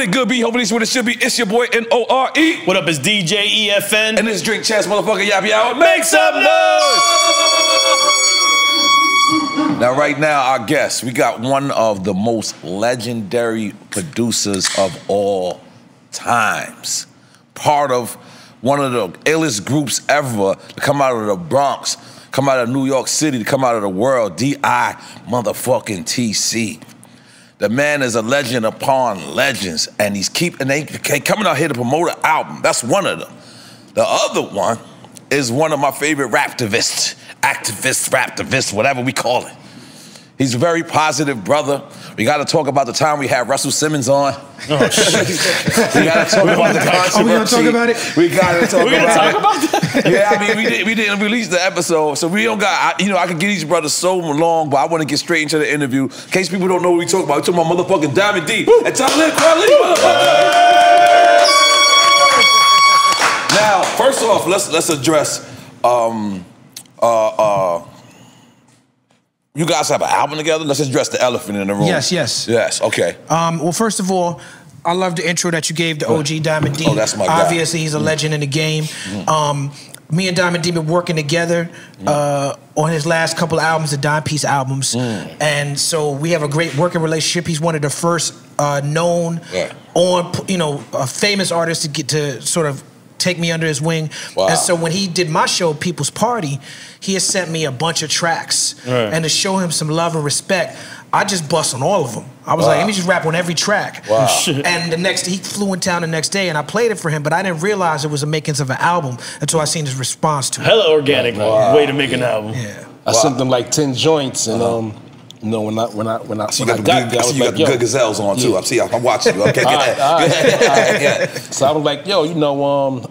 what it good be? Hopefully it's what it should be. It's your boy N O R E. What up? It's DJ EFN. And this Drink Champs motherfucker yappy hour. Make some noise! Now, right now, our guest, we got one of the most legendary producers of all times. Part of one of the illest groups ever to come out of the Bronx, come out of New York City, to come out of the world. D.I. motherfucking TC. The man is a legend upon legends, and he's keeping they coming out here to promote an album. That's one of them. The other one is one of my favorite raptivists, activists, raptivists, whatever we call it. He's a very positive brother. We got to talk about the time we had Russell Simmons on. Oh, shit. we got to talk about the controversy. Are we going to talk about it? We got to talk We're gonna about talk it. about that. yeah, I mean, we, did, we didn't release the episode, so we don't got, I, you know, I could get these brothers so long, but I want to get straight into the interview. In case people don't know what we talk about, we talking about motherfucking Diamond D and Talib Kweli. Now, first off, let's let's address. Um, uh, uh, you guys have an album together. Let's address the elephant in the room. Yes, yes. yes. Okay. Um, well, first of all, I love the intro that you gave to OG Diamond D. Oh, that's my guy. Obviously, he's a legend in the game. Um, me and Diamond D been working together uh, on his last couple of albums, the Dime Piece albums, and so we have a great working relationship. He's one of the first uh, known Yeah. on, you know, uh, famous artists to get to sort of take me under his wing. Wow. And so when he did my show, People's Party, he has sent me a bunch of tracks, Right. and to show him some love and respect. I just bust on all of them. I was Wow. like, let me just rap on every track. Wow. And the next, he flew in town the next day, and I played it for him, but I didn't realize it was the makings of an album until I seen his response to it. Hella organic way to make an album. Yeah. I sent them like ten joints, and um, you know when I when I when I, So you when got the I good, there, I I see was you got the good gazelles on too. Yeah. I'm see, I'm watching you. Okay, All right, all right, Good. yeah. So I was like, yo, you know, um,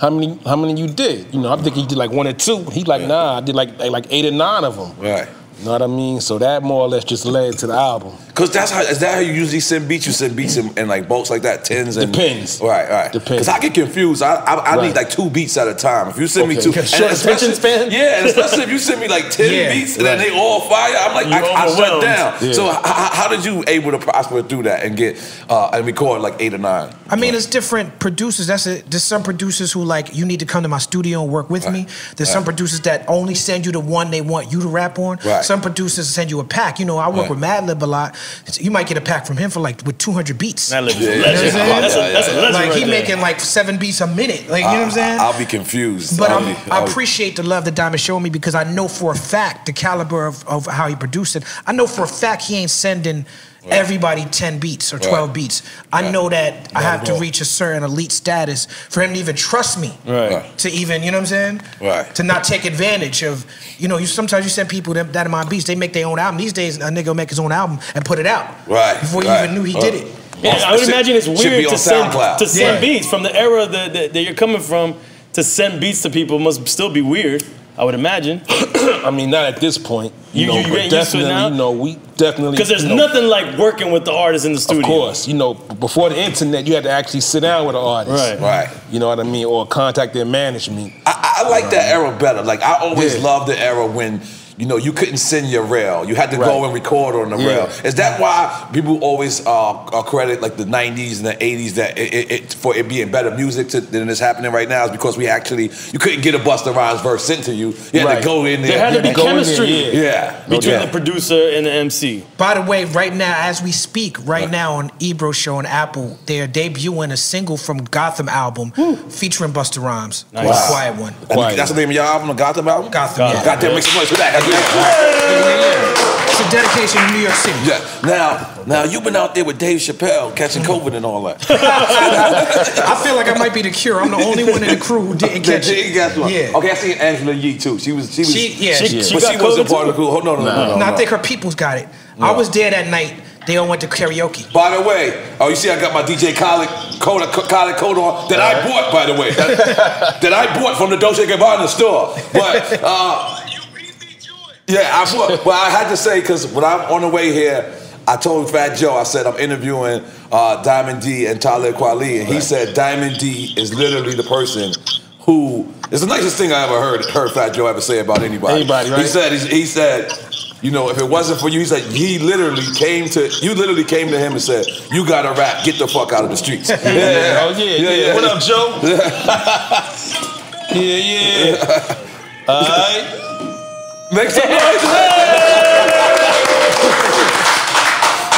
how many how many you did? You know, I think he did like one or two. He like, nah, I did like like eight or nine of them. Right. You know what I mean? So that more or less just led to the album. Cause that's how is that how you usually send beats? You send beats in, in like bulks like that, tens and Depends. Right, right. Depends. Cause I get confused. I I, I need like two beats at a time. If you send me two, Short and especially- attention span? Yeah, and especially if you send me like ten Yeah. beats and then they all fire, I'm like You're I, I shut down. Yeah. So how, how did you able to prosper through that and get uh, and record like eight or nine? I mean, it's different producers. That's it. There's some producers who like you need to come to my studio and work with me. There's some producers that only send you the one they want you to rap on. Right. Some producers send you a pack. You know, I work Right. with Madlib a lot. You might get a pack from him for like with 200 beats. That lives Yeah, a yeah, legend. yeah, yeah, That's a yeah, that's a legend like right he there. making like seven beats a minute. Like you know what I'm saying? I, will be confused. But I'll I'm, be- I I'll- appreciate the love that Diamond showed me because I know for a fact the caliber of, of how he produced it. I know for a fact he ain't sending everybody 10 beats or 12 Right. beats. I Right. know that I have to reach a certain elite status for him to even trust me. Right. To even, you know what I'm saying? Right. To not take advantage of, you know, you sometimes you send people that, that are my beats, they make their own album. These days, a nigga will make his own album and put it out. Right, Before you right. even knew he did it. Yeah, I would imagine it's weird to send SoundCloud. to send Yeah. beats from the era that, that, that you're coming from. To send beats to people must still be weird. I would imagine I mean, not at this point. You, You- know, you but getting used to it definitely, now? you know, we definitely because there's you know, nothing like working with the artist in the studio. Of course, you know, before the internet, you had to actually sit down with an artist, Right. Right. You know what I mean, or contact their management. I, I like that era better. Like I always Yeah. loved the era when you know you couldn't send your rail. You had to go and record on the Yeah. rail. Is that why people always uh, uh, credit like the '90s and the '80s that it, it, it for it being better music to, than is happening right now? Is because we actually you couldn't get a Busta Rhymes verse sent to you. You had Right. to go in there. There had to be Go in there, chemistry yeah. yeah, between yeah. the producer and the MC. By the way, right now, as we speak, right now on Ebro Show on Apple, they're debuting a single from Gotham album featuring Busta Rhymes. Nice. The Wow. Quiet one. And Quiet. That's the name of your album, the Gotham album. Gotham, yeah. Goddamn, make some noise for that. That's It's a dedication to New York City. Yeah. Now, now you've been out there with Dave Chappelle catching COVID and all that. I feel like I might be the cure. I'm the only one in the crew who didn't catch Did it. you guess? Yeah. Okay, I seen Angela Yee too. She was. She was. She- yeah, She- she- she but got she wasn't COVID part of the crew. Oh, no, no, no, no, no. No, I think her people's got it. I was there that night. They all went to karaoke. By the way, oh, you see, I got my DJ Khaled coat, Khaled coat on that I bought, by the way, that, that I bought from the Dolce Gabbana store. But uh, yeah, I. But I had to say because when I'm on the way here, I told Fat Joe, I said I'm interviewing uh, Diamond D and Talib Kweli, and he said Diamond D is literally the person who is the nicest thing I ever heard heard Fat Joe ever say about anybody. Anybody, He said he said You know, if it wasn't for you, he's like he literally came to you. Literally came to him and said, "You got to rap. Get the fuck out of the streets." Yeah, oh yeah, yeah. What up, Joe? yeah, yeah. All right. Make some noise.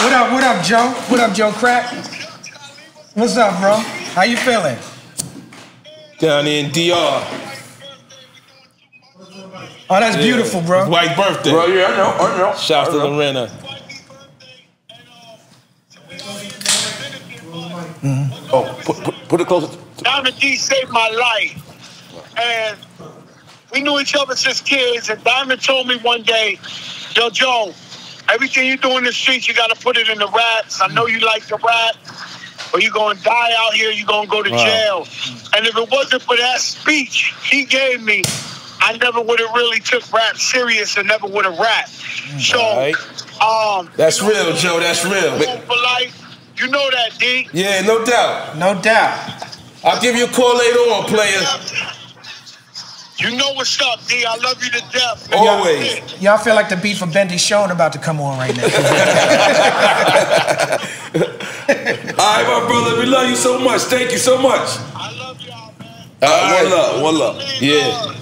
What up? What up, Joe? What up, Joe Crack? What's up, bro? How you feeling? Down in DR. Oh, that's beautiful, bro. His wife's birthday. Bro, yeah, I know, I know. Shout out to I know. Lorena. Mm-hmm. Oh, put, put, put it closer. Diamond D saved my life. And we knew each other since kids. And Diamond told me one day, Yo, Joe, everything you do in the streets, you got to put it in the raps. I know you like to rap, but you're going to die out here. You're going to go to jail. And if it wasn't for that speech he gave me, I never would have really took rap serious and never would have rapped. So, Right. um, That's you know, real, Joe. That's real. for life. You know that, D. Yeah, no doubt. No doubt. I'll give you a call later on, player. You know what's up, D. I love you to death. Always. That's it. Y'all feel like the beat for Bendy Sean about to come on right now. All right, my brother, we love you so much. Thank you so much. I love y'all, man. All right, one love, one love. Yeah.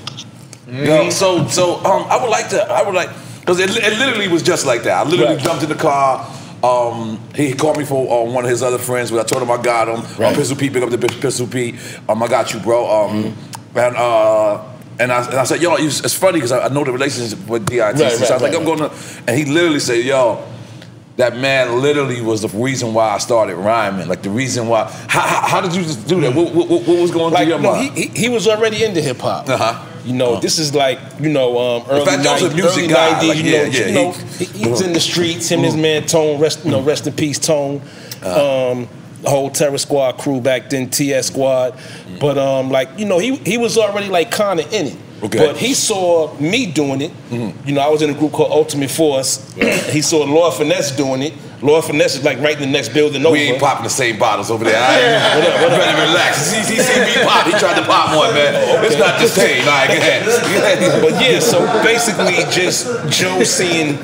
Yo, so so um, I would like to, I would like, because it, it literally was just like that. I literally Right. jumped in the car. Um, he called me for uh, one of his other friends. But I told him I got him. Right. Um, Pistol Pete, pick up the Pistol Pete. Um, I got you, bro. Um, and uh, and I, and I said, yo, it's, funny because I, I know the relationship with DIT. Right, so I was right, like, I'm going to, and he literally said, yo. That man literally was the reason why I started rhyming. Like the reason why. How, how, how did you just do that? What, what, what was going Like, through your no, mind? he, he, he was already into hip hop. Uh-huh. You know, this is like, you know, um, early, a music early guy, 90s, like, you yeah, know, yeah, you know he- he, he's in the streets, him and his man Tone, rest, you know, rest in peace, Tone. Um, the whole Terror Squad crew back then, TS Squad. But um, like, you know, he he was already like kinda in it. Okay. But he saw me doing it. You know, I was in a group called Ultimate Force. he saw Lord Finesse doing it. Lord Finesse is like right in the next building over. We ain't popping the same bottles over there. All right? What up, what You up? better relax. He, he seen me pop. He tried to pop one, man. It's not the same. All right, go ahead. But yeah, so basically, just Joe seeing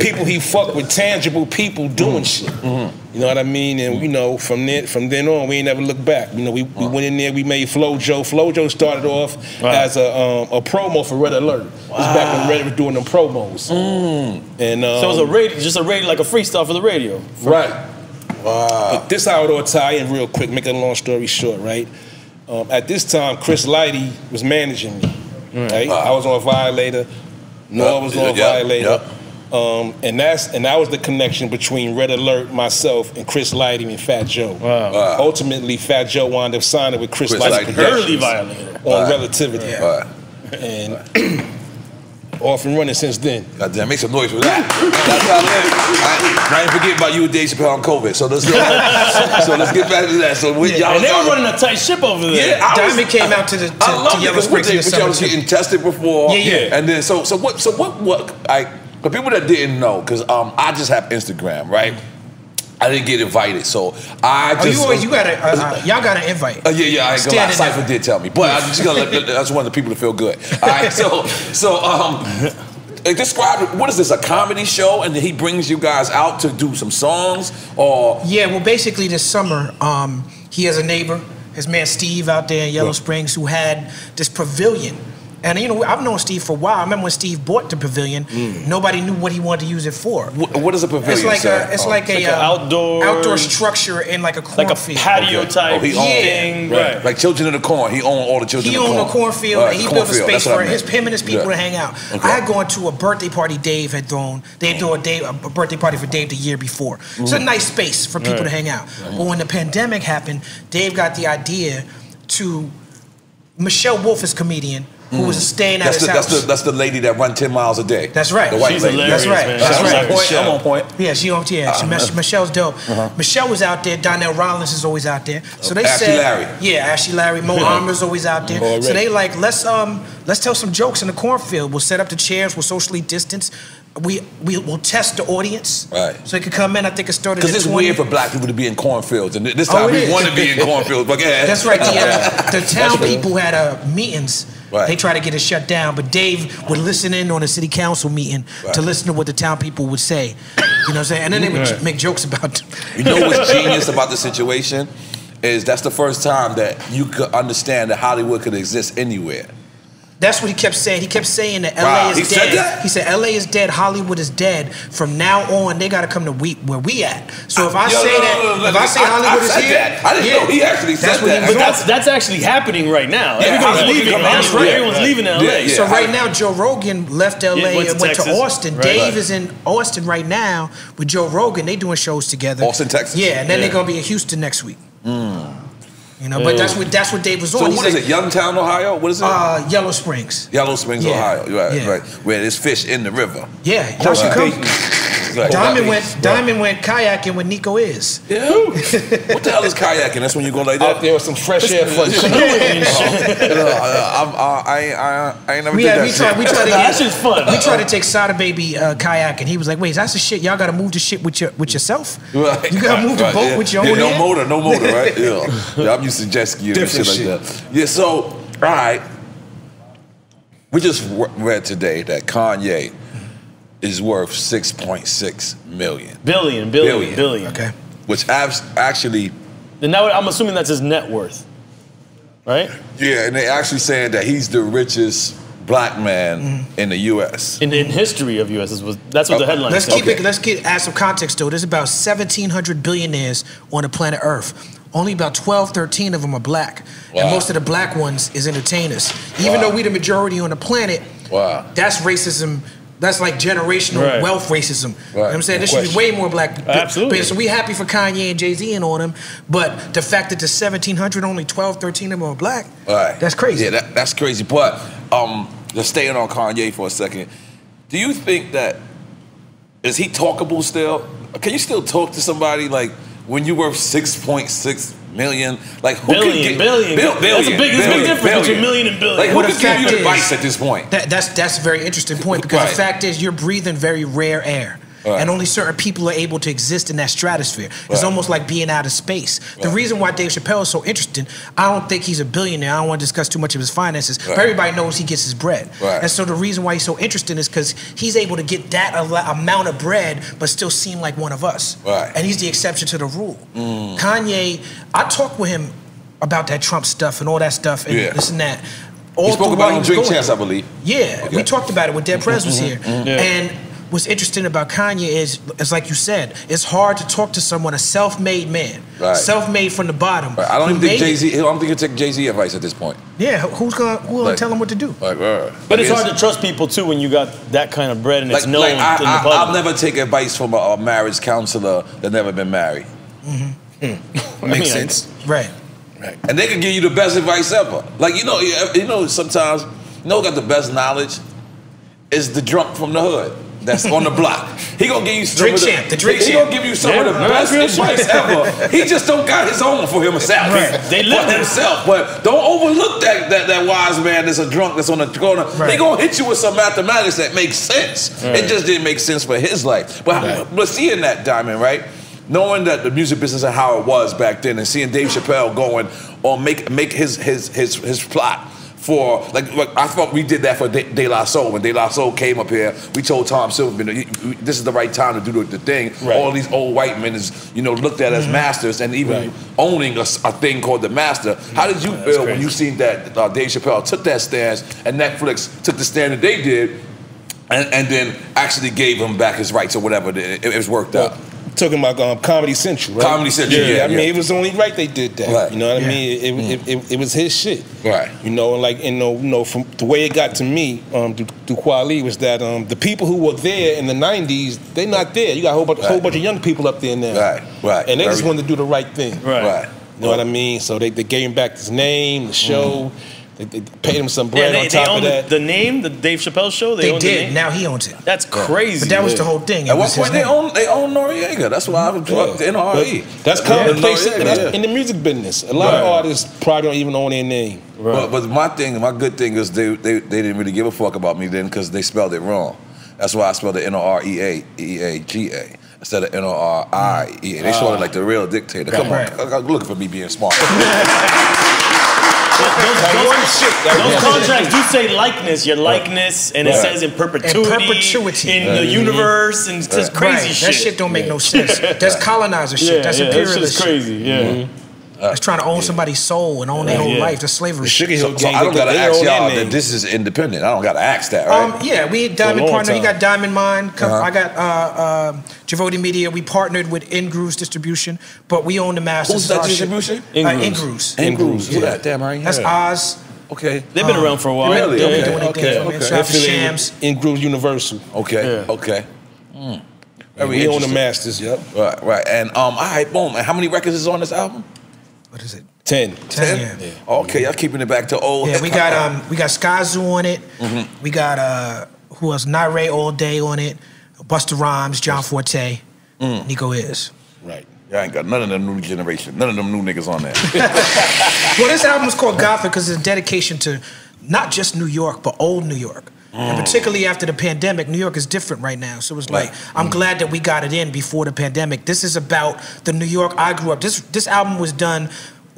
people he fucked with, tangible people doing shit. Mm-hmm. You know what I mean? And you know, from then from then on, we ain't never looked back. You know, we, we went in there, we made Flow Joe. Flow Joe started off as a um, a promo for Red Alert. This was back when Red was doing them promos. Mm. And um, So it was a radio, just a radio, like a freestyle for the radio. Right. But this how it all tie in real quick, make a long story short, right? Um, at this time, Chris Lighty was managing me. Right? I was on Violator. Noah Yup, was on yup, Violator. yup. Um, and that's and that was the connection between Red Alert, myself, and Chris Lighty and Fat Joe. Wow. Ultimately, Fat Joe wound up signing with Chris, Chris Lighty Lighty. Early violator. on Wow. Relativity. All right. And off and running since then. Goddamn, make some noise for that. That's how it is. I, I ain't forget about you and Dave Chappelle on COVID. So let's so let's get back to that. So we, y'all, And they were running a tight ship over there. Yeah, I was- Diamond came out to the to, I love to it Yellow because what Springs in they, the but y'all was getting tested before. Yeah, yeah. And then so so what so what what I for people that didn't know because um I just have Instagram right. I didn't get invited, so I just. Oh, you always you got a uh, uh, y'all got an invite. Uh, yeah, yeah, I ain't gonna lie. Cypher did tell me, but I just gonna let, I just want the people to feel good. All right, so so um, describe. What is this? A comedy show, and then he brings you guys out to do some songs, or Yeah, well, basically this summer, um, he has a neighbor, his man Steve out there in Yellow Springs, who had this pavilion. And you know, I've known Steve for a while. I remember when Steve bought the pavilion. Nobody knew what he wanted to use it for. what, what is a pavilion? It's like sir? a, it's Oh. like a Like a uh, outdoor- outdoor structure in like a like a cornfield. patio Okay. type Oh, he owned- thing. Right. Right. Like Children of the Corn. He owned all the Children He of the owned Corn. a cornfield Right, and he built a space for I his, him and his people Yeah. to hang out. Okay. I had gone to a birthday party Dave had thrown. They had thrown a, Dave, a birthday party for Dave the year before. It's a Mm-hmm. nice space for people to hang out. But when the pandemic happened, Dave got the idea to Michelle Wolf is comedian who was staying at Mm. That's his the, house. that's the that's the lady that run ten miles a day. That's right. The white She's lady. hilarious, That's right. man. That's I'm right. on point. I'm on point. Yeah, she on yeah. She, Mich- Michelle's dope. Michelle was out there. Donnell Rawlings is always out there. So they Ashley said, Larry. yeah, Ashley Larry. Mo Amer's always out there. Already. So they like let's um let's tell some jokes in the cornfield. We'll set up the chairs. We'll socially distance. We we will test the audience. Right. So they could come in. I think it started. Because at it's 20. weird for black people to be in cornfields, and this Oh, time it we is. want to be in cornfields. But yeah, That's right. The, uh, the town people had uh, meetings. Right. They try to get it shut down. But Dave would listen in on a city council meeting Right. to listen to what the town people would say. You know what I'm saying? And then they would Right. make jokes about. You know what's genius about the situation is that's the first time that you could understand that Hollywood could exist anywhere. That's what he kept saying. He kept saying that LA Wow, is he dead. said that? He said LA is dead. Hollywood is dead. From now on, they got to come to we where we at. So if I Yo, say no, that, no, no, if I say I- I Hollywood is said here, that. I didn't know he actually that's said what that. But that's that's actually happening right now. Yeah, Everybody's Hollywood leaving. can LA. come out. Everyone's Right. leaving LA. Yeah, yeah. So right now, Joe Rogan left LA Yeah, went and went to Texas. Austin. Right. Dave Right. is in Austin right now with Joe Rogan. They doing shows together. Austin, Texas? Yeah, and then Yeah. they're gonna be in Houston next week. Mm. You know, but that's what that's what Dave was on. So He what is said, it? Youngtown, Ohio? What is it? Uh, Yellow Springs. Yellow Springs, yeah, Ohio. Right, yeah. right. Where there's fish in the river. Yeah, y'all should come. Right. Diamond went Right. Diamond went kayaking with Niko Is. Yeah. what the hell is kayaking? That's when you go like that. Out there with some fresh air fun shit. No, I, I'm- I, I, ain't- I, I ain't never We did had that we tried we shit. tried to Nah, get that fun. We tried to take Sada Baby uh, kayaking. He was like, "Wait, that's the shit. Y'all got to move the shit with your with yourself. Right, You got to move the right, boat yeah. with your yeah, own no hand? motor, no motor, right? Yeah. yeah I'm used to jet skiing Different and shit, like that. Yeah, so, all right. We just read today that Kanye is worth 6.6 million, Billion, billion, Billion. billion. Okay. which abs- actually, And now I'm assuming that's his net worth, right? yeah, and they're actually saying that he's the richest black man Mm-hmm. in the U.S. In in history of U.S. is was that's what the headline. Let's said. keep it. Let's get add some context though. There's about 1,700 billionaires on the planet Earth. Only about 12, 13 of them are black, Wow. and most of the black ones is entertainers. Even Wow. though we the majority on the planet, Wow. that's racism. That's like generational Right. wealth racism. You know what I'm saying? No there should be way more black. Absolutely. So we happy for Kanye and Jay Z and on them, but the fact that the 1,700 only 12, 13 of them are black, Right. that's crazy. Yeah, that, that's crazy. But um, just staying on Kanye for a second, do you think that is he talkable still? Can you still talk to somebody like when you were six point six million? Like who Billion, can get billion. Bill- That's a big- there's a big billion, difference between million and billion. Like who Well, the can give fact you is- advice at this point? That, that's that's a very interesting point because Right. the fact is you're breathing very rare air. Right. And only certain people are able to exist in that stratosphere. It's Right. almost like being out of space. The reason why Dave Chappelle is so interesting, I don't think he's a billionaire. I don't want to discuss too much of his finances, Right. but everybody knows he gets his bread. Right. And so the reason why he's so interesting is because he's able to get that amount of bread, but still seem like one of us. Right. Mm. And he's the exception to the rule. Kanye, I talked with him about that Trump stuff and all that stuff and Yeah. this and that. All He spoke about it on Drink through. I believe. Yeah, we talked about it when Dead Prez was here. Yeah. And what's interesting about Kanye is, is like you said, it's hard to talk to someone, a self-made man, Right. self-made from the bottom. Right. I don't even think. Jay Z. I don't think he'll take Jay Z advice at this point. Yeah, who's gonna who gonna Like- tell him what to do? Like, uh, But like it's hard to trust people too when you got that kind of bread and it's known like I, in the public. I'll never take advice from a, a marriage counselor that never been married. Mm-hmm. Hmm. Hmm. Makes mean, sense. Right. Right. And they can give you the best advice ever. Like you know, you you know, sometimes you know, got the best knowledge is the drunk from the hood that's on the block. He gonna give you some Drink of the, champ, the drink he, he gonna give you some Yeah, of the best that's real advice ever. He just don't got his own for him himself. Right. They for live it. himself. But don't overlook that, that that wise man that's a drunk that's on the corner. Right. He gonna hit you with some mathematics that makes sense. It just didn't make sense for his life. But but seeing that diamond, right? Knowing that the music business and how it was back then, and seeing Dave Chappelle going on make make his his his his plot for like, like I thought we did that for De, De La Soul when De La Soul came up here. We told Tom Silverman "You- you- this is the right time to do the, thing. Right. All these old white men is you know looked at as masters and even Right. owning a thing called the master. How did you feel when you seen that uh, Dave Chappelle took that stance and Netflix took the stand that they did? And, and then actually gave him back his rights or whatever. It, it was worked out. Talking about um, Comedy Central, right? Comedy Central, yeah, I mean, it was only right they did that. Right. You know what Yeah. I mean? It, it, it, it was his shit. Right. You know, and like, and, you know, you know, from the way it got to me, um, through, through Kweli, was that um, the people who were there in the '90s, they're not there. You got a whole bunch, Right. whole bunch of young people up there now. Right, right. And they just wanted to do the right thing. Right. Right. You know what I mean? So they, they gave him back his name, the show. They, they paid him some bread yeah, on they, they top of the, that. the name, the Dave Chappelle show. They, They own the did. name? Now he owns it. That's crazy. But that was the whole thing. It At one point they own they own Noreaga. That's why I was Yeah. the NRE. But that's commonplace Yeah, yeah. in the music business. A lot of artists probably don't even own their name. But, but my thing, my good thing is they, they, they didn't really give a fuck about me then because they spelled it wrong. That's why I spelled it N O R E A E A G A instead of N O R I E A. They spelled it like the real dictator. Come Right. on, I'm looking for me being smart. Those, one shit. Those one contracts do say likeness, your likeness, and it says in perpetuity, perpetuity. in the universe, and it's just crazy Right. shit. That shit don't make no sense. That's colonizer shit. Yeah, That's yeah, that's imperialist just shit. crazy. Yeah. That's trying to own somebody's soul and own their whole Yeah. life. That's slavery. The Sugar. Hill So gang. I don't gotta ask y'all that this is independent. I don't gotta ask that, right? Um, yeah, we Diamond long partner. You got Diamond Mine. Uh-huh. I got uh, uh, Javotti Media. We partnered with Ingrooves Distribution, but we own the masters. Who's It's that our shit. distribution? Uh, Ingrooves. Ingrooves. Ingrooves. Yeah. that? Damn, right. That's Oz. Okay. They've been around for a while. Really? Yeah, Okay. yeah. Doing their okay, thing, man. okay. Shout out to Affiliated Shams. Ingrooves Universal. Okay. Yeah. Okay. And Very we own the masters. Yep. Right, right. And um, all right, boom. And how many records is on this album? What is it? Ten. Ten. Yeah. Okay, y'all keeping it back to old. Yeah, we got um, we got Skyzoo on it. Mm-hmm. We got uh, who else? Nire Alldai on it. Busta Rhymes, John Forte, Mm. Niko Is. Right. Y'all ain't got none of them new generation. None of them new niggas on there. Well, this album is called Gotham because it's a dedication to not just New York, but old New York. And particularly after the pandemic, New York is different right now. So it was like, I'm mm. glad that we got it in before the pandemic. This is about the New York I grew up. This this album was done.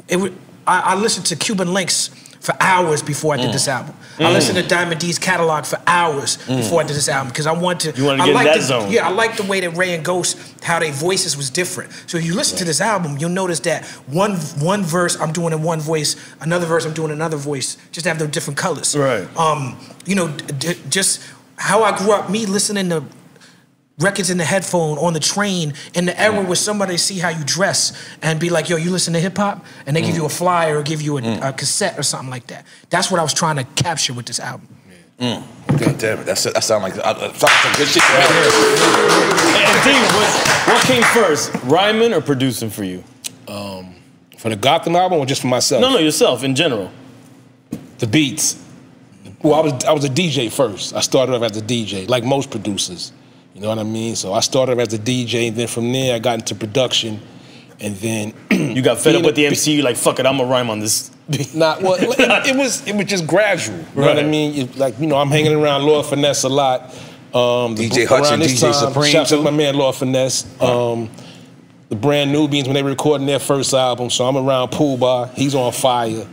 It I listened to Cuban Linx for hours before I did mm. this album. I mm. listened to Diamond D's catalog for hours mm. before I did this album because I wanted to. You wanted to I get in that the- zone. Yeah, I like the way that Ray and Ghost, how their voices was different. So if you listen to this album, you'll notice that one one verse I'm doing in one voice, another verse I'm doing another voice, just have the different colors. Right. Um, you know, just how I grew up, me listening to records in the headphone on the train in the era where somebody see how you dress and be like, yo, you listen to hip hop? And they give mm. you a flyer or give you a, mm. a cassette or something like that. That's what I was trying to capture with this album. Mm. God damn it. That's, that sound like uh, sound like some good shit. to me. And D, what, what came first, rhyming or producing for you? Um, for the Gotham album or just for myself? No, no, yourself in general. The beats. Well, I was I was a DJ first. I started off as a DJ, like most producers. You know what I mean? So I started as a DJ, and then from there I got into production, and then You got fed up with the a- MC. You like, fuck it, I'm gonna rhyme on this. Not well. It, it was it was just gradual. You know what I mean? It- like you know, I'm hanging around Lord Finesse a lot. Um, the- DJ Hutch and DJ time, Supreme, Shout out to my man Lord Finesse. Um, the brand Nubians when they were recording their first album. So I'm around Puba. He's on fire. You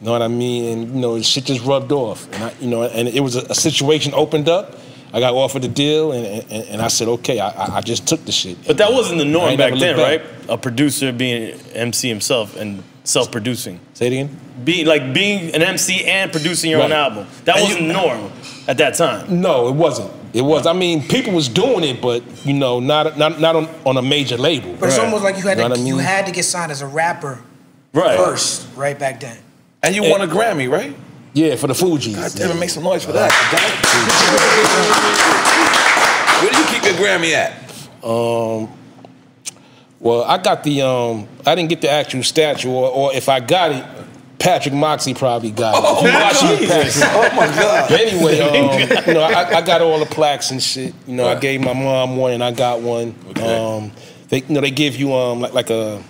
know what I mean? And you know, shit just rubbed off. And I, you know, and it was a, a situation opened up. I got offered the deal, and, and, and I said, okay. I, I- I just took the shit. But that wasn't the norm back then, looked right? A producer being MC himself and self-producing. Say it again. Being like being an MC and producing your own album. That And wasn't you- norm at that time. No, it wasn't. It was. I mean, people was doing it, but you know, not not not on, on a major label. But it's almost like you had Know to, what I you had to get signed as a rapper Right. first, right back then. And you won a Grammy, right? Yeah, for the Fugees. God damn it, make some noise for that. Where do you keep your Grammy at? Um, Well, I got the um, I didn't get the actual statue, or, or if I got it, Patrick Moxie probably got it. If you watch it, Patrick- Oh my God. But anyway, um, you know, I, I got all the plaques and shit. You know, I gave my mom one and I got one. Okay. Um, they, you know, they give you um like like a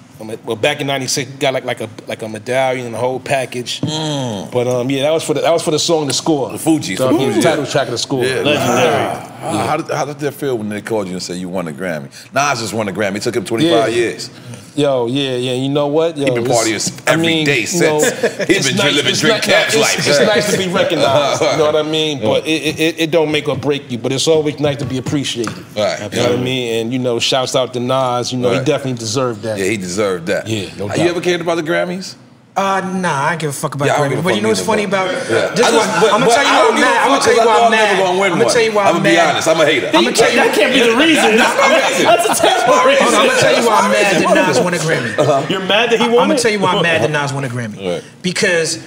well back in '96 got like like a like a medallion and a whole package. But um yeah, that was for the that was for the song the score. The Fugees, So, for I mean, Fugees, the title track of the score. Yeah. Legendary. How, how did, how did that feel when they called you and said you won a Grammy? Nas just won a Grammy. It took him 25 Yeah. years. Yo, yeah, yeah. You know what? Yo, He been partying I mean, day you know, since. He's it's been nice- living drink nice- caps it's, life. It's nice to be recognized. You know what I mean? Uh-huh. But it, it, it don't make or break you. But it's always nice to be appreciated. Right. You know what I mean? And you know, shouts out to Nas. You know, Right. he definitely deserved that. Yeah, he deserved that. Yeah, no Have you ever cared about the Grammys? Uh, nah, I don't give a fuck about Yeah, I don't Grammy. But you know what's funny about Yeah. this? I Is just- why, but- I'm gonna tell you why I'm mad. I'm gonna tell you 'cause I why I'm I'm mad. I'm gonna tell you why I'm I'm gonna be honest. I'm a hater. I'm gonna tell you. That can't be the reason. That's a terrible Hold on, I'm gonna tell you why I'm mad that Nas won a Grammy. You're mad that he won. I'm gonna tell you why I'm mad that Nas won a Grammy. Because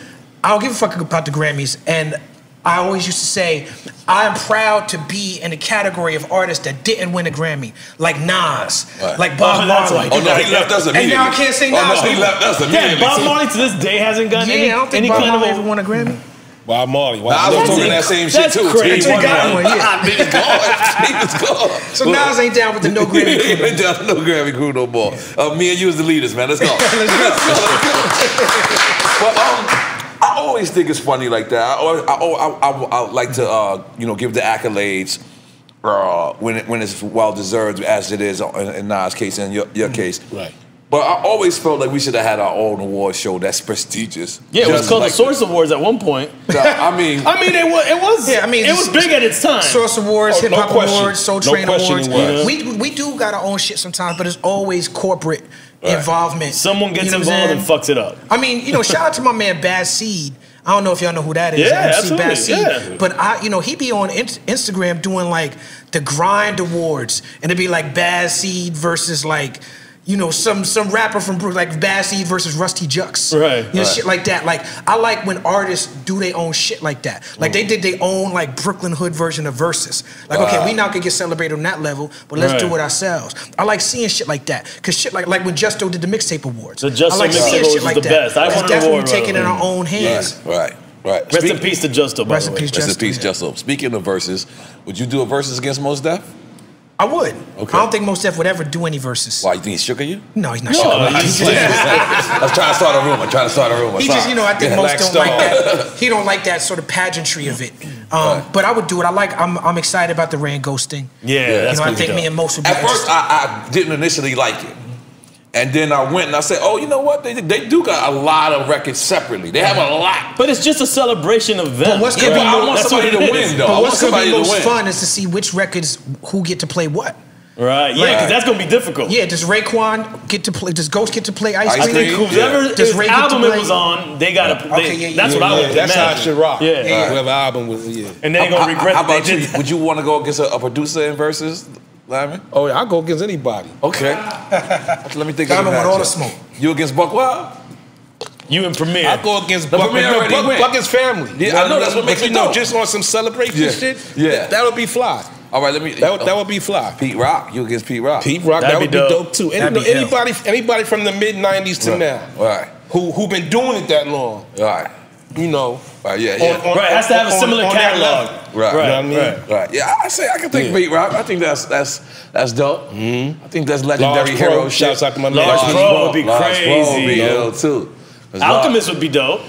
I don't give a fuck about the Grammys, and I always used to say I'm proud to be in the category of artists that didn't win a Grammy, like Nas, Right. like Bob Oh, Marley. Oh, no, he left us And now I can't say Oh, Nas. no, he left us Damn, immediately. Bob Marley to this day hasn't gotten Yeah, any, I don't think any Bob kind Marley of ever won a Grammy. Bob Marley. Wow. Nah, I was That's talking that same shit that's too. crazy. He won Got one. one, yeah. He was gone. He was gone. So Nas ain't down with the no Grammy. He ain't down to no Grammy crew no more. Uh, me and you as the leaders, man. Let's go. Let's go. but um, I always think it's funny like that. I, always, I, I, I, I like to uh, you know give the accolades uh, when it, when it's well deserved, as it is in, in Nas' case and your, your case. Right. But I always felt like we should have had our own award show that's prestigious. Yeah, it was called like- the Source Awards at one point. I mean, I mean, it was. It was. Yeah, I mean, it was big at its time. Source Awards, Oh, Hip Hop question. Awards, Soul No Train Awards. it. We we do got our own shit sometimes, but it's always corporate involvement. Someone gets You know involved and fucks it up. I mean, you know, shout out to my man Bad Seed. I don't know if y'all know who that is. Yeah, MC Bad absolutely, Seed. yeah. But I, you know, he be on in- Instagram doing like the grind awards, and it'd be like Bad Seed versus like. You know, some some rapper from Brooklyn, like Bad Seed versus Rusty Juxx. Right, You know, right. shit like that. Like, I like when artists do their own shit like that. Like, they mm. did their own, like, Brooklyn Hood version of Verzuz. Like, okay, we now can get celebrated on that level, but let's do it ourselves. I like seeing shit like that. Because shit like, like when Justo did the mixtape awards. The Justo I like mixtape seeing awards shit is like the that. best. I It's won an definitely award, taking it in our own hands. right, right. Rest Speak- in peace to Justo. By Rest the in way. peace, Rest in peace, yeah. Justo. Speaking of verses, would you do a versus against Mos Def? I would. Okay. I don't think Mos Def would ever do any verses. Why you think he's shook at you? No, he's not No, sure. he's- He just- I was trying to start a rumor. I'm trying to start a rumor. He Sorry. just, you know, I think Yeah, most don't Star. like that. He don't like that sort of pageantry of it. Um, But I would do it. I like. I'm, I'm excited about the Rain Ghost thing. Yeah, Yeah. You that's know, I think dope. me and Mos would be At first. I, I didn't initially like it. And then I went and I said, oh, you know what? They, they do got a lot of records separately. They have a lot. But it's just a celebration of them. But what's Yeah, gonna but be I want somebody to win, though. But what's gonna be to most fun is to see which records who get to play what. Right, yeah, Right. because that's gonna be difficult. Yeah, does Raekwon get to play? Does Ghost get to play Ice, Ice Cream? Cream? Whoever Yeah. Does Ray album it was on, they gotta. They, Okay, yeah, yeah, that's what yeah, I yeah, would That's how it should rock. Yeah. yeah Whoever album was, yeah. And they ain't gonna regret How that they about you? did. Would you want to go against a, a producer in versus, Lyman? Oh, yeah, I'll go against anybody. Okay. Let me think Diamond of want the all the smoke. You against Buck Wild? You and Premier. I'll go against The Buck, Premier no, Buck, went. Buck is family. Yeah, I know, that's what makes you it know, just on some celebration Yeah, shit, yeah. that, that would be fly. All right, let me. That would, that oh. would be fly. Pete Rock. You against Pete Rock? Pete Rock, That'd that be would be dope. dope, too. Any, be ill. anybody, anybody from the mid '90s to Right. now, Right. who who been doing it that long, All right. You know, Right. Yeah. Yeah. on- right, has to have a similar on catalog. level. Right. You know what I mean? right. Right. Yeah, I say I can think Yeah. Pete Rock. I think that's that's that's dope. I think that's legendary Large hero Pro, shit. shouts out to my man. Large Large Pro would be Large Pro would be crazy. ill too. 'Cause Alchemist would be dope.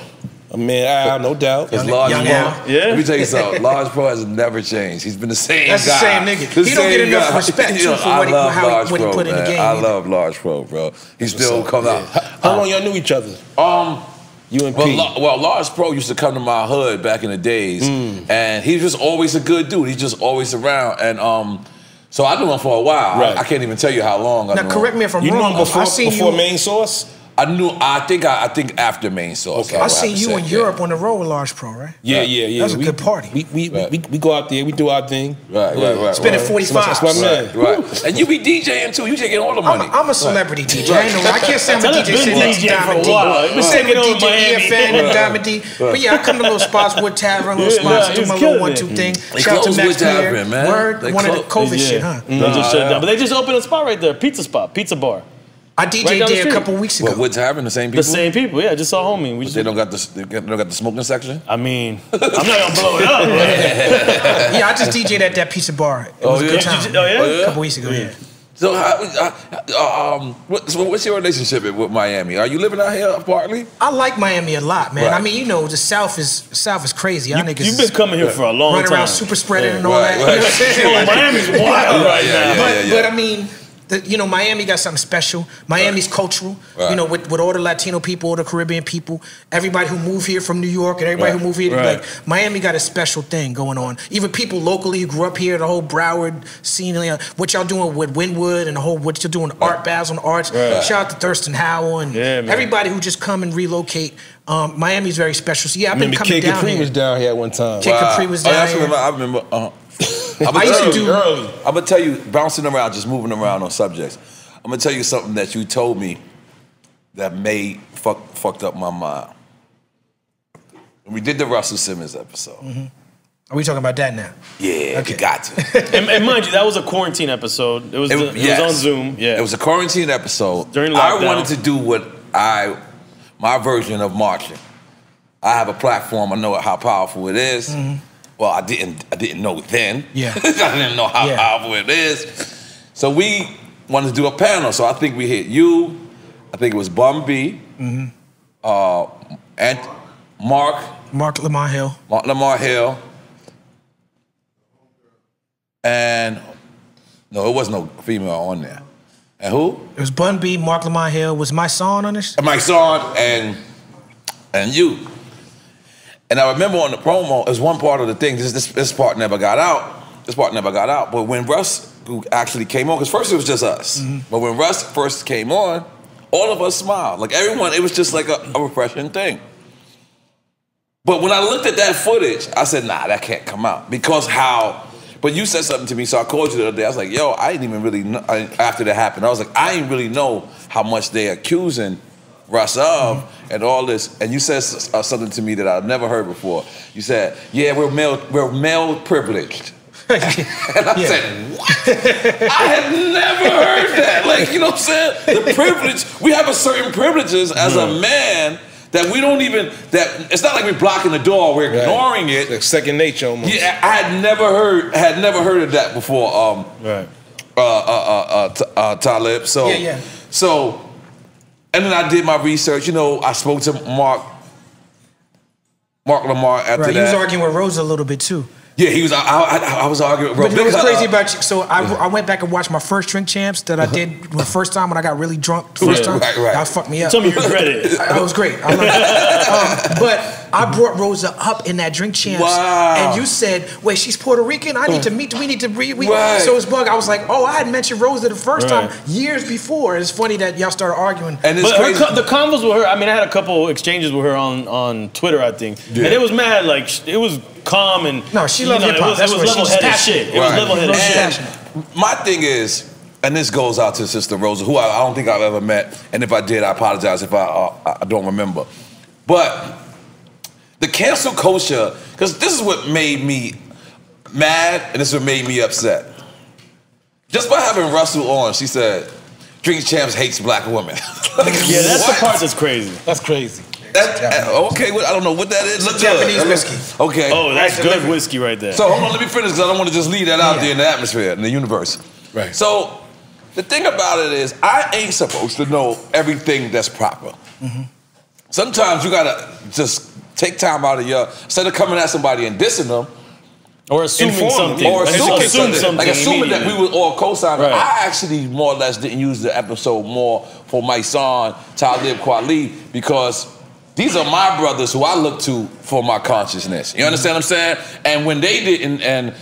I mean, I, have no doubt. Because Large Young Pro, Yeah. let me tell you something. Large Pro has never changed. He's been the same That's the same nigga. The He don't get enough guy. respect, too, Yo, for I what he- love how he- Large what he Pro, put in the man. game I either. love Large Pro, bro. He still come out. How long y'all knew each other? Um, You and well, Pete. La- well, Large Pro used to come to my hood back in the days, Mm. and he was just always a good dude. He's just always around, and um, so I knew him for a while. Right. I, I can't even tell you how long. Now, knew correct me if I'm you knew wrong. him before, I seen before you. Main Source? I knew. I think. I, I think after main source. Okay. I I would seen you say, in yeah. Europe on the road with Large Pro, right? Yeah, yeah, yeah. That was a we, good party. We we, Right. we we go out there, we do our thing. Right, right, right. Spending right. 45. That's my man. Right. And you be DJing too. You taking all the money. I'm, I'm a celebrity DJ. I, ain't no, I can't say I'm a Tell us DJ been sitting next to DJing for Diamond a D. while. Been I'm sitting taking with over DJ Miami. EFN and Right. Diamond D. But yeah, I come to little spots, Wood Tavern, little Yeah, spots, nah, do he's my little killing one it. two thing. They Shout out to closed Max Wood Tavern, Pierre. man. Word, They one of the closed- COVID Yeah. shit, huh? They just shut yeah. down. But they just opened a spot right there, pizza spot, pizza bar. I Right DJ'd there a couple weeks ago. What, Woods having the same people? The same people. Yeah, I just saw homie. We just, They don't got the they don't got the smoking section. I mean, I'm not gonna blow it up. Yeah, I just DJ'd at that pizza bar. It Oh, was a yeah? good time. you- oh, yeah? A couple weeks ago, yeah. So, how, uh, uh, um, what, so what's your relationship with Miami? Are you living out here partly? I like Miami a lot, man. Right. I mean, you know, the South is South is crazy. Y'all niggas You've been is coming here for a long running time. around super spreading and all Right, that. right. You know what I'm saying? Miami's wild right yeah, now. yeah, but, yeah, yeah. but I mean, the, you know, Miami got something special. Miami's cultural. Right. You know, with, with all the Latino people, all the Caribbean people, everybody who moved here from New York, and everybody Right. who moved here, Right. like Miami got a special thing going on. Even people locally who grew up here, the whole Broward scene, you know, what y'all doing with Wynwood and the whole what you're doing, Art Battles on Arts. Right. Shout out to Thurston Howell and Yeah, everybody who just come and relocate. Um, Miami's very special. So yeah, I've been Remember coming Kid down Capri here. was down here at one time. Kid Capri was Oh, down that's here. I remember. Uh, I'm I used to you, do- early. I'm gonna tell you, bouncing around, just moving around on subjects. I'm gonna tell you something that you told me that made fuck, fucked up my mind. When we did the Russell Simmons episode. Mm-hmm. Are we talking about that now? Yeah, Okay. we got to. And, and mind you, that was a quarantine episode. It was, It the- was- it yes. was on Zoom. Yeah. It was a quarantine episode. During lockdown. I wanted to do what I, my version of marching. I have a platform. I know how powerful it is. Mm-hmm. Well, I didn't. I didn't know then. Yeah. I didn't know how Yeah. powerful it is. So we wanted to do a panel. So I think we hit you. I think it was Bun B. Mm-hmm. Uh, and Mark, Marc Lamont Hill. Mark Lamar Hill, and no, it was no female on there. And who? It was Bun B, Marc Lamont Hill. Was Mysonne on this? Mysonne and and you. And I remember on the promo, as one part of the thing, this, this this part never got out. This part never got out. But when Russ who actually came on, because first it was just us. Mm-hmm. But when Russ first came on, all of us smiled. Like everyone, it was just like a, a refreshing thing. But when I looked at that footage, I said, nah, that can't come out. Because how, but you said something to me, so I called you the other day. I was like, yo, I didn't even really know, I, after that happened, I was like, I didn't really know how much they're accusing Of and all this. And you said uh, something to me that I've never heard before. You said, yeah, we're male, we're male privileged. and I said, what? I had never heard that. Like, you know what I'm saying? The privilege, we have a certain privileges as a man that we don't even, that it's not like we're blocking the door, we're ignoring it. Like second nature almost. Yeah, I had never heard, had never heard of that before. Um, Right. uh, uh, uh, uh, uh, Talib. So, Yeah, yeah. so, and then I did my research. You know, I spoke to Mark, Mark Lamar after Right. He was arguing with Rose a little bit too. yeah, he was. I, I, I was arguing. But you know what's because, crazy uh, about you? So I, I went back and watched my first drink champs that I did the first time when I got really drunk. First Yeah. time, Right, right. that fucked me up. Tell me you regret it. I, I was great. I loved it. Um, but I brought Rosa up in that drink champs, Wow. and you said, "Wait, she's Puerto Rican. I need to meet. We need to re." We, Right. So it's bug. I was like, "Oh, I had mentioned Rosa the first Right. time years before." It's funny that y'all started arguing. and it's But her, crazy. co- the convos with her, I mean, I had a couple exchanges with her on, on Twitter, I think. Yeah. And it was mad, like, it was calm and. No, she you loved know, hip-hop. It was, That's it what was level headed shit. It was level headed shit. My thing is, and this goes out to Sister Rosa, who I, I don't think I've ever met, and if I did, I apologize if I uh, I don't remember. But the cancel culture, because this is what made me mad, and this is what made me upset. Just by having Russell on, she said, "Drink Champs hates black women." Like, Yeah, that's what? the part that's crazy. That's crazy. That, uh, okay, well, I don't know what that is. Look Japanese good. whiskey. Okay. Oh, that's Right good delivery. whiskey right there. So hold on, let me finish because I don't want to just leave that out Yeah. there in the atmosphere, in the universe. Right. So the thing about it is, I ain't supposed to know everything that's proper. Sometimes you gotta just take time out of your instead of coming at somebody and dissing them, or assuming Inform something. or Like, assuming assume something, something. like assuming that we were all co-signing. Right. I actually more or less didn't use the episode more for my son Talib Kweli because these are my brothers who I look to for my consciousness. You understand what I'm saying? And when they didn't, and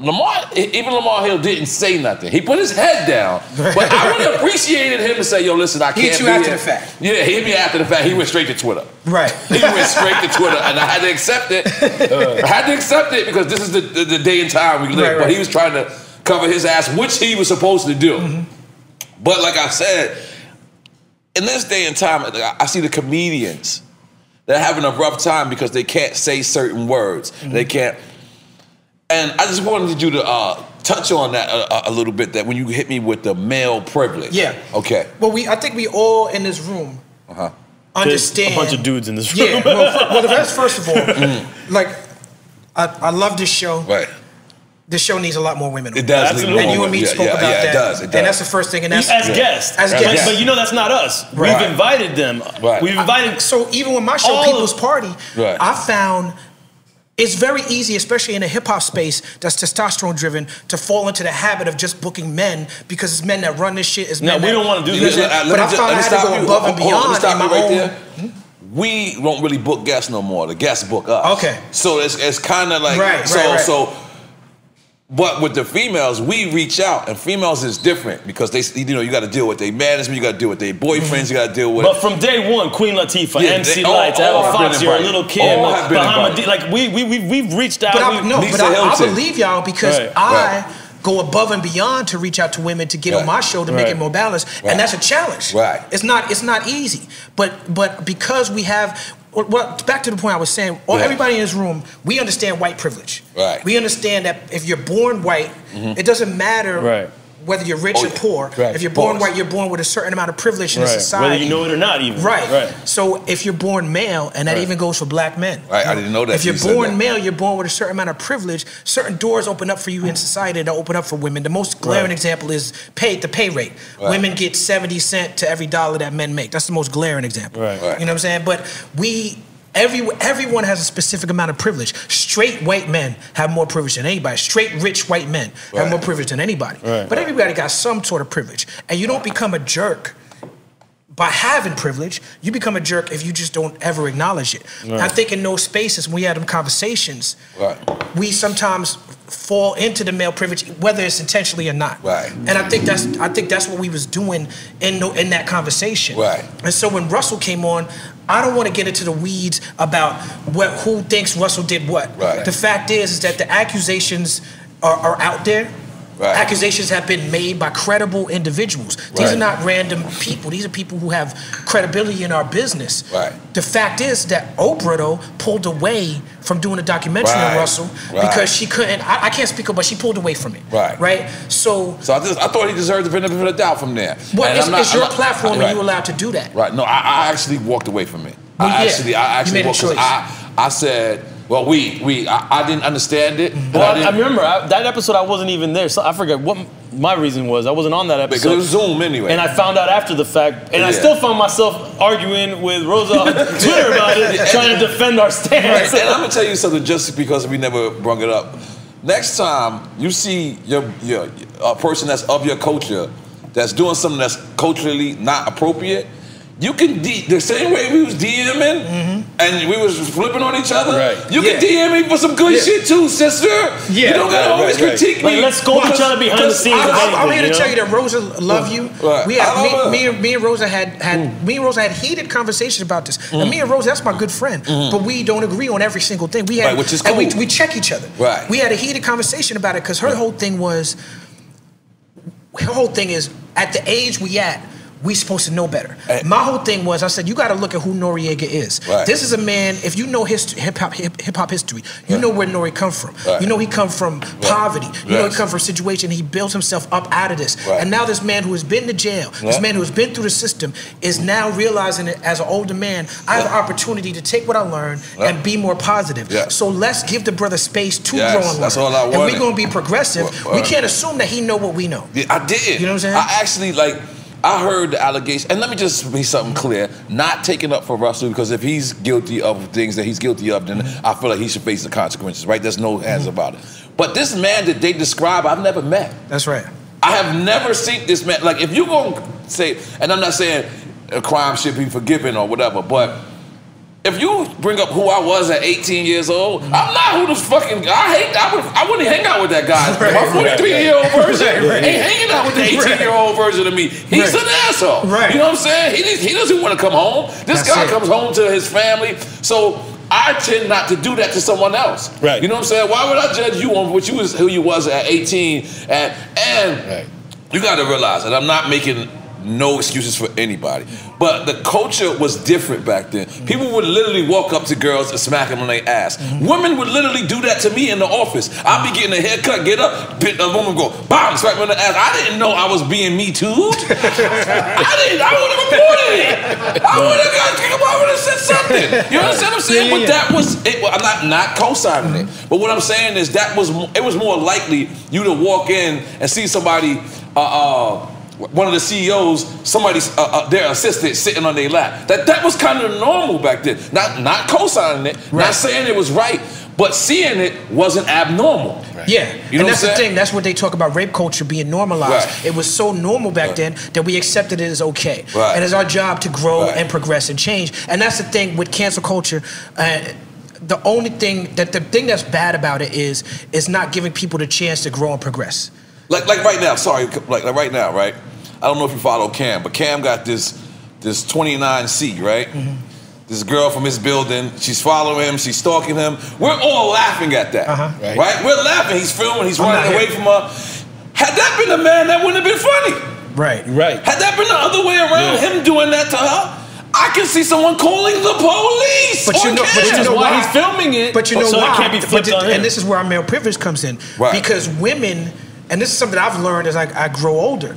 Lamar, even Lamar Hill didn't say nothing. He put his head down, but I would have appreciated him to say, "Yo, listen, I can't." hit you after here." the fact. Yeah, he hit me after the fact. He went straight to Twitter. Right. He went straight to Twitter, and I had to accept it. I had to accept it because this is the, the, the day and time we live. Right, But he was trying to cover his ass, which he was supposed to do. Mm-hmm. But like I said, in this day and time, I I see the comedians. They're having a rough time because they can't say certain words. They can't. And I just wanted you to uh, touch on that a, a- a little bit. That when you hit me with the male privilege. Yeah. Okay. Well, we I think we all in this room Uh-huh. understand. a bunch of dudes in this room. Yeah. Well, fir- well the best, first of all, like I, I love this show. Right. This show needs a lot more women. on It does. Absolutely. And you and me women. spoke yeah, about yeah, that. It does. It does. And that's the first thing. And that's as guests. As But- guests. But, you know that's not us. Right. We've invited them. Right. We've invited. So even with my show, People's of- Party, Right. I found it's very easy, especially in a hip hop space that's testosterone driven, to fall into the habit of just booking men because it's men that run this shit. It's No, men we that- don't wanna do this. Uh, let But me I ju- found I me had to go you. above and Hold let me beyond stop in my you right own. there. We don't really book guests no more. The guests book us. Okay. So it's it's kind of like Right, so right, right. so. But with the females, we reach out, and females is different because they, you know, you got to deal with their management, you got to deal with their boyfriends, you got to deal with. But from day one, Queen Latifah, Yeah, MC they all- Lights, all Ella Fox, you're a little kid, All have been Bahamadia. Like we we we we've reached out. But I, we, no, Lisa but I, I believe y'all because Right, I right. go above and beyond to reach out to women to get on my show to make it more balanced, Right. and that's a challenge. Right. It's not. It's not easy. But but because we have. Well, well, back to the point I was saying, all, Yeah. everybody in this room, we understand white privilege. Right. We understand that if you're born white, mm-hmm. it doesn't matter Right. Whether you're rich Oh, or yeah. poor. Right. If you're born Pause. white, you're born with a certain amount of privilege in the right. society. Whether you know it or not, even. Right. Right. So if you're born male, and that Right. even goes for black men. Right, I didn't know that If you're you born that. male, you're born with a certain amount of privilege. Certain doors open up for you in society that open up for women. The most glaring Right. example is pay the pay rate. Right. Women get 70 cent to every dollar that men make. That's the most glaring example. Right. Right. You know what I'm saying? But we Every, everyone has a specific amount of privilege. Straight white men have more privilege than anybody. Straight rich white men have more privilege than anybody. Right. But everybody got some sort of privilege. And you don't become a jerk by having privilege, you become a jerk if you just don't ever acknowledge it. And I think in those spaces, when we had them conversations, Right. we sometimes fall into the male privilege, whether it's intentionally or not. Right. And I think that's I think that's what we was doing in the, in that conversation. Right. And so when Russell came on, I don't want to get into the weeds about what who thinks Russell did what. Right. The fact is, is that the accusations are, are out there. Right. Accusations have been made by credible individuals. These are not random people. These are people who have credibility in our business. Right. The fact is that Oprah though pulled away from doing a documentary Right. on Russell Right. because she couldn't. I, I can't speak up, but she pulled away from it. Right. Right. So, So I just I thought he deserved the benefit of the doubt from there. well, it's, I'm not- it's I'm your not- platform, right. and you allowed to do that. Right. No, I, I actually walked away from it. Well, I yeah. actually, I actually walked. I, I said, well, we, we, I, I didn't understand it. and Well, I, I remember I, that episode. I wasn't even there, so I forget what my reason was. I wasn't on that episode because it was Zoom anyway. And I found out after the fact, and I still found myself arguing with Rosa on Twitter about it, trying to defend our stance. and I'm gonna tell you something just because we never brung it up. Next time you see your your a person that's of your culture that's doing something that's culturally not appropriate, you can D, the same way we was DMing mm-hmm. and we was flipping on each other. Right. You can Yeah. DM me for some good Yeah. shit too, sister. you don't gotta right, always right, critique Like, me. let's scold each other behind the scenes. I, of I, I'm anything, here to tell you that Rosa love you. Right. We had me, me, and- me and Rosa had had mm. me and Rosa had heated conversations about this. And mm. me and Rosa, that's my good friend, mm. but we don't agree on every single thing. We had, which is and we, we check each other. Right. We had a heated conversation about it because her whole thing was, her whole thing is at the age we at. We supposed to know better. Eh. My whole thing was, I said, you got to look at who Noreaga is. Right. This is a man. If you know his hip hop hip hop history, you know where Nori come from. Right. You know he come from poverty. You know he come from a situation. He built himself up out of this. Right. And now this man who has been to jail, this man who has been through the system, is now realizing it as an older man. I have an opportunity to take what I learned and be more positive. So let's give the brother space to Yes, grow and learn. that's all I And we're gonna be progressive. Word. We can't assume that he know what we know. Yeah, I did. You know what I'm saying? I actually like. I heard the allegation, and let me just be something clear: not taking up for Russell because if he's guilty of things that he's guilty of, then I feel like he should face the consequences. Right? There's no hands mm-hmm. about it. But this man that they describe, I've never met. That's right. I have never seen this man. Like, if you're gonna say, and I'm not saying a crime should be forgiven or whatever, but if you bring up who I was at 18 years old, I'm not who the fucking I hate. I would I wouldn't hang out with that guy. My 43 year old version ain't hanging out with the 18 year old version of me. He's Right. an asshole. Right. You know what I'm saying? He he doesn't want to come home. This That's guy it. comes home to his family. So. I tend not to do that to someone else. Right. You know what I'm saying? Why would I judge you on what you was who you was at 18 and and Right. you got to realize that I'm not making no excuses for anybody. But the culture was different back then. People would literally walk up to girls and smack them on their ass. Women would literally do that to me in the office. I'd be getting a haircut, get up, bit- a woman go, bam, smack me on the ass. I didn't know I was being me too. I didn't. I would have reported it. I would have got. I would have said something. You understand what I'm saying? Yeah, yeah, but that was. It, I'm not not co-signing it. But what I'm saying is that was. It was more likely you to walk in and see somebody. Uh, uh, one of the CEOs, somebody, uh, uh, their assistant sitting on their lap. That that was kind of normal back then. Not not co-signing it, Right. not saying it was right, but seeing it wasn't abnormal. Yeah, You know and that's the thing. That's what they talk about rape culture being normalized. Right. It was so normal back then that we accepted it as okay, Right. and it's our job to grow Right. and progress and change. And that's the thing with cancel culture. Uh, the only thing that the thing that's bad about it is is not giving people the chance to grow and progress. Like like right now, sorry, like, like right now, right? I don't know if you follow Cam, but Cam got this this 29C, right? Mm-hmm. This girl from his building, she's following him, she's stalking him. We're all laughing at that, Uh-huh. right. Right. We're laughing. He's filming, he's I'm running away from her. Had that been a man, that wouldn't have been funny. Right. Right. Had that been the other way around, Yeah. him doing that to her, I can see someone calling the police. But you on know- but you know why why? he's filming it. But you know so why? it can't be But flipped th- on him. And this is where our male privilege comes in. Right. Because women, and this is something I've learned as I, I grow older,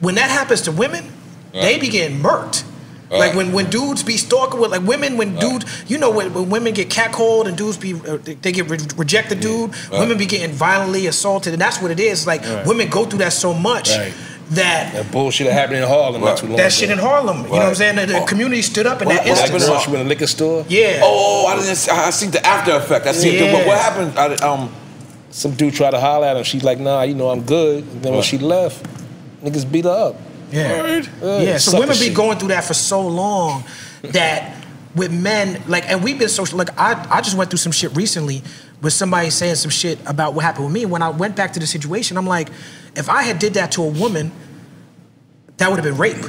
when that happens to women, they be getting murked. Like when, when dudes be stalking with like women when dudes you know when, when women get catcalled and dudes be uh, they- they get re- reject the dude Right. women be getting violently assaulted and that's what it is like women go through that so much Right. that That bullshit that happened in Harlem not too long that ago. shit in Harlem. You know what I'm saying? The, the Oh. community stood up in What- that what What instance. happened when she went to the liquor store? Yeah. Oh, I didn't. I seen the after effect. I seen. The, but what Yeah. happened? I, um, Some dude tried to holler at her. She's like, nah, you know, I'm good. And then when she left, niggas beat her up. Yeah. Word. Yeah. So women be shit. going through that for so long that with men, like, and we've been social. Like, I, I just went through some shit recently with somebody saying some shit about what happened with me. When I went back to the situation, I'm like, if I had did that to a woman, that would have been rape.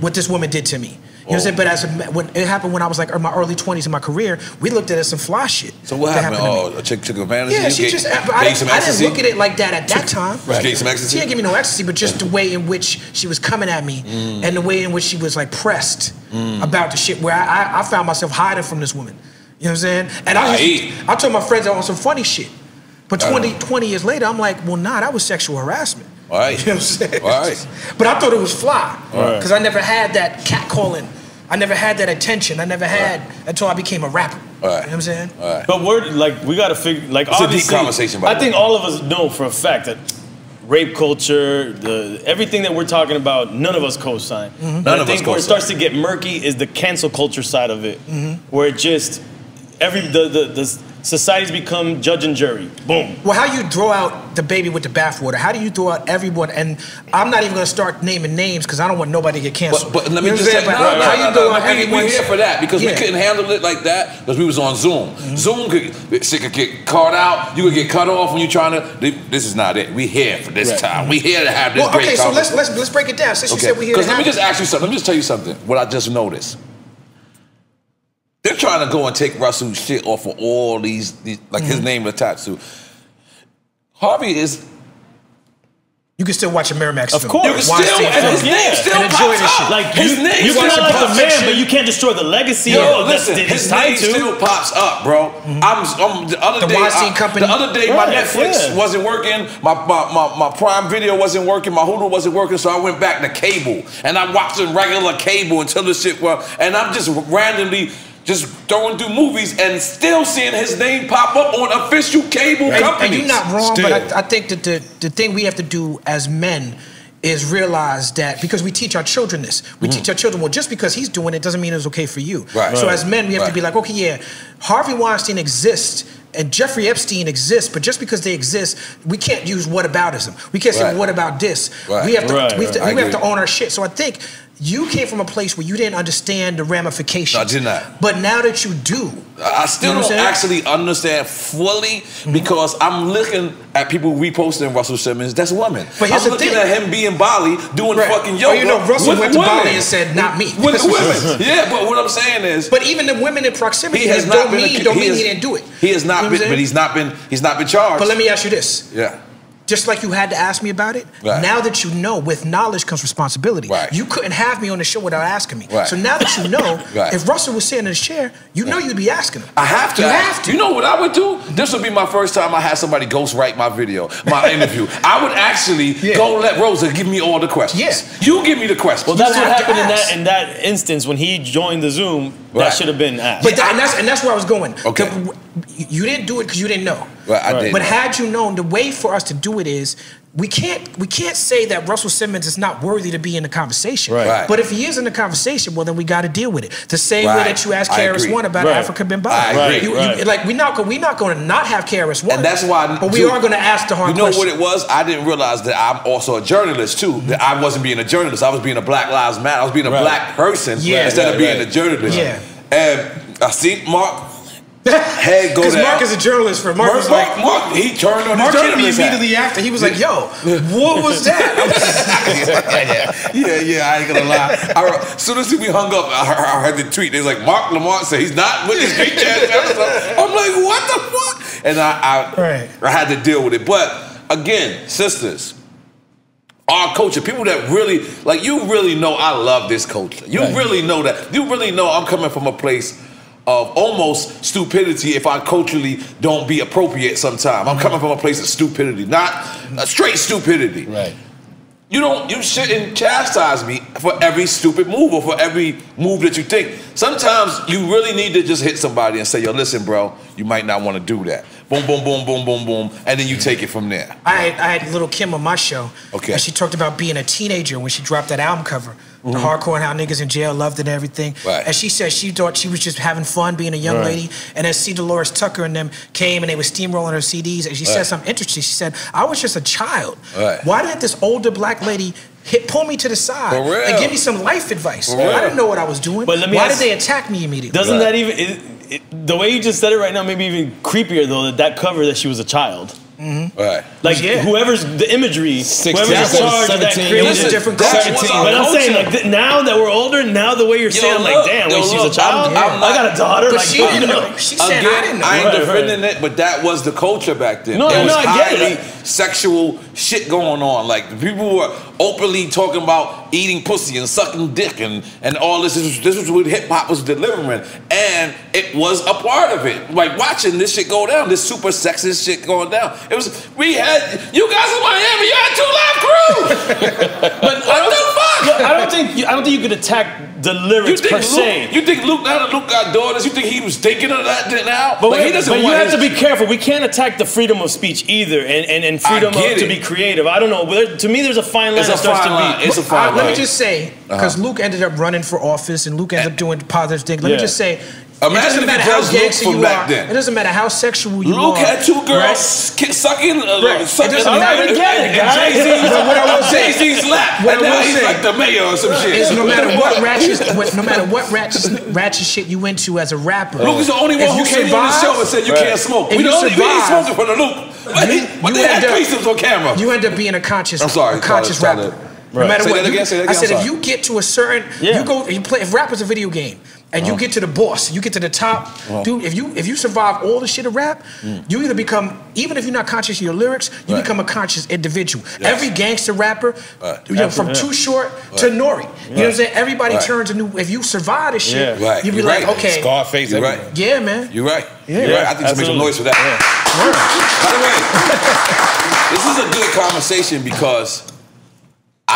What this woman did to me. You know what I'm saying? But as a, when it happened when I was like in my early 20s in my career, we looked at it as some fly shit. so what happened? to me. Oh, a chick took advantage. of Yeah, you? she just. I, some I didn't look at it like that at that time. Right. She gave some ecstasy? She didn't give me no ecstasy, but just the way in which she was coming at me Mm. and the way in which she was like pressed about the shit. Where I, I, I found myself hiding from this woman. You know what I'm saying? And I, Aight. used, I told my friends I on some funny shit. But 20, 20 years later, I'm like, well, nah, that was sexual harassment. All right. You know what I'm saying? All right. But I thought it was fly Right. because I never had that catcalling. I never had that attention. I never had until I became a rapper. Right. You know what I'm saying? All right. But we're like we gotta figure like It's a deep obviously, conversation, by I the think way. all of us know for a fact that rape culture, the everything that we're talking about, none of us co-sign. Mm-hmm. None I of think us where it starts to get murky is the cancel culture side of it, Mm-hmm. where it just every the, the the society's become judge and jury. Boom. Well, how you throw out the baby with the bathwater? How do you throw out everyone? And I'm not even gonna start naming names because I don't want nobody to get canceled. But, but let me You just say, saying? no, But no, how no, you throw out no, we, we're here for that because Yeah. we couldn't handle it like that because we was on Zoom. Mm-hmm. Zoom could shit could get caught out. You could get cut off when you're trying to. This is not it. We here for this Right. time. We here to have this Well, great okay, so let's let's let's break it down. Since you said we here because let me just ask you something. Let me just tell you something. What I just noticed. They're trying to go and take Russell's shit off of all these, these like his Mm-hmm. name attached to. Harvey is. you can still watch a Miramax Of film. course. You can Watch still, the and his name Yeah. still And enjoy pops up. shit. Like his you, name you still can watch not a like the man, Fiction. but you can't destroy the legacy Yo, of listen, that's his it's tied name to. still pops up, bro. I'm, I'm the other The day. Weinstein I- Company. The other day, my Netflix yeah. wasn't working. My, my my my Prime Video wasn't working. My Hulu wasn't working. So I went back to cable, and I'm watching regular cable until the shit well. And I'm just randomly. Just throwing through movies and still seeing his name pop up on official cable And, companies. and you're not wrong, Still. but I, I think that the, the thing we have to do as men is realize that because we teach our children this, we teach our children, well, just because he's doing it doesn't mean it's okay for you. Right. So Right. as men, we have Right. to be like, okay, yeah, Harvey Weinstein exists and Jeffrey Epstein exists, but just because they exist, we can't use whataboutism. We can't say Right. what about this. Right. We have to, Right, we have to, right. we have to own our shit. So I think you came from a place where you didn't understand the ramifications. No, I did not. But now that you do, I still You know don't actually understand fully mm-hmm. because I'm looking at people reposting Russell Simmons. That's women. But here's I'm looking thing. at him being Bali doing Right. fucking Oh, yoga. you know, Russell with went to women. Bali and said, "Not me." With women. Yeah, but what I'm saying is. But even the women in proximity he has not don't been. mean ac- don't he mean has- he didn't do it. He has You know not been, but he's not been. He's not been charged. But let me ask you this: Yeah. Just like you had to ask me about it, Right. now that you know, with knowledge comes responsibility. Right. You couldn't have me on the show without asking me. Right. So now that you know, Right. if Russell was sitting in his chair, you know you'd be asking him. I have to. You ask. have to. You know what I would do? This would be my first time I had somebody ghostwrite my video, my interview. I would actually Yeah. go let Rosa give me all the questions. Yeah. You give me the questions. Well, that's what happened in that in that instance when he joined the Zoom. Right. That should have been asked. But that, and that's and that's where I was going. Okay. The- you didn't do it because you didn't know. Right, I didn't But had you known, the way for us to do it is we can't we can't say that Russell Simmons is not worthy to be in the conversation. Right. Right. But if he is in the conversation, well then we got to deal with it. The same way that you asked I KRS agree. One about Right. Africa Ben I agree. You, you- Right. like we not go- we not going to not have KRS One. And that's why. But we too, are going to ask the hard You know question. what it was? I didn't realize that I'm also a journalist too. That I wasn't being a journalist. I was being a Black Lives Matter. I was being a Right. black person Yeah. instead of being right. a journalist. Yeah. And I see Marc head go Because down. Marc is a journalist. For Marc, Marc, was like, Marc, Marc, he turned on Marc hit me journalist hat. immediately after. He was like, "Yo, what was that?" I yeah, yeah, I ain't gonna lie. As soon as we hung up, I heard, the tweet. They was like, Marc Lamont said he's not with his street jazz. I'm like, what the fuck? And I, I, Right. I had to deal with it. But again, sisters, our culture, people that really, like, you really know I love this culture. You Right. really know that. You really know I'm coming from a place of almost stupidity if I culturally don't be appropriate sometime. I'm coming from a place of stupidity, not uh, straight stupidity. Right. You don't. You shouldn't chastise me for every stupid move or for every move that you think. Sometimes you really need to just hit somebody and say, "Yo, listen, bro, you might not want to do that." boom, boom, boom, boom, boom, boom, and then you take it from there. I had, I had Lil' Kim on my show. Okay. And she talked about being a teenager when she dropped that album cover. The hardcore and how niggas in jail loved it and everything. Mm-hmm. Right. And she said she thought she was just having fun being a young Right. lady. And then C. Dolores Tucker and them came and they were steamrolling her CDs. And she said something interesting. She said, I was just a child. Right. Why didn't this older black lady hit, pull me to the side and give me some life advice? For real. I didn't know what I was doing. But let me Why ask- did they attack me immediately? Doesn't Right. that even it, it, the way you just said it right now? Maybe even creepier though. That that cover that she was a child. Mm-hmm. Right. Like Yeah. whoever's the imagery, 16, whoever's in charge of that 17, it was a different culture. was too. our But I'm saying, like th- now that we're older, now the way you're saying, I'm like, damn, yo, when she was a child, I'm- I'm I got a daughter. But like, she fuck, didn't you know. She said, I didn't know. I ain't Right, defending it, but that was the culture back then. No, there no, was I get it. sexual shit going on. Like the people were openly talking about eating pussy and sucking dick and, and all this. This was, this was what hip hop was delivering, and it was a part of it. Like watching this shit go down, this super sexist shit going down. It was we had you guys in Miami, you had two live crews. But I what don't, the fuck? Look, I don't think you, I don't think you could attack the You lyrics think per Luke? se. You think Luke now that Luke got daughters? You think he was thinking of that now? But, like, wait, he doesn't but you have to be careful. We can't attack the freedom of speech either, and and, and freedom of, to be creative. I don't know. But to me, there's a fine line It's a that starts fine to line. be. It's a Uh, fine let line. me just say, because Luke ended up running for office and Luke ended up doing positive things. Let Yeah. me just say, Imagine if matter it how was Luke gangster from you back are. then. It doesn't matter how sexual you Luke are. had two girls ki- sucking, uh, Right. sucking. It doesn't matter. and- Get it, guys. Jay-Z's, what I will say- Jay-Z's lap, what and now he's say like the mayor or some shit. Is no matter what ratchet, what, no matter what ratchet, ratchet shit you into as a rapper. Luke is the only one who you came on the show and said you Right. can't smoke. If We you don't we ain't survive- smoking for the Luke. But You- they had end up- on camera. You end up being a conscious, I'm sorry, a conscious sorry, sorry. rapper. No matter Say what. that you- again, I said if you get to a certain, Yeah. you go, you play. If rapper's a video game, and you oh. get to the boss, you get to the top, dude. If you if you survive all the shit of rap, mm. you either become even if you're not conscious of your lyrics, you Right. become a conscious individual. Yes. Every gangster rapper, Right. you know, from Too Short to Nori, you know what I'm saying? Everybody Right. turns a new. If you survive this shit, Yeah. Right. you be You're like, right. okay, Scarface, You're right. yeah, man. You're right. You're Yeah, right. I think you make some noise for that. By the way, this is a good conversation because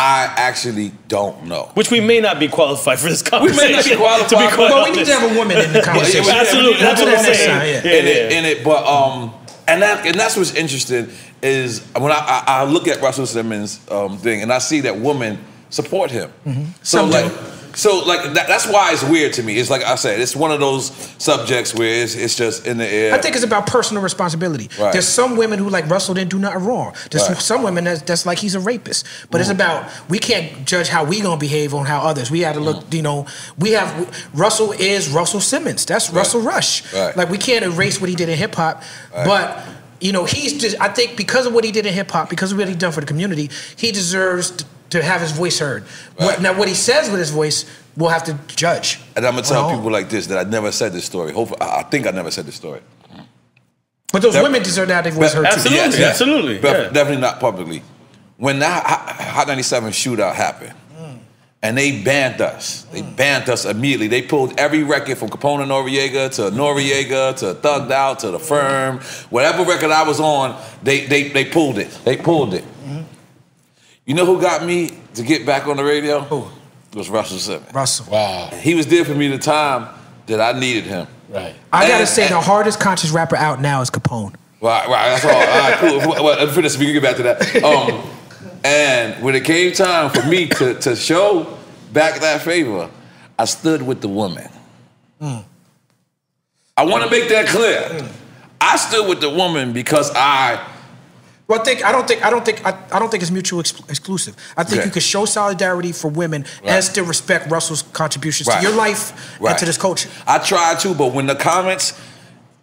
I actually don't know. Which we may not be qualified for this conversation. We may not be qualified, to be but- quite But we need to have a woman in the conversation. Yeah, Absolutely, that's what I'm Next saying. time, yeah. Yeah, in it, in it. But um, and that and that's what's interesting is when I, I, I look at Russell Simmons um thing and I see that women support him. So Mm-hmm. Some like. do. So like that, that's why it's weird to me. It's like I said, it's one of those subjects where it's, it's just in the air. I think it's about personal responsibility. Right. There's some women who like Russell didn't do nothing wrong. There's Right. some women that's, that's like he's a rapist. But it's mm. about we can't judge how we gonna behave on how others. We have to look. Mm. You know, we have Russell is Russell Simmons. That's Russell Rush. Right. Like we can't erase what he did in hip hop, Right. but. You know, he's just, I think because of what he did in hip hop, because of what he done for the community, he deserves to, to have his voice heard. Right. What, now, what he says with his voice, we'll have to judge. and I'm gonna tell people own. like this that I never said this story. Hopefully, I I think I never said this story. But those That- women deserve to have their voice heard too. Absolutely. absolutely, Def- yeah. Definitely not publicly. When that Hot Hot 97 shootout happened, and they banned us, they banned us immediately. They pulled every record from Capone and Noreaga to Noreaga to Thugged Out to The Firm. Whatever record I was on, they, they, they pulled it. They pulled it. You know who got me to get back on the radio? Who? It was Russell Simmons. Russell. Wow. He was there for me the time that I needed him. Right. I gotta say, and- the hardest conscious rapper out now is Capone. Right, right. That's all. all right, cool. Well, for this, we can get back to that. Um, and when it came time for me to, to show back that favor, I stood with the woman. I want to make that clear. I stood with the woman because I Well, I think I don't think I don't think I, I don't think it's mutually ex- exclusive. I think Okay. you can show solidarity for women Right. and still respect Russell's contributions Right. to your life Right. and to this culture. I tried to, but when the comments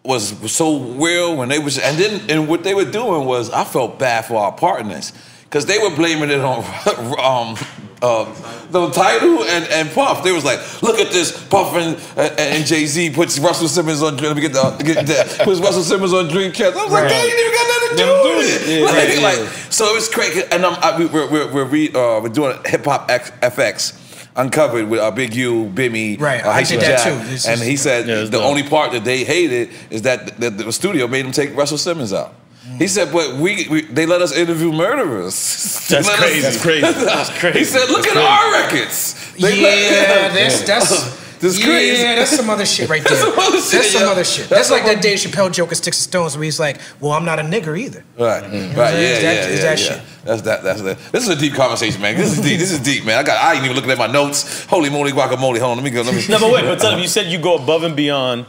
was, was so real, when they was, and then and what they were doing was, I felt bad for our partners because they were blaming it on um, uh, the title and, and Puff. They was like, look at this, Puff and, and Jay Z puts Russell Simmons on. Let me get the get that. Puts Russell Simmons on Drink Champs. I was like, Right. they ain't even got nothing to do do with it. it. Yeah, like, right, yeah. like, so it was crazy. And um, I, we, we're we're we're, re, uh, we're doing hip hop X- FX. Uncovered with uh, Big U, Bimmy, Right, uh, I Haitian did that Jack. too. This and he said Yeah, the dope. only part that they hated is that the, the studio made them take Russell Simmons out. He mm. said, but we, we they let us interview murderers. That's crazy. us- That's crazy. That's crazy. He said, look That's at crazy. our records. They yeah, let- that's that's This is crazy. Yeah, that's some other shit right there. That's some other shit, That's some other shit. That's That's, like that Dave Chappelle joke of Sticks and Stones where he's like, "Well, I'm not a nigger either." Right, right, what I'm yeah, saying? yeah, that- yeah, it's yeah. shit. That's that. That's that. This is a deep conversation, man. This is deep. This is deep, man. I got. I ain't even looking at my notes. Holy moly, guacamole. Hold on, let me go. Let me. No, but wait, but tell me, you said you go above and beyond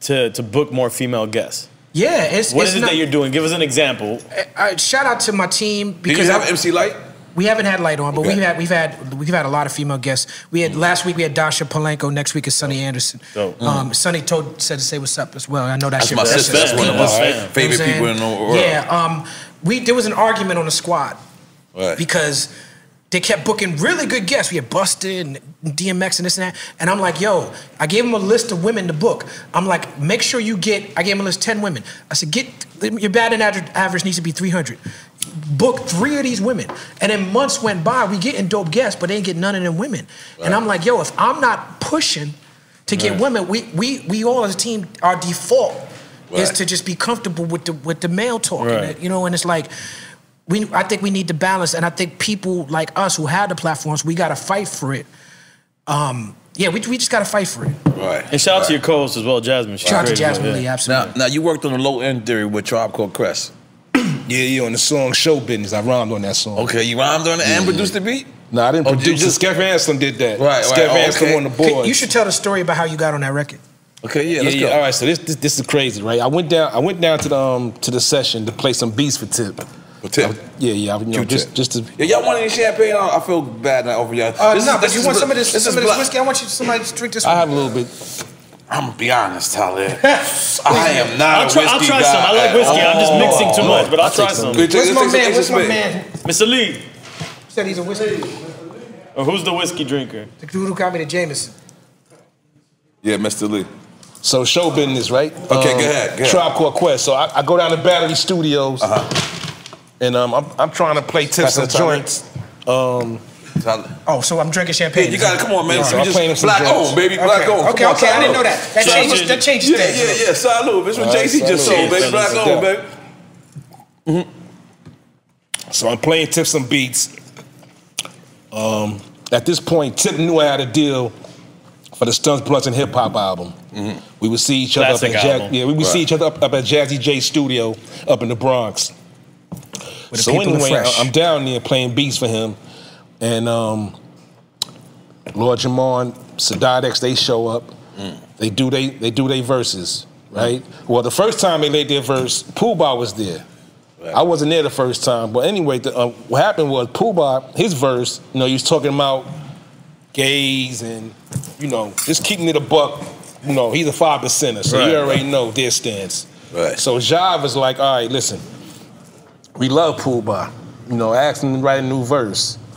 to to book more female guests. Yeah, it's What it's is it not, that you're doing? Give us an example. Uh, shout out to my team Did because you have I- MC Lyte? we haven't had Lyte on, but Okay. we've had we've had we've had a lot of female guests. We had last week we had Dasha Polanco. Next week is Sunny Anderson. Dope. Um, Sunny told said to say what's up as well. I know that That's shit. my that's sister. That's one of That's my fam. You know what favorite I'm people in the world. Yeah, um, we there was an argument on the squad Right. because they kept booking really good guests. We had Busta and DMX and this and that. And I'm like, yo, I gave them a list of women to book. I'm like, make sure you get, I gave them a list 10 women. I said, get, your batting average, average needs to be 300. Book three of these women. And then months went by, we getting dope guests, but they ain't get none of them women. And I'm like, yo, if I'm not pushing to get women, we, we, we all as a team, our default is Right. to just be comfortable with the, with the male talk. Right. And, you know, and it's like, we I think we need to balance, and I think people like us who have the platforms, we got to fight for it. Um, yeah, we, we just got to fight for it. Right. And shout out right. to your co-host as well, Jasmine. She's Shout out to Jasmine. Lee, absolutely. Now, now you worked on the low end theory with Tribe Called Quest. Yeah, yeah, on the song Show Business. I rhymed on that song. Okay, you rhymed on it and produced the beat. No, I didn't Oh, you produce just- it. Skeff Anselm did that. Right, right. Skeff Anselm okay. on the board. you should tell the story about how you got on that record. Okay, yeah, Yeah, let's yeah. go. All right, so this, this this is crazy, right? I went down I went down to the um to the session to play some beats for Tip. For Tip. I- yeah, yeah. I- You know, just just to Yeah, y'all want any champagne? I I feel bad now over y'all. Uh, This is- no, but you want some of this, This some of this whiskey? I want you somebody to drink this. I one. have a little bit. I'm gonna be honest, Tyler. I am not I'll a try, whiskey I'll try guy some. I like at whiskey. I'm just mixing too much, but I'll, try some. some. Where's my man? Where's my man? Mr. Lee, Said he's a whiskey. or who's the whiskey drinker? The dude who got me the Jameson. Yeah, Mr. Lee. So show business, right? Okay, go ahead, go ahead. Tribe Called Quest. So I, I go down to Battery Studios, and um, I'm, I'm trying to play tips. And joints. Um, Oh, so I'm drinking champagne. Hey, you got to come on, man. Yeah, So I'm you playing some black jazz. owned, baby. Black Okay, owned. okay, on, okay, I didn't know that. That Salute. changes, that changes Yeah, things. yeah, yeah. Salute. It's what All right, JC just salute. sold, baby. Cheers, Black fellas. owned, baby. so I'm playing Tip some beats. Um, at this point, Tip knew I had a deal for the Stunts, Blunts, and Hip Hop album. We would see each other Classic up at album. yeah, we would see each other up, up at Jazzy Jay Studio up in the Bronx. The so anyway. I- I'm down there playing beats for him, and um, Lord Jamar, Sadat X, they show up. They do they they do their verses, right? Well, the first time they laid their verse, Puba was there. I wasn't there the first time, but anyway, the, uh, what happened was Puba, his verse, you know, he was talking about gays and you know just keeping it a buck. You know, he's a five percenter, so Right, you already know their stance. Right. So Jav is like, all right, listen, we love Puba. You know, ask him to write a new verse.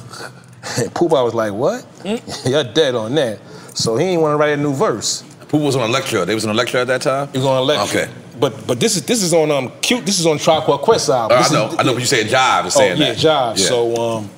And Puba was like, what? You're dead on that. So he didn't want to write a new verse. Who was on Elektra. They was on Elektra at that time? He was on Elektra. Okay. But but this is this is on um cute. This is on Tribe Called Quest album. Oh, This I know. is- I know what you said. Jive is Oh saying yeah, that. Jive. Yeah. So um,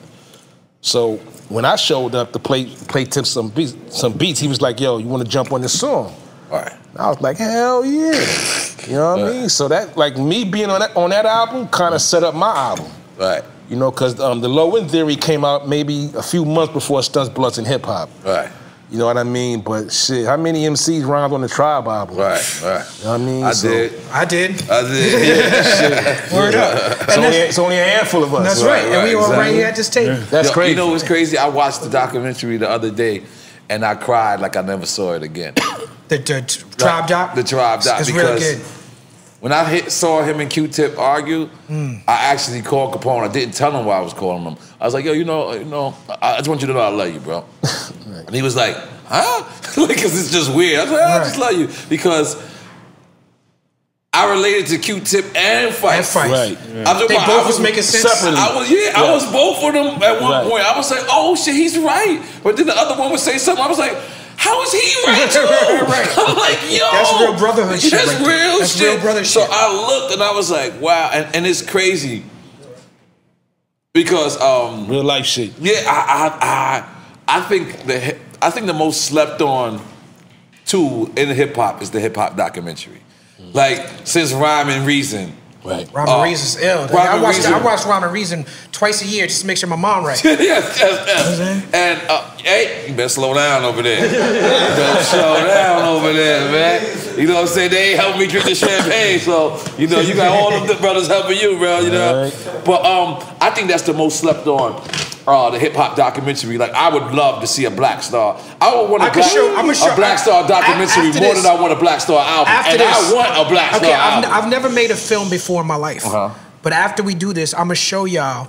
so when I showed up to play play Tip some beats, some beats, he was like, "Yo, you want to jump on this song?" All right. I was like, "Hell yeah!" You know what I mean? So that like me being on that on that album kind of set up my album. Right. You know, because um, the Low End Theory came out maybe a few months before Stunts, Blunts, and Hip Hop. Right. You know what I mean? But shit, how many MCs rhymed on the Tribe album? Right. Right. You know what I mean? I So- did. I did. I did. Yeah, Word up. It's only, it's only a handful of us. That's Right, right. And we right, all right exactly. here at this table. That's Yo, crazy. You know what's crazy? I watched the documentary the other day, and I cried like I never saw it again. The, the t- tribe doc. The Tribe doc, It's really because- good. When I hit, saw him and Q-Tip argue, Mm. I actually called Capone. I didn't tell him why I was calling him. I was like, "Yo, you know, you know, I I just want you to know I love you, bro." And he was like, "Huh?" Because it's just weird. I was like, "I just love you," because I related to Q-Tip and Fife. And Fife. Right. I'm They both I was making sense. separately. I was yeah, I was both of them at one Right. point. I was like, oh shit, he's right. But then the other one would say something. I was like, how is he right too? Right, right. I'm like, yo, That's real brotherhood shit That's right there. real That's shit. real brother so shit. I looked and I was like, wow, and, and it's crazy because um, Real life shit. yeah, I I I, I think the I think the most slept on tool in hip hop is the hip hop documentary. Like since Rhyme and Reason, Right. Rhyme and Uh, Reason's ill. Rhyme and I watch Reason- I watch Rhyme and Reason twice a year just to make sure my mom right. yes, yes, yes. And uh, hey, you better slow down over there. you better slow down over there, man. You know what I'm saying? They ain't helping me drink the champagne, so you know you got all of the brothers helping you, bro. You know. Right. But um, I think that's the most slept on. Uh, the hip hop documentary. Like I would love to see a Black Star. I would want a I black, show- I'ma show- a Black Star documentary after more this- than I want a Black Star album. After and this, I want a Black Star Okay, I've, album. I've never made a film before in my life. Uh-huh. But after we do this, I'm gonna show y'all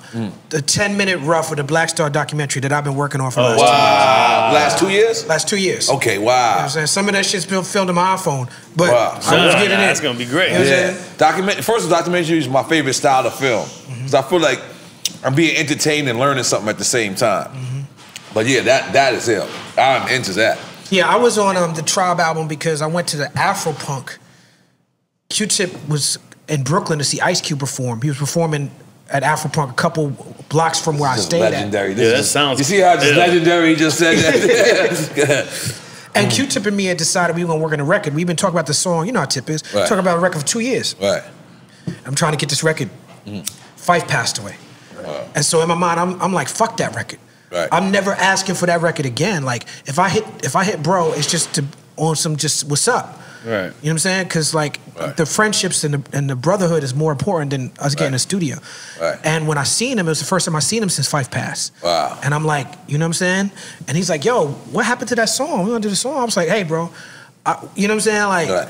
the 10 minute rough of the Black Star documentary that I've been working on for the last, Oh, wow. Last two years? last two years. Okay, You know what wow. I'm saying? Some of that shit's been filmed on my iPhone, but Wow. I was Nah, getting nah, in. That's gonna be great. You know what I'm Yeah. Document first documentary is my favorite style of film. Mm-hmm. Cause I feel like I'm being entertained and learning something at the same time. Mm-hmm. But yeah, that that is it. I'm into that. Yeah, I was on um, the Tribe album because I went to the Afro Punk. Q-Tip was in Brooklyn to see Ice Cube perform. He was performing at Afro Punk a couple blocks from where I This is stayed legendary. at. This Yeah, that is- sounds- You see how just yeah. legendary he just said that? And Q-Tip and me had decided we were gonna work on a record. We've been talking about the song, you know how Tip is. Right. Talking about a record for two years. right. I'm trying to get this record. Fife passed away. And so in my mind, I'm, I'm like, fuck that record. Right. I'm never asking for that record again. Like if I hit if I hit bro, it's just to on some just what's up. Right. You know what I'm saying? Because like Right. the friendships and the and the brotherhood is more important than us getting a studio. Right. And when I seen him, it was the first time I seen him since Fife Pass. Wow. And I'm like, you know what I'm saying? And he's like, yo, what happened to that song? We gonna do the song. I was like, hey, bro, I, you know what I'm saying? Like, Right.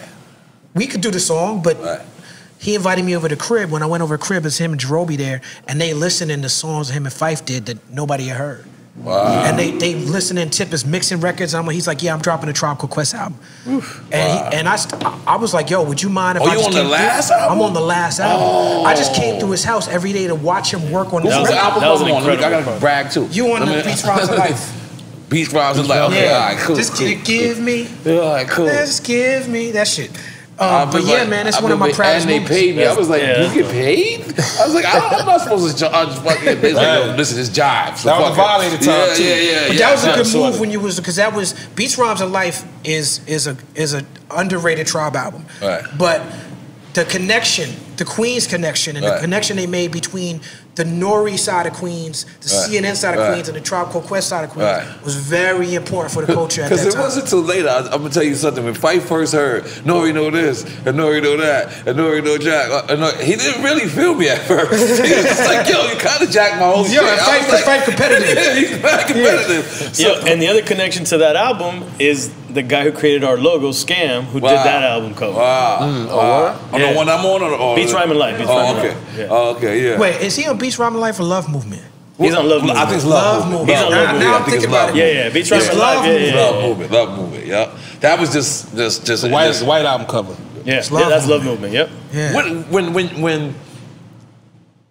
we could do the song, but Right. He invited me over to crib. When I went over to crib, it's him and Jarobi there, and they listening to songs him and Fife did that nobody had heard. Wow. And they they listening. Tip is mixing records. I'm he's like, yeah, I'm dropping a Tribe Called Quest album. And he, and I st- I was like, yo, would you mind if Oh, I you just on the came through? last album? I'm on the last album. Oh. I just came oh. through his house every day to watch him work on this That was an- record. album that was an I'm on? Let I gotta brag too. You on Let the me- Beats Rhymes Life? Beats Rhymes is like, okay, all right, cool. Just cool, gi- give me. All right, cool. just give me that shit. I've Uh, but been yeah, like- man, it's I've one of my like- proudest And they moments. paid me. I was like, Yeah. you get paid? I was like, I, am not supposed to charge fucking. They was like, yo, listen, it's jive. So That was fuck the time, yeah, too. Yeah, yeah, But yeah. that was a good sorta. move when you was because that was Beats Rhymes of Life is is a is a underrated tribe album. Right. But the connection, the Queens connection, and Right. the connection they made between the Nori side of Queens, the Right. CNN side of Right. Queens, and the Tribe Called Quest side of Queens Right. was very important for the culture at that Because time. it wasn't until later. I, I'm gonna tell you something. When Fife first heard, Nori know this, and Nori know that, and Nori know Jack, uh, and Nori- he didn't really feel me at first. He was just like, yo, you kind of jacked my whole Yo, shit. I Fife- was like, Fife competitive. yeah, he's very competitive. So, Yeah, and the other connection to that album is the guy who created our logo, Scam, who Wow. did that album cover. Wow. Mm, wow. On oh, Yeah. the one I'm on, or, or Beats Rhyme and Life, Beats oh, Rhyme and okay. Life, yeah. Oh, okay. Yeah. Wait, is he on Beats Rhyme of Life or Love Movement? He's on Love Movement. I think it's Love love, Movement. He's on Love Now- Movement. now I I'm thinking about it. Yeah, yeah, Beats Rhyme and Life. Yeah, yeah, yeah. Love movement, love movement. Yeah, that was just, just, just. The white, just- white album cover. Yeah, Love yeah, that's Love Movement. Movement. Yep. Yeah. When, when, when, when,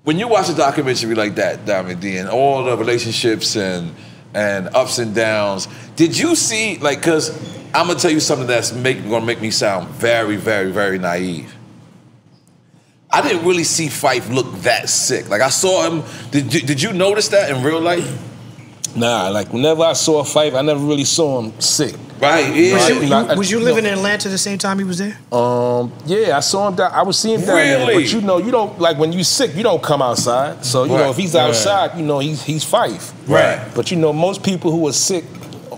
when you watch a documentary like that, Diamond D, and all the relationships and and ups and downs, did you see like? Cause I'm gonna tell you something that's make, gonna make me sound very, very, very naive. I didn't really see Fife look that sick. Like I saw him. Did did you notice that in real life? Nah, like whenever I saw Fife, I never really saw him sick. Right. Yeah. Was you, you- was you no. living in Atlanta the same time he was there? Um, yeah, I saw him down. I was seeing him down there, Really? but you know, you don't like when you sick, you don't come outside. So you Right. know, if he's outside, you know, he's he's Fife. Right. But you know, most people who are sick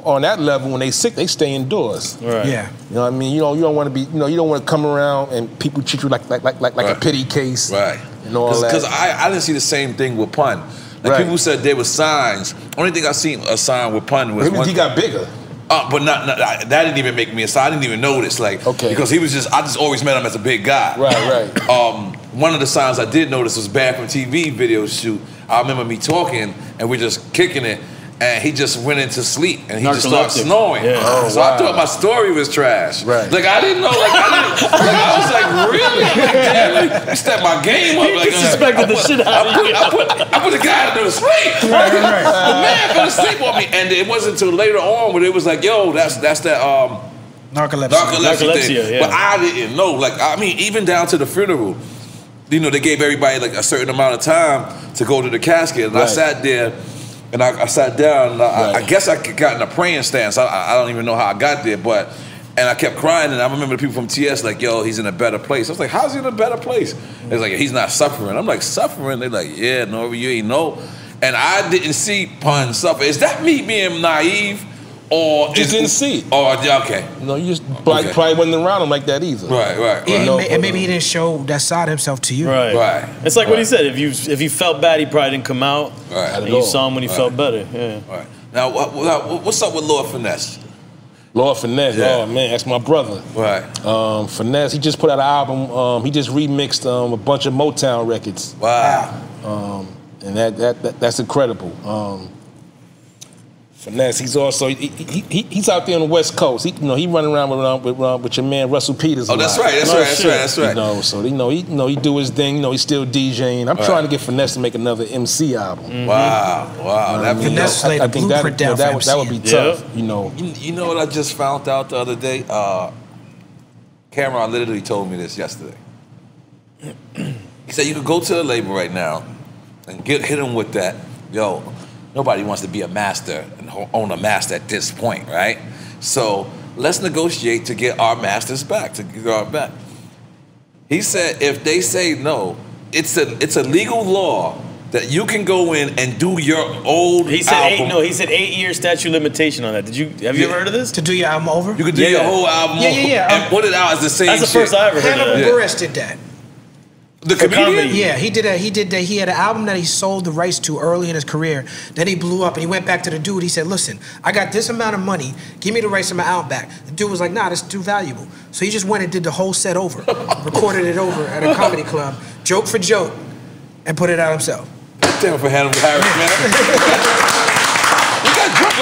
on that level, when they sick, they stay indoors. Right. Yeah. You know what I mean? You know, you don't want to be, you know, you don't want to come around and people treat you like like like like, like a pity case. Right. And all that. Because I, I didn't see the same thing with Pun. Like Right. people said there was signs. Only thing I seen a sign with Pun was he got bigger. Uh, but not, not that didn't even make me a sign. I didn't even notice. Like Okay. because he was just I just always met him as a big guy. Right, right. Um, one of the signs I did notice was back from TV video shoot. I remember me talking and we're just kicking it. And he just went into sleep and he just started Narcoleptic. snoring. Yeah. Oh, so I thought my story was trash. Right. Like I didn't know. Like I didn't. like I was like, really? Like, damn, you stepped my game up. He Like, uh, disrespected I the put- shit out of I put, you. I put, I put the guy to sleep. The man fell asleep on me, and it wasn't until later on when it was like, yo, that's that's that um Narcolepsy. narcolepsy, Narcolepsy, thing. yeah. But I didn't know. Like I mean, even down to the funeral, you know, they gave everybody like a certain amount of time to go to the casket, and I sat there. And I, I sat down. And I, I guess I got in a praying stance. I, I I don't even know how I got there, but And I kept crying, and I remember the people from TS like, "Yo, he's in a better place." I was like, "How's he in a better place?" It's like he's not suffering. I'm like, "Suffering?" They're like, "Yeah, no, you ain't know." And I didn't see Pun suffer. Is that me being naive, or Just is- didn't see it. Or okay, No, you just probably, Okay. probably wasn't around him like that either. right, right, Yeah, right. No, and maybe he didn't show that side of himself to you. Right. Right. It's like what he said. If you if you felt bad, he probably didn't come out. Right. And you saw him when he felt better. Yeah. Right. Now, what, what, what's up with Lord Finesse? Lord Finesse, Yeah. oh man, that's my brother. Right. Um, Finesse, he just put out an album. Um, he just remixed um, a bunch of Motown records, Wow. um, and that, that, that that's incredible. Um, Finesse, he's also he, he, he, he's out there on the West Coast. He, you know, he running around with um, with, um, with your man Russell Peters. Oh, that's right. That's No right. That's shit. right. That's right. You know, so you know, he you know he do his thing. You know, he's still DJing. I'm Right. trying to get Finesse to make another MC album. Mm. Wow. Wow. That'd be Finesse dope. laid I the think that, blueprint you know, that, would, that would be MC. tough. Yeah. You know, You, you know what I just found out the other day? Uh, Cameron literally told me this yesterday. He said you could go to the label right now and get hit him with that. Yo, nobody wants to be a master and own a master at this point, right? So let's negotiate to get our masters back, to get our back. He said if they say no, it's a it's a legal law that you can go in and do your old He said album. eight. No, he said eight year statute limitation on that. Did you have you Yeah. ever heard of this? To do your album over? You could do Yeah, your yeah. whole album Yeah, yeah, yeah. and put it out as the same That's the shit. first I ever heard of Hannibal that. Yeah. Buress did that. The For comedian? Yeah, he did a he did that. He had an album that he sold the rights to early in his career. Then he blew up and he went back to the dude. He said, "Listen, I got this amount of money. Give me the rights to my album back." The dude was like, "Nah, that's too valuable." So he just went and did the whole set over, recorded it over at a comedy club, joke for joke, and put it out himself. Damn for Hannibal Buress, man.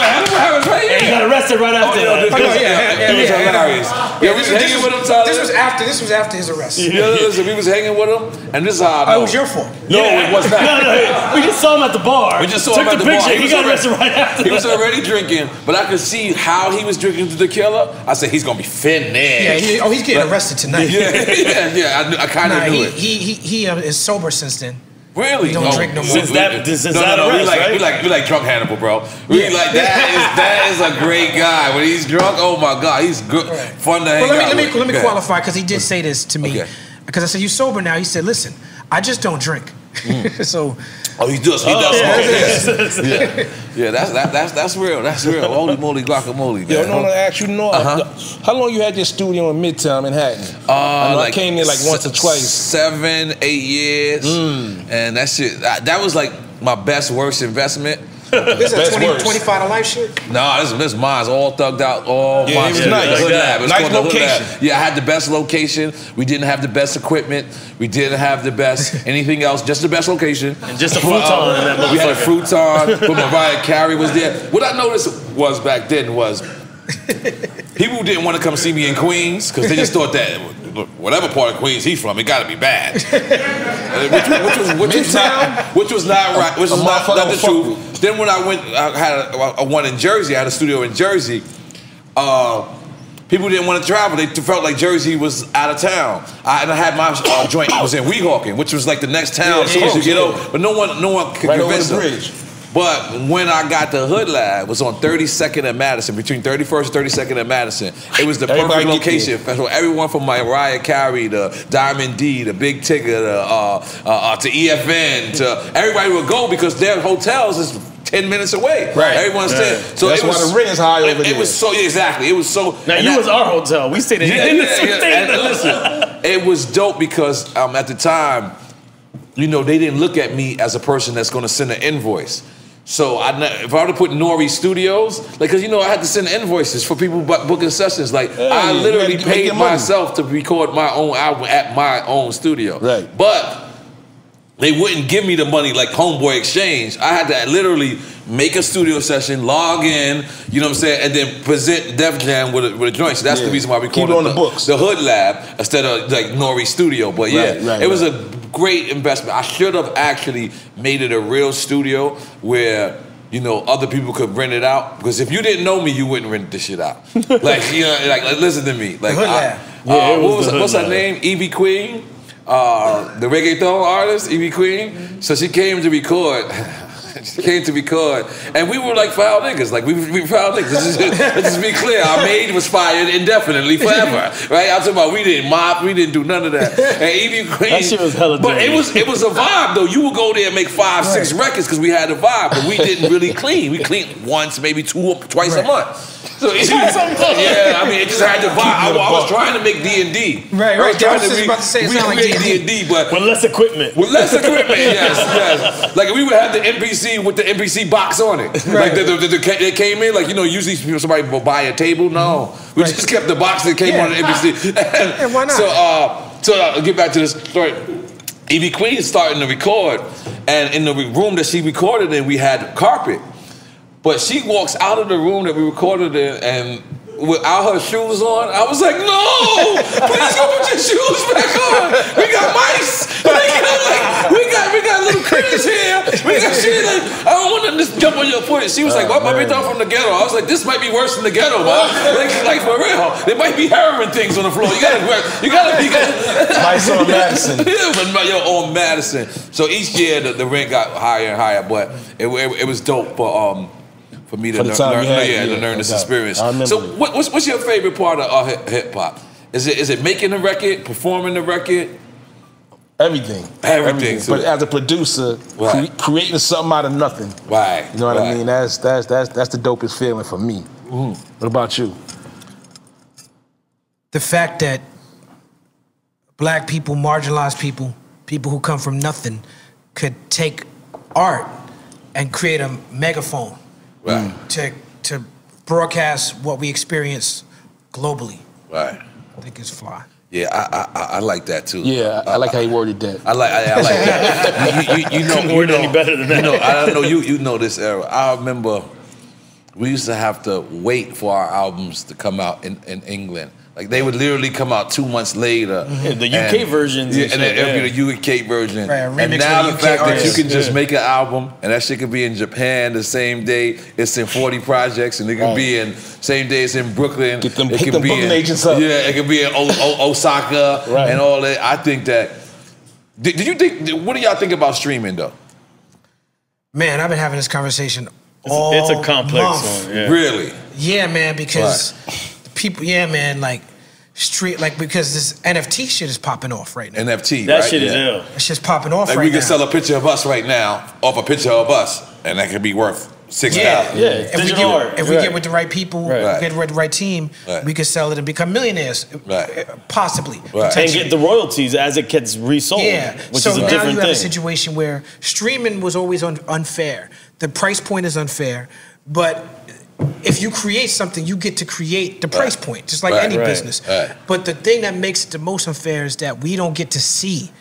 we got drunk with Hannibal Buress right here. And he got arrested right after Oh, that. this, this, yeah, it was hilarious. Yeah, we was hanging with him, Tyler. This was after. This was after his arrest. Yeah, listen, we was hanging with him, and this is how I Oh, know. it was your fault. No, it was not. No, no, no. We just saw him at the bar. We just saw Took him at the the bar. picture. He, was got already- arrested right after. He was already drinking, but I could see how he was drinking to the killer. I said he's gonna be finished. Yeah. He, oh, he's getting arrested tonight. Yeah, yeah, yeah. I, I kind of Nah, knew he, it. he he he uh, is sober since then. Really? He don't drink no more. Since that- since no, that no, no. we arrest, like right? we like we like drunk Hannibal, bro. We like that is that is a great guy. When he's drunk, oh my god, he's good, fun to hang Well, let me out let me with. let me Yeah. qualify because he did say this to me. Okay. Because I said you sober now. He said, "Listen, I just don't drink." Mm. so Oh, he does. He does. yeah. smoke. Yeah, yeah, yeah. That's that, that's that's real. That's real. Holy moly, guacamole, Yo, no, no, ask you know, Uh-huh. how long you had your studio in Midtown Manhattan? Uh, I, know I came there like once or twice. Seven, eight years, and that shit. That, that was like my best, worst investment. This is Best a 20, words. 25 to life shit. No, this this mine's all thugged out. All Yeah, my it was nice. The hood Like that. lab. It's Nice called the hood location. lab. Yeah, I had the best location. We didn't have the best equipment. We didn't have the best anything else. Just the best location. And just a futon in that We had a motherfucker. futon. But Mariah Carey was there. What I noticed was back then was people didn't want to come see me in Queens because they just thought that look, whatever part of Queens he's from, it got to be bad. Which, which was which was not which was not right. Which was not, not the truth. Then when I went, I had a, a one in Jersey. I had a studio in Jersey. Uh, people didn't want to travel. They felt like Jersey was out of town. I, and I had my uh, joint was in Weehawken, which was like the next town Yeah, as soon as you get yeah. over. But no one, no one could Right over convince the them. But when I got the Hood Lab, it was on 32nd and Madison, between 31st and 32nd and Madison. It was the perfect location. So everyone from Mariah Carey to Diamond D, to Big Ticket to, uh, uh, uh, to EFN, to everybody would go because their hotels is 10 minutes away. Right. Everyone's Yeah. 10. So That's it why was, the rent is high over It there. It was so, yeah, exactly. It was so. Now you that- was our hotel. We stayed in yeah, yeah, yeah. And listen, it was dope because um, at the time, you know, they didn't look at me as a person that's going to send an invoice. So I, if I were to put Nori Studios, like, cause you know I had to send invoices for people booking sessions. Like Yeah, I literally paid myself to record my own album at my own studio. Right. But they wouldn't give me the money like Homeboy Exchange. I had to literally make a studio session, log in, you know what I'm saying, and then present Def Jam with a, with a joint. So that's the reason why we called it on the, the books. the Hood Lab instead of like Nori Studio. But yeah, Right, right, it was right. a great investment. I should have actually made it a real studio where. You know, other people could rent it out because if you didn't know me, you wouldn't rent this shit out. like, you know, like, like, listen to me. Like, I- Yeah, uh, was what was what's her name? Ivy Queen, uh, the reggaeton artist, Ivy Queen. So she came to record. came to record, and we were like foul niggas. Like we we foul niggas. Let's just, let's just be clear. Our maid was fired indefinitely, forever. Right? I'm talking about we didn't mop, we didn't do none of that. And Ivy Queen, That shit was hella But it was it was a vibe though. You would go there and make five, six records because we had a vibe, but we didn't really clean. We cleaned once, maybe two, twice a month. So it, yeah, I mean, it just had to vibe. I, I was trying to make D and D. Right, right. I was just about to say, it sound like D D&D. and but With less equipment. with less equipment, yes, yes. Like we would have the MPC with the MPC box on it. Like the, the, the, the, they came in, like you know, usually people somebody will buy a table. No, we just kept the box that came Yeah. on the NPC. Yeah, why not? So, uh, so uh, get back to this story. Ivy Queen is starting to record, and in the room that she recorded in, we had carpet. But she walks out of the room that we recorded in, and without her shoes on, I was like, "No, please go put your shoes back on. We got mice. Like, like, we got we got little critters here. We got shit. Like, I don't want to just jump on your foot." She was like, "What? My bitch from the ghetto." I was like, "This might be worse than the ghetto, man. Like, like for real. There might be heroin things on the floor. You gotta, you gotta be." Mice on Madison. Yeah, but my- yo, on Madison. So each year the, the rent got higher and higher, but it, it, it was dope But um for me to For the learn, time learn- had, yeah, yeah, to learn this experience. So what, what's, what's your favorite part of uh, hip hop? Is it is it making the record, performing the record? Everything. Everything, so- But as a producer, Right. cre- creating something out of nothing. Right. You know what I mean? That's that's that's that's the dopest feeling for me. Mm-hmm. What about you? the fact that black people, marginalized people, people who come from nothing, could take art and create a megaphone Right. Mm. to to broadcast what we experience globally. Right. I think it's fly. Yeah, I, I I- I like that too. Yeah, I, I like how you worded that. I like I, I like that. you, you, you know, Couldn't you word it know, any better than You that. know, I don't know you you know this era. I remember we used to have to wait for our albums to come out in, in England. Like they would literally come out two months later. Yeah, the UK versions Yeah, and and then shit, it'll the UK version. Right, and now with the a UK fact that you can just Yeah. make an album and that shit could be in Japan the same day it's in 40 projects and it could be in same day it's in Brooklyn. Get them- it hit could them be booking in, agents up. Yeah, it could be in o- O- Osaka Right. and all that. I think that. Did, did you think? What do y'all think about streaming though? Man, I've been having this conversation all It's a complex month. one. Yeah. Really? Yeah, man, because the people, yeah, man, like street, like because this NFT shit is popping off right now. NFT. That right? shit is Yeah. ill. It's just popping off Like right we can now. sell a picture of us right now off a picture of us, and that could be worth six thousand. Yeah. Yeah, it's If we, get, art. if we Right. get with the right people, Right. get with the right team, Right. we could sell it and become millionaires. Right. Uh, Possibly. Right. and get the royalties as it gets resold. Yeah. which so is a now different you have thing. a situation where streaming was always un- unfair. The price point is unfair, but if you create something, you get to create the price point, just like Right, any right, business. right. But the thing that makes it the most unfair is that we don't get to see.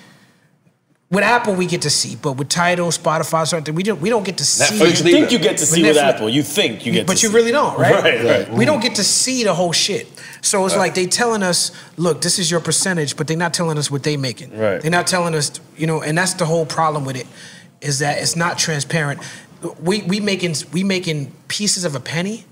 With Apple, we get to see, but with Tidal, Spotify, something we don't we don't get to see. Netflix You think you get to see With with Apple. You think you get but to you see. really don't, right? Right, right. We don't mm-hmm. get to see the whole shit. So it's like they telling us, look, this is your percentage, but they're not telling us what they're making. Right. They're not telling us, you know, and that's the whole problem with it, is that it's not transparent. We we making we making pieces of a penny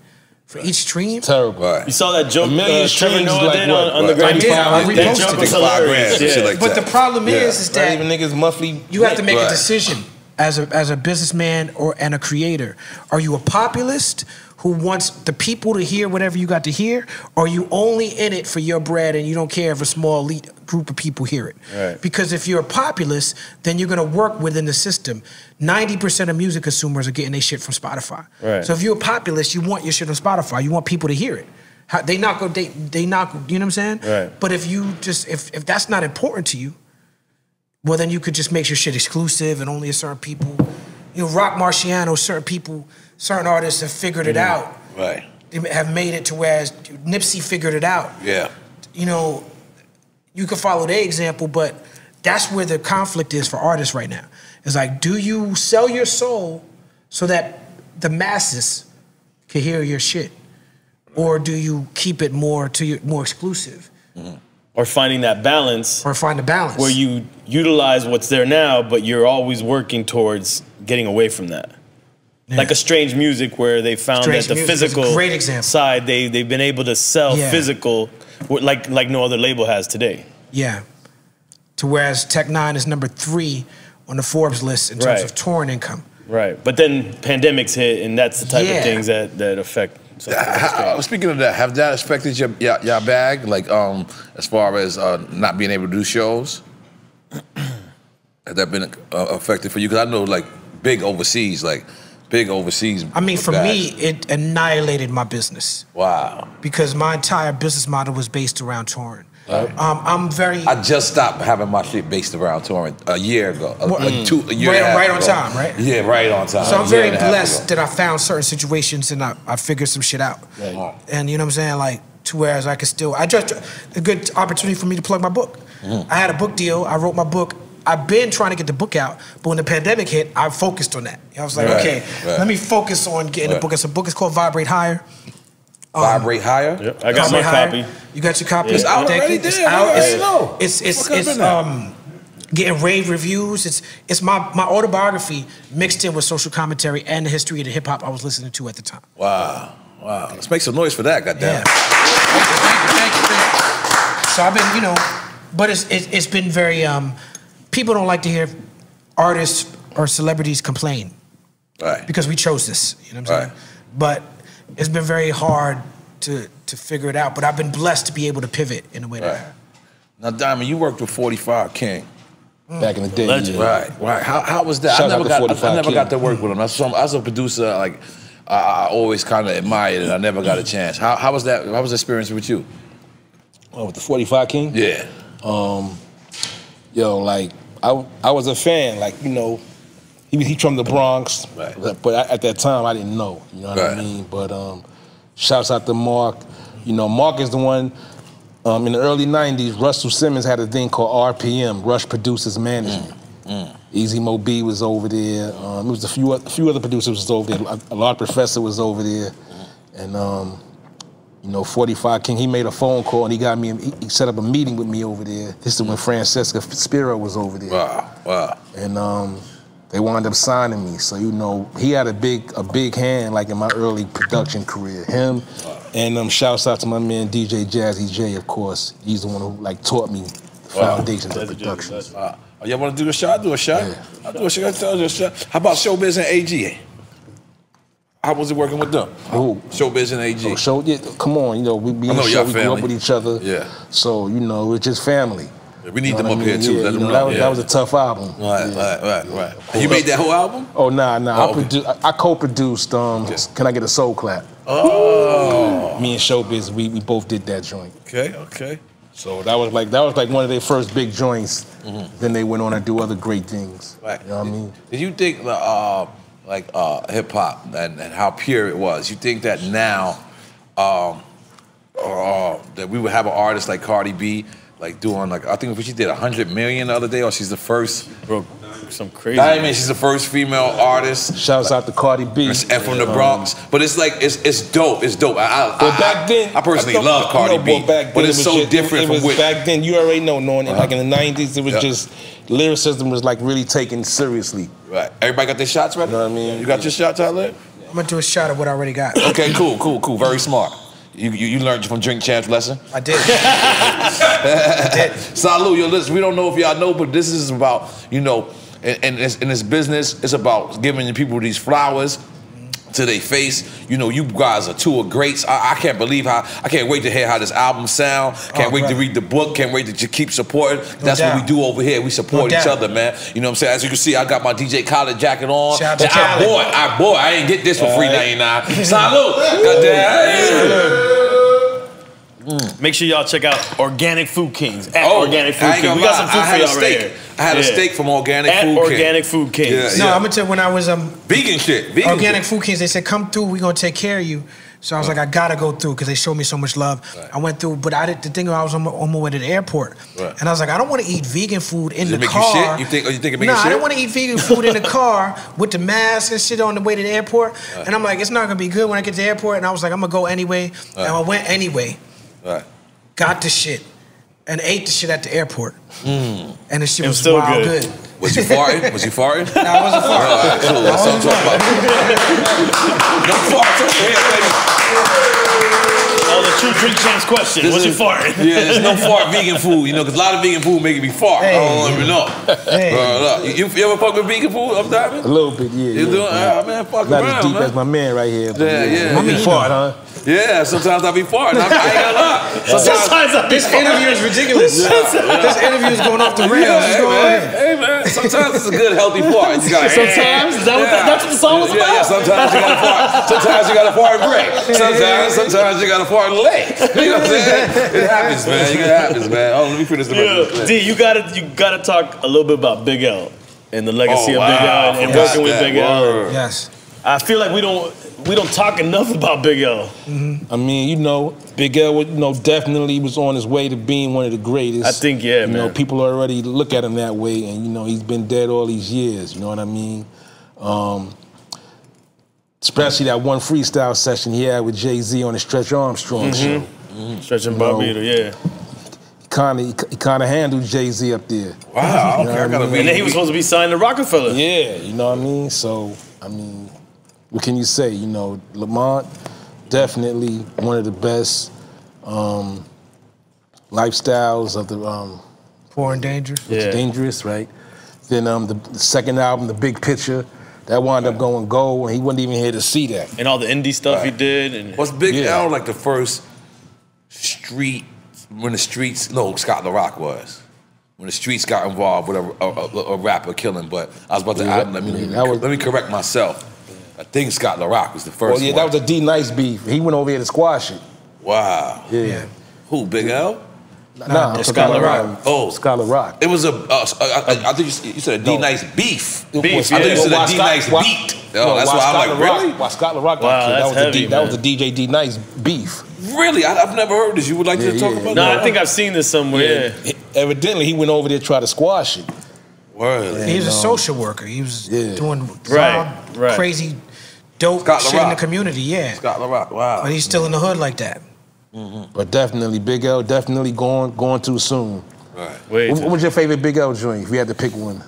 for each stream. Terrible. Right. You saw that joke A million uh, Trevor streams Noah like did what? on, on the Right. Grammy. I did. I reposted joke it. was Five grand, hilarious. shit Yeah. like But the that. problem Yeah. is, is Not that even niggas monthly. you have to make Right. a decision as a as a businessman or and a creator. Are you a populist who wants the people to hear whatever you got to hear, or are you only in it for your bread and you don't care if a small elite group of people hear it? Right. Because if you're a populist, then you're gonna work within the system. Ninety percent of music consumers are getting their shit from Spotify. Right. So if you're a populist, you want your shit on Spotify. You want people to hear it. How, they not go. They they not. You know what I'm saying? Right. But if you just if if that's not important to you, well, then you could just make your shit exclusive and only a certain people. You know, Rock Marciano, certain people, certain artists have figured it mm-hmm. out. Right. They have made it to where Nipsey figured it out. Yeah. You know, you could follow their example, but that's where the conflict is for artists right now. It's like, do you sell your soul so that the masses can hear your shit, or do you keep it more to your more exclusive, mm-hmm. Or finding that balance or find a balance? where you utilize what's there now, but you're always working towards getting away from that. Like a strange music where they found Strange that the Music is a physical great example. side they they've been able to sell Yeah. physical like like no other label has today. Yeah. To whereas Tech N9ne is number three on the Forbes list in terms Right. of touring income. Right. But then pandemics hit, and that's the type Yeah. of things that, that affect. something How- speaking of that, have that affected your your, your bag? Like, um, as far as uh, not being able to do shows, has that been uh, affected for you? Because I know, like, big overseas, like, big overseas. I mean, for bags. me, it annihilated my business wow. because my entire business model was based around touring. Um, I'm very I just stopped having my shit based around touring a year ago, uh, like two, a year Right- and a half right on ago. time, right? Yeah, right on time. So I'm very and a half blessed that I found certain situations and I, I figured some shit out. Right. And you know what I'm saying? Like, to whereas I could still, I just, a good opportunity for me to plug my book. Mm-hmm. I had a book deal, I wrote my book. I've been trying to get the book out, but when the pandemic hit, I focused on that. I was like, Right, okay, right. let me focus on getting the Right. book. It's a book, it's called Vibrate Higher. Vibrate higher. Yep. I got my Higher. copy. You got your copy? It's out Thank already? you. It's Damn, out. It's, didn't it's, it's, it's, been um, getting rave reviews. It's it's my, my autobiography mixed in with social commentary and the history of the hip hop I was listening to at the time. Wow, wow. Let's make some noise for that, goddamn. Yeah. Thank you, thank you, thank you, thank you. So I've been, you know, but it's, it's it's been very. Um, people don't like to hear artists or celebrities complain Right. because we chose this. You know what I'm saying? Right. But it's been very hard to to figure it out. But I've been blessed to be able to pivot in a way Right. have. Now, Diamond, you worked with 45 King. Mm. Back in the day, Legend. yeah. Right, right. How, how was that? Shout I out never to got. I, I never King. got to work with him. That's some, as a producer, like I, I always kind of admired it. I never got a chance. How, how was that? How was the experience with you? Oh, with the 45 King? Yeah. Um, yo, like I, I was a fan. Like you know, he he from the Bronx, Right. but, I- at that time I didn't know. You know what Right. I mean? But um, shouts out to Mark. You know, Mark is the one. Um, in the early '90s, Russell Simmons had a thing called RPM, Rush Producers Management. Easy Mo B was over there. Um, it was a few, a few other producers was over there. A, lot professor was over there, and um, you know, 45 King, he made a phone call and he got me, he, he set up a meeting with me over there. This is when Francesca Spero was over there. Wow, wow. And um, they wound up signing me. So, you know, he had a big a big hand like in my early production career. Him and um, shouts out to my man DJ Jazzy Jay, of course. He's the one who like taught me the Wow. foundations of Jazzy production. that's- Uh, oh, y'all want to do a shot? Do a shot. I'll do a shot. I'll do a shot. How about Showbiz and AG? How was it working with them? Who? Showbiz and AG. So, show, yeah, come on, you know, we, we, know show, we grew up with each other. Yeah. So, you know, it's just family. we need You know them up I here too. Yeah, Let them know, that, was, yeah. that was a tough album. Right, Yeah. right, right, right. You made that whole album? Oh nah, nah. Oh, I, okay. produ- I, I co-produced. Um, Yeah. Can I get a soul clap? Oh. Me and Showbiz, we, we both did that joint. Okay, okay. So that was like that was like one of their first big joints. Then they went on to do other great things. Mm-hmm. Right. You know what I mean? Did you think the uh, like uh, hip hop and, and how pure it was? You think that now um, uh, that we would have an artist like Cardi B like doing like I think if she did hundred million the other day, or she's the first. Bro, some crazy. I mean, she's the first female artist. Shouts out to Cardi B. And from the Bronx, but it's like it's it's dope. It's dope. I, I, But back then, I personally thought- love Cardi no, B, But, back then but it it's was so just- different It, from was what. back then. You already know, knowing it, like in the uh-huh. '90s, it was Yeah. just lyricism was like really taken seriously. Right. Everybody got their shots ready. You know what I mean? You got your shot, Tyler. I'm gonna do a shot of what I already got. Okay, cool, cool, cool. Very smart. You, you, you learned from Drink Champs lesson. I did. I did. Salute, yo, listen, we don't know if y'all know, but this is about, you know, in, in, this, in this business, it's about giving the people these flowers to their face. You know, you guys are two of greats. I, I can't believe how, I can't wait to hear how this album sound. Can't Oh, wait to read the book. Can't wait to keep supporting. That's what we do over here. We support No each doubt. other, man. You know what I'm saying? As you can see, I got my DJ Khaled jacket on. Shout out to And I bought, I bought, I ain't get this for free 99. Salute. Goddamn. Make sure y'all check out Organic Food Kings at Oh, Organic Food Kings. We got some food I for a y'all right steak. here. I had a steak from Organic at Food King. Organic Food Kings. Yeah, No, yeah. I'm gonna tell you when I was um Vegan shit. Vegan organic shit. food kings, they said come through, we're gonna take care of you. So I was like, I gotta go through because they showed me so much love. Right. I went through, but I did the thing. I was on my, on my way to the airport, Right. and I was like, I don't want to eat vegan food in Does the it make you car. shit? You think- oh, you think it make no, you I don't want to eat vegan food in the car with the mask and shit on the way to the airport. And I'm like, it's not gonna be good when I get to the airport. And I was like, I'm gonna go anyway, and I went anyway. Right. Got the shit. and ate the shit at the airport. Mm. And the shit was, was still wild good. good. Was you farting? Was you farting? No, I wasn't All farting. right, cool. That's what I'm talking about. no farts over here, baby. Oh, the true drink champs question. This Was you is- farting? Yeah, there's no fart vegan food, you know, because a lot of vegan food making me fart. I don't even know. Hey. Bro, look, you, you ever fuck with vegan food? I'm diving. A little bit, yeah. You yeah, doing? yeah. Ah, man, fuck Not around, as deep man. as my man right here. but Yeah, yeah, I mean, yeah. fart, huh? Yeah, sometimes I be farting. I, I ain't gonna lie. Sometimes. Sometimes I This interview is ridiculous. This interview is going off the rails. Yeah, What's hey, going on man, here? hey man, sometimes it's a good healthy fart. You gotta, Sometimes? Is that what the- that's what the song was yeah, about? Yeah, sometimes you gotta fart. Sometimes you gotta fart and break. Sometimes, sometimes you gotta fart and lay. You know what I'm saying? It happens, man. It happens, man. Oh, let me finish the Yeah, rest of D, you gotta you gotta talk a little bit about Big L and the legacy Oh, of Big. L and, and working with that. Big L. Yes. I feel like we don't we don't talk enough about Big L. Mm-hmm. I mean, you know, Big L, you know, definitely was on his way to being one of the greatest. I think, yeah, You know, people already look at him that way, and you know, he's been dead all these years. You know what I mean? Um, especially that one freestyle session he had with Jay Z on the Stretch Armstrong mm-hmm. show. Mm-hmm. Stretching No. Barbados, yeah. Kind of, he kind of handled Jay Z up there. Wow, You know okay, I gotta mean? be. And then he was supposed to be signed to Rockefeller. Yeah, you know what I mean. So, I mean, what can you say? You know, Lamont definitely one of the best um, lifestyles of the um, Poor and dangerous. It's Yeah. dangerous, right? Then um, the, the second album, The Big Picture, that wound up going gold, and he wasn't even here to see that. And all the indie stuff he did. And Was Big Yeah. L like the first street when the streets? No, Scott LaRock was. When the streets got involved with a, a, a, a rapper killing, but I was about to. Yeah, I, let, me, yeah, that was- let me correct myself. I think Scott LaRock was the first. Well, yeah, one. that was a D Nice beef. He went over here to squash it. wow. Yeah. Who? Big L? Nah, I'm Scott talking LaRock. Oh. Scott LaRock. It was a. Uh, I, I, I think you, you said a D No. nice beef. Beef, I yeah. thought you said Why a D Nice why- beat. no, Oh, that's why why I'm Scott like, LaRock- really? Why Scott LaRock got Wow, killed? That that's was, the D, heavy, that was a the DJ D Nice beef. Really? I, I've never heard this. You would like Yeah, to talk yeah. about no, that? I think I've seen this somewhere. Yeah. Evidently, he went over there to try to squash it. Word. He was a social worker. He was Yeah. doing Right, right. crazy, dope Scott shit in the community. Yeah, Scott LaRock. Wow. but he's still in the hood like that. But definitely, Big L, definitely going going too soon. Right. Wait. What, what was your favorite Big L joint? If you had to pick one,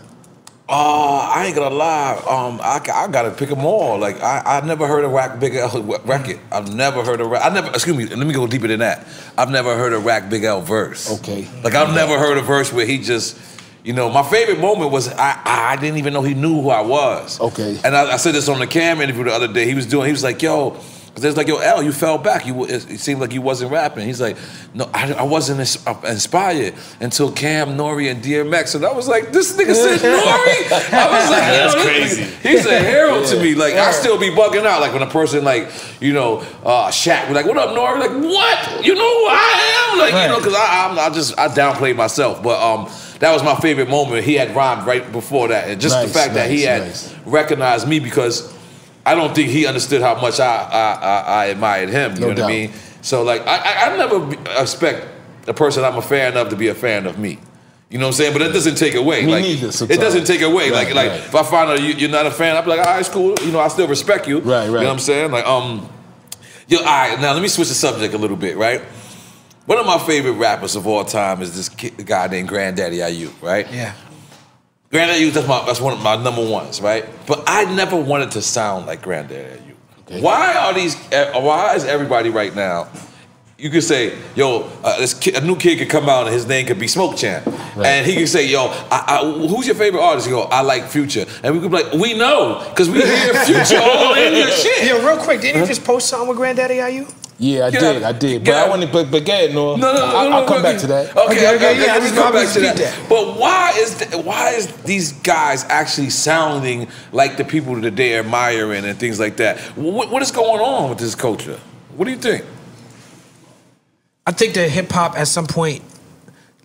Oh, I ain't gonna lie. Um, I, I gotta pick them all. Like I, I never heard a Rack Big L record. I've never heard a rap. I never. Excuse me. Let me go deeper than that. I've never heard a Rack Big L verse. Okay. Like I've never heard a verse where he just. You know, my favorite moment was I, I didn't even know he knew who I was. Okay. And I, I said this on the cam interview the other day. He was doing. He was like, "Yo," because there's like, "Yo, L, you fell back. You it, it seemed like you wasn't rapping." He's like, "No, I, I wasn't ins- uh, inspired until Cam, Nori, and DMX." And I was like, "This nigga said Nori." I was like, That's "Yo, crazy. nigga- He's a hero to me. Like I still be bugging out. Like when a person like you know uh, Shaq be like, "What up, Nori?" Like what? You know who I am? Like you know, because I I'm, I just I downplayed myself, but um. That was my favorite moment. He had rhymed right before that, and just the Nice, fact that he nice, had nice. recognized me because I don't think he understood how much I I, I, I admired him. You No know doubt. what I mean? So like I, I never expect a person I'm a fan of to be a fan of me. You know what I'm saying? But it doesn't take away. Me like neither, it doesn't take away. like Right, like right. if I find out you, you're not a fan, I'll be like, all right, it's cool. You know, I still respect you. Right, right. You know what I'm saying? Like um, yo, all right. Now let me switch the subject a little bit. Right. One of my favorite rappers of all time is this kid, guy named Granddaddy IU, Right. Yeah, Granddaddy IU, that's my that's one of my number ones, right? But I never wanted to sound like Granddaddy IU. Why are these? uh, Why is everybody right now? You could say, "Yo, uh, this kid, a new kid could come out and his name could be Smoke Champ," and he could say, "Yo, I, I, who's your favorite artist?" You go, "I like Future," and we could be like, "We know because we hear Future all in your shit." yo, real quick, didn't you just post something with Granddaddy IU? Yeah, I Yeah. did, I did. But Yeah. I want to, but, but go ahead, Noah. No, no, no, I, no, I'll no, come no, back no. to that. Okay, Okay, okay, okay, okay, yeah, I let me just come back to to that. that. But why is th- why is these guys actually sounding like the people that they're admiring and things like that? What, what is going on with this culture? What do you think? I think that hip hop at some point,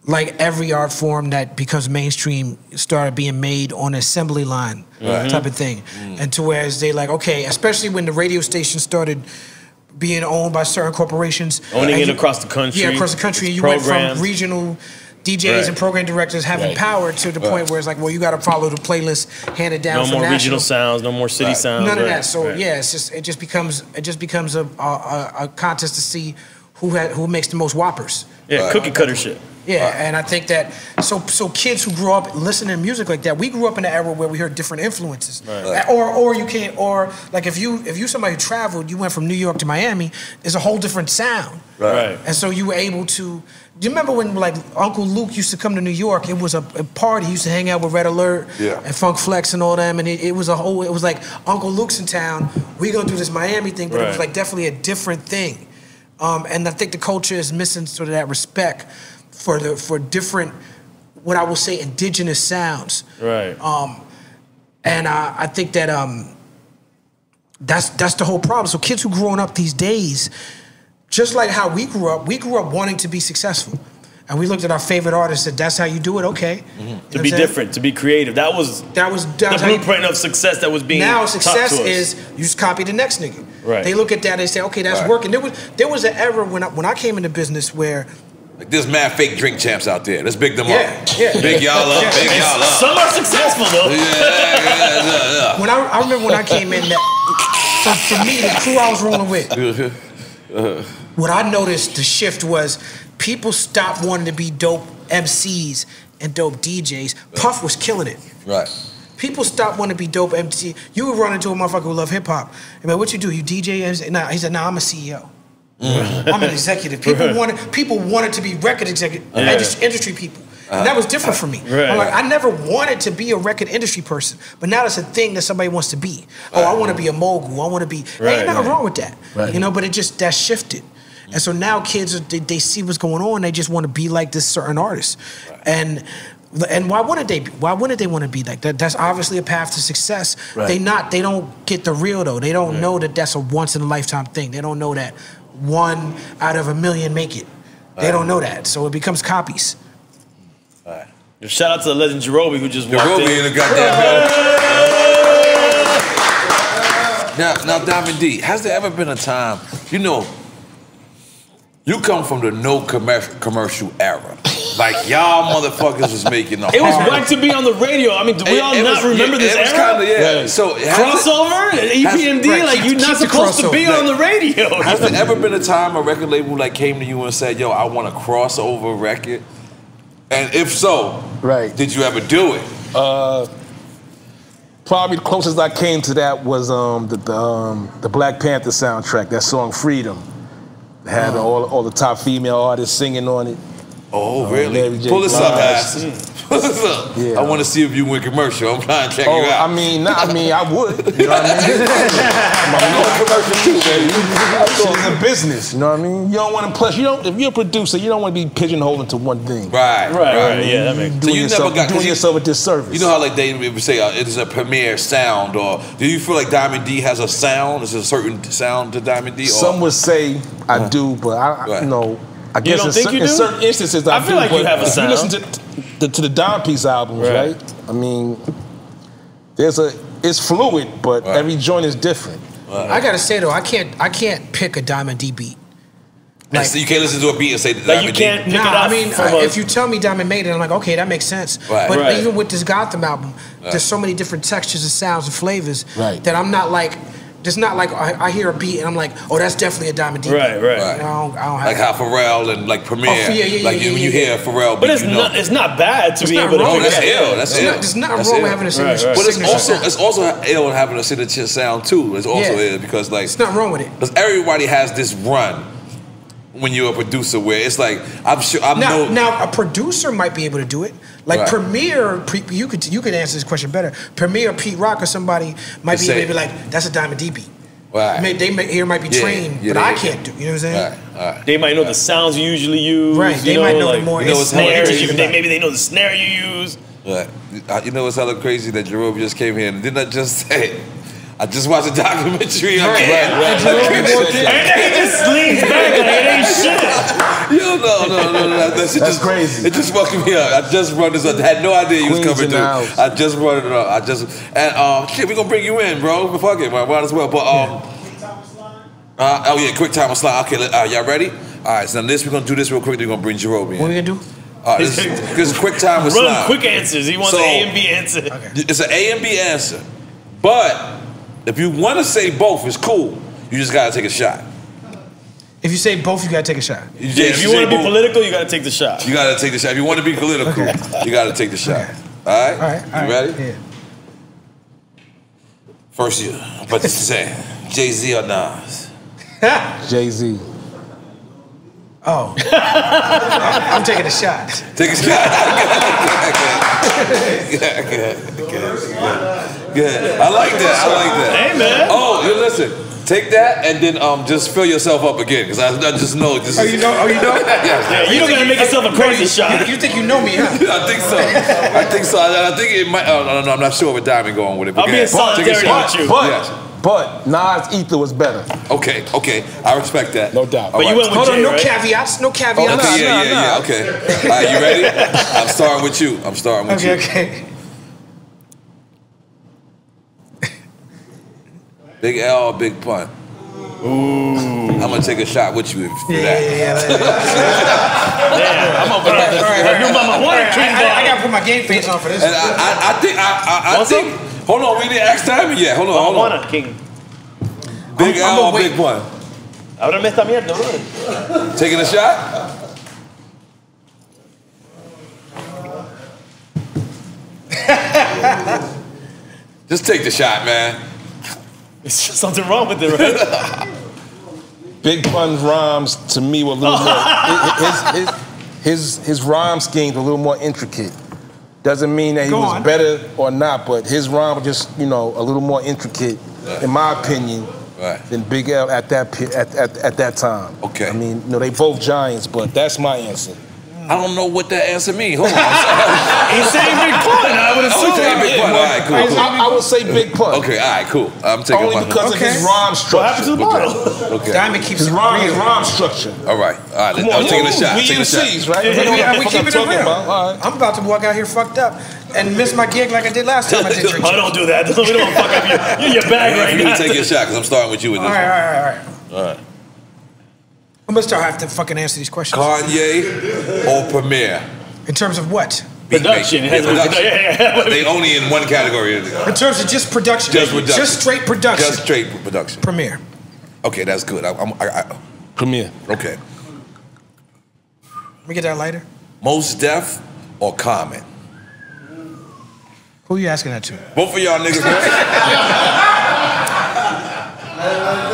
like every art form that becomes mainstream, started being made on an assembly line Right. type of thing, mm-hmm. and to whereas they like okay, especially when the radio station started being owned by certain corporations, Owning and it you- across the country, yeah, across the country, it's you went from regional. DJs Right. and program directors having Right. power to the point where it's like, well, you got to follow the playlist handed down No from more national. regional sounds, no more city Right. sounds. None of that. So right. yeah, it's just it just becomes it just becomes a a, a, a contest to see who had who makes the most whoppers. Yeah, Right. cookie cutter shit. Yeah, and I think that so so kids who grew up listening to music like that, we grew up in an era where we heard different influences. Right. Or or you can't or like if you if you somebody who traveled, you went from New York to Miami, it's a whole different sound. Right. And so you were able to. Do you remember when like Uncle Luke used to come to New York? It was a, a party. He used to hang out with Red Alert Yeah. and Funk Flex and all them, and it, it was a whole. It was like Uncle Luke's in town. We gonna do this Miami thing, but it was like definitely a different thing. Um, and I think the culture is missing sort of that respect for the for different, what I will say, indigenous sounds. Right. Um, and I, I think that um, that's that's the whole problem. So kids who growing up these days, just like how we grew up, we grew up wanting to be successful, and we looked at our favorite artists and said, "That's how you do it." Okay, mm-hmm. You know to be different, to be creative. That was That was that was the how you- blueprint of success that was being now success to us. is you just copy the next nigga. Right. They look at that and say, "Okay, that's Right. working." There was there was an era when I, when I came into business where Like there's mad fake drink champs out there. Let's big them Yeah, up. yeah. Big y'all up, Yeah. big y'all up. some are successful though. Yeah, yeah, yeah, yeah. when I, I remember when I came in that for, for me the crew I was rolling with. Uh-huh. what I noticed the shift was people stopped wanting to be dope MCs and dope DJs. Puff was killing it. Right. People stopped wanting to be dope MC. You would run into a motherfucker who love hip hop. I mean, what you do? You DJ? MC? Nah, he said, Nah, I'm a CEO. Mm. I'm an executive. People wanted people wanted to be record executive, Yeah. indus- industry people. And that was different for me. Right. I'm like, I never wanted to be a record industry person, but now that's a thing that somebody wants to be. Oh, I want to be a mogul. I want to be. Right, ain't nothing right. wrong with that. Right. You know, but it just that shifted. And so now kids, they, they see what's going on. They just want to be like this certain artist. And and why wouldn't they? Be, why wouldn't they want to be like that? That's obviously a path to success. Right. They not. They don't get the real though. They don't know that that's a once in a lifetime thing. They don't know that one out of a million make it. They don't know that. So it becomes copies. All right. Shout out to the legend Jarobi who just walked Jarobi in. in the goddamn Now, now, Diamond D, has there ever been a time, you know, you come from the no commer- commercial era. Like, y'all motherfuckers was making the It was hard- whack to be on the radio. I mean, do we It- all it not was- remember yeah, this it was era? kinda, yeah. So, has it- crossover, EPMD, right, like keep- you're not supposed to be crossover. on the radio. Has there ever been a time a record label like came to you and said, "Yo, I want a crossover record"? And if so, Right. did you ever do it? Uh, Probably the closest I came to that was um, the the, um, the Black Panther soundtrack. That song "Freedom" It had oh. all all the top female artists singing on it. Oh, uh, Mary really? Pull this up, Blige. Ass. Pull this up. Yeah. I want to see if you went commercial. I'm trying to check Oh, you out. I mean, nah, I mean, I would. You know what I mean? I'm doing commercial too, baby. It's a business. You know what I mean? You don't want to. Plus, you don't. If you're a producer, you don't want to be pigeonholed into one thing. Right, Right, right, yeah, that makes So Doing you yourself, never got- 'cause doing you- yourself a disservice. You know how like they would say uh, it is a premier sound, or do you feel like Diamond D has a sound? Is there a certain sound to Diamond D? Or, Some would say I do, but I, I Right. you know, I guess don't in, think cer- you in do? certain instances I, I feel do. like you but have a if sound. you listen to the, to the Diam Piece albums, Right. right. I mean, there's a it's fluid, but Right. every joint is different. I gotta say though, I can't I can't pick a Diamond D beat. And so you can't listen to a beat and say Like Diamond you D. can't pick Nah, I mean, from I- a- if you tell me Diamond made it, I'm like, okay, that makes sense. Right. But Right. even with this Gotham album, there's so many different textures and sounds and flavors Right. that I'm not like, it's not like I, I hear a beat and I'm like, oh, that's definitely a Diamond D. Right, beat. right. You know, I don't, I don't have Like how Pharrell and like Premier, Oh, yeah, yeah, like yeah, you, when yeah, you hear Pharrell, but it's you know. not it's not bad to It's be not able to wrong Oh, that's ill. That's There's ill. not, there's nothing That's wrong with having a signature, right. But it's also sound. it's also ill having a signature sound too. It's also Yeah. ill because like There's nothing wrong with it. because everybody has this run when you're a producer where it's like I'm sure I'm Now, no now a producer might be able to do it. Like Right. Premier, you could you could answer this question better. Premier, Pete Rock, or somebody might Can be able say to be like, that's a Diamond D beat. right. May, they may, here might be Yeah, trained, yeah, but they- I can't do. You know what I'm saying? Right, right. They might know the sounds you usually use. Right, You they might know like, the more You know what's hella You, they, maybe they know the snare you use. Right. You know what's hella crazy that Jerome just came here and didn't I just say I just watched a documentary on Right, right, right. And then he just leans back like it ain't shit. Yo, no, no, no, no, that, that shit That's just, crazy. It just woke me up. I just brought this up. I had no idea you was coming through. house. I just brought it up. I just and um, shit, we gonna bring you in, bro. But fuck it, man. Might as well. But um, uh, oh yeah, quick time slide. Okay, let- uh, y'all ready? All right, so now this we're gonna do this real quick. We're gonna bring Jerome in. What we gonna do? All right, this, is- this is quick time with Run slide. quick answers. He wants So- an A and B answer. It's an A and B answer. But if you want to say both, it's cool. You just gotta take a shot. If you say both, you gotta take a shot. Yeah, if you want to be political, you got to take the shot. You gotta take the shot. If you want to be political, you gotta take the shot. All right? All right. You all right. ready? Yeah. First, you. But this is it. Jay Z or Nas? Jay Z. Oh. I'm taking a shot. Take a shot. good. I like that. I like that. Hey, man. Oh, you listen. Take that and then um just fill yourself up again because I, I just know this. Oh, is- you know? Oh, you know? Yes. Yeah, you don't gotta make yourself a crazy shot. You, you think you know me, huh? I think so. I think so. I, I think it might. Oh, no, no, I'm not sure where Diamond going with it. but I'm go being ahead. A solidarity with you. But, Yes. but Nas Ether was better. Okay, okay. I respect that. No doubt. All But you went with Hold on, Jay, no right? caveats, no Okay, caveats. Nah, yeah, yeah, yeah. Okay. All right, you ready? I'm starting with you. I'm starting with Okay, you. okay. Big L or Big Pun? Ooh. I'm gonna take a shot with you for Yeah, that. yeah, yeah. yeah. Damn, I'm over All right, all right, all right. New mama All wanted right, King I, I, I Ball. gotta put my game face on for this. And I, I, I think I, I, I Want think. Hold on, we didn't ask Diamond yet. Hold on, hold on. Juana, King. Big I'm L or gonna Big Pun? Ábreme esta mierda, bro. Taking a shot? Just take the shot, man. There's something wrong with it, right? Big Pun's rhymes to me were a little more. His, his, his, his rhyme schemes a little more intricate. Doesn't mean that he Go was on. better or not, but his rhyme was just, you know, a little more intricate, in my opinion, Right. than Big L at that at, at, at that time. Okay. I mean, you know, they both giants, but that's my answer. I don't know what that answer means. Hold on. He's saying Big Pun. I would assume. Okay, Big Pun. All right, cool, cool. I, I would say Big Pun. Okay, all right, cool. I'm taking Only my. because of his rhyme structure. What happened to the bottle? Okay. Diamond keeps His rhyme, his rhyme structure. All right, all right. Come I'm on, taking a shot. We Taking a shot. MCs, right? We, we, what the we fuck keeping I'm it talking real. about. All right. I'm about to walk out here fucked up and miss my gig like I did last time I did drink. Oh, don't do that. We don't fuck up your, you're in your bag right You now. take your shot because I'm starting with you with this. right, all one. right, all right, all right. All right. I'm gonna have to fucking answer these questions. Kanye or Premier? In terms of what? Beat Production. making. It has to be production. production. Yeah, yeah, yeah. They only in one category. In terms of just production. Just production. Just straight production. Just straight production. Premier. Okay, that's good. I, I'm, I, I, Premier. okay. Let me get that lighter. Mos Def or Common? Who are you asking that to? Both of y'all niggas.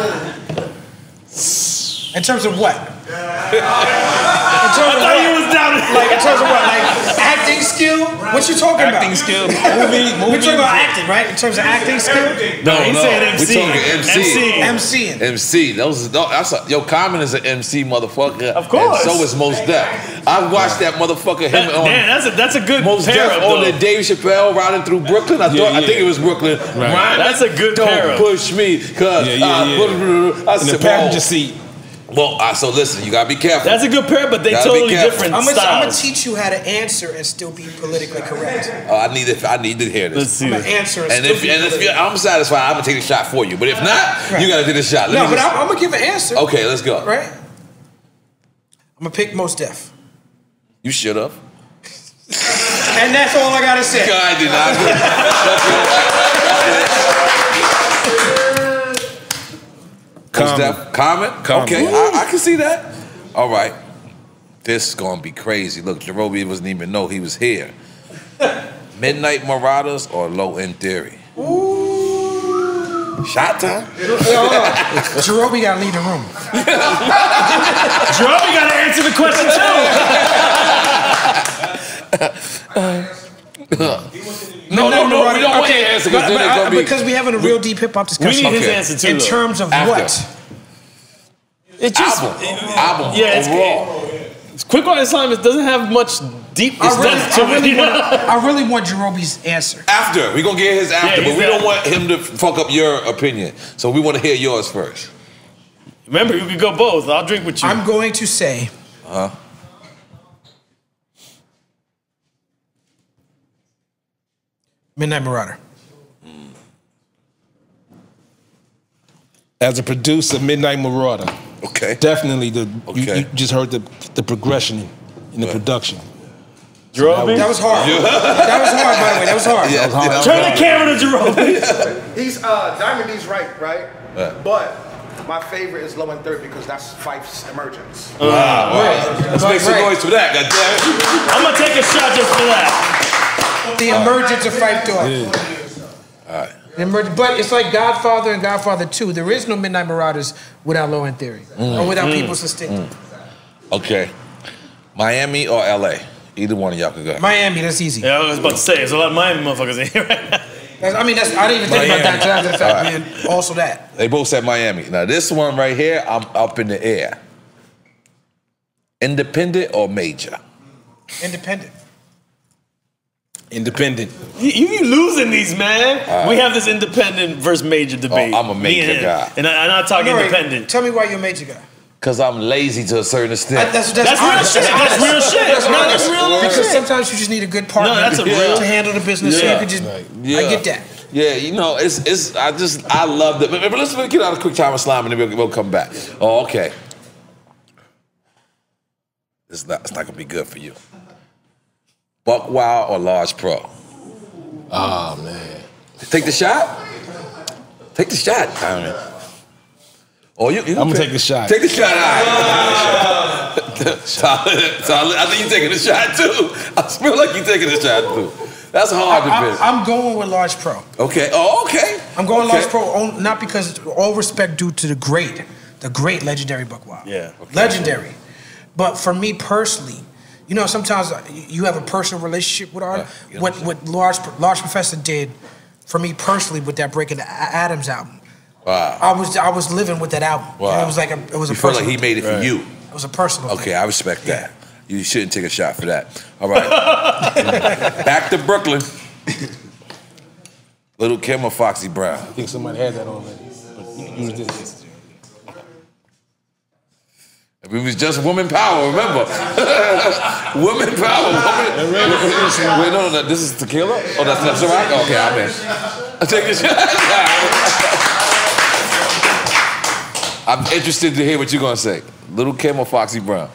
In terms of what? in terms I of thought what? you was down. Like in terms of what? Like acting skill? What you talking about? Acting skill, movie, movie. We're talking about acting, right? In terms of acting skill? No, he no, said we talking MC. MCing. MC. Those, no, that's a, yo. Common is an MC motherfucker. Of course. And so is Mos Def. I watched that motherfucker. Him That, on damn, that's a that's a good Most pair Def up on though. the Dave Chappelle riding through Brooklyn. I thought Yeah, I think it was Brooklyn. Rhyme, That's a good Don't pair up. push me, cause Yeah, yeah, I, yeah. I In the said, passenger well, seat. Well, I, so listen, you gotta be careful. That's a good pair, but they totally different I'm gonna, I'm gonna teach you how to answer and still be politically correct. Oh, I need it. I need to hear this. Let's this. see. I'm gonna answer and, And still if be and if you're, I'm satisfied, I'm gonna take a shot for you. But if not, Right. you gotta take a shot. Let No, but just- I'm, I'm gonna give an answer. okay, let's go. Right? I'm gonna pick Mos Def. You should have. And that's all I gotta say. I did not. Most Common. Def? Comment? Common. Okay, I, I can see that. All right. This is gonna be crazy. Look, Jarobi doesn't even know he was here. Midnight Marauders or Low End Theory? Ooh. Shot time? Jarobi gotta leave the room. Jerome, gotta answer the question too. No, no, no. We don't want Okay, your answer but- because then but it's I- gonna be. because we having a real deep hip hop discussion. We discussion. need his Okay. answer too. In though. terms of After. what? it just album, album, Yeah, it's- overall. quick on Islam. It doesn't have much deep I really, I really want, I really want Jarobi's answer. After we're gonna get his after, Yeah, but we he's don't want him to fuck up your opinion. So we want to hear yours first. Remember, you can go both. I'll drink with you. I'm going to say. Uh-huh. Midnight Marauder. As a producer, Midnight Marauder. Okay. Definitely the you, Okay. you just heard the the progression in the production. Jerome, That was hard. That was hard, by the way. That was hard. Yeah, yeah. turn the camera to Jerome. He's uh Diamond D's right, right? Yeah. But My favorite is Low and Third because that's Fife's emergence. Wow, wow. Let's make some noise for that, goddammit. I'm gonna take a shot just for that. The emergence of Fife Dog. All right. The but it's like Godfather and Godfather 2. There is no Midnight Marauders without Low End Theory or without Mm. People's Instinct. Okay. Miami or LA? Either one of y'all could go. Miami, that's easy. Yeah, I was about to say, there's a lot of Miami motherfuckers in here right now. That's- I mean, that's, I didn't even think about that until after the fact, All right. man. Also that. They both said Miami. Now this one right here, I'm up in the air. Independent or major? Independent. Independent. You, you losing these, man. we have this independent versus major oh, debate. Oh, I'm a major and guy. And I, I'm not talking All right, independent. Tell me why you're a major guy. Cause I'm lazy to a certain extent. That- that's, that's, That's real honest. shit. That's real shit. That's No, honest. that's real Because shit. sometimes you just need a good partner No, that's a to handle the business so Yeah. you can just. Yeah. I get that. Yeah, you know, it's it's. I just I love that. But, but let's get out of quick time of slime and then we'll, we'll come back. Oh, okay. It's not. It's not gonna be good for you. Buck Wild or Large Pro? Oh man. Take the shot. Take the shot. I mean. Oh, you. you I'm gonna take the shot. Take the shot. All right. solid, solid. I think you're taking the shot too. I feel like you're taking the shot too. That's hard to I, pick. I'm going with large pro. Okay. Oh, okay. I'm going Okay. large pro not because all respect due to the great, the great legendary Buck Wild. Yeah. Legendary. But for me personally, you know, sometimes you have a personal relationship with art. Yeah, you know what what what large large professor did for me personally with that Breaking the A- Atoms album. Wow. I was I was living with that album. Wow. And it was like a it was a You feel like he made it for Right. you. It was a personal. Okay, thing. I respect that. You shouldn't take a shot for that. All right. Back to Brooklyn. Little Kim or Foxy Brown? I think somebody had that already. But you can use this. It was just woman power, remember? woman power. Woman, wait, no, no, no, this is tequila? Oh, that's that's right? Okay, I'm in. I take this. I'm interested to hear what you're gonna say. Little Kim or Foxy Brown?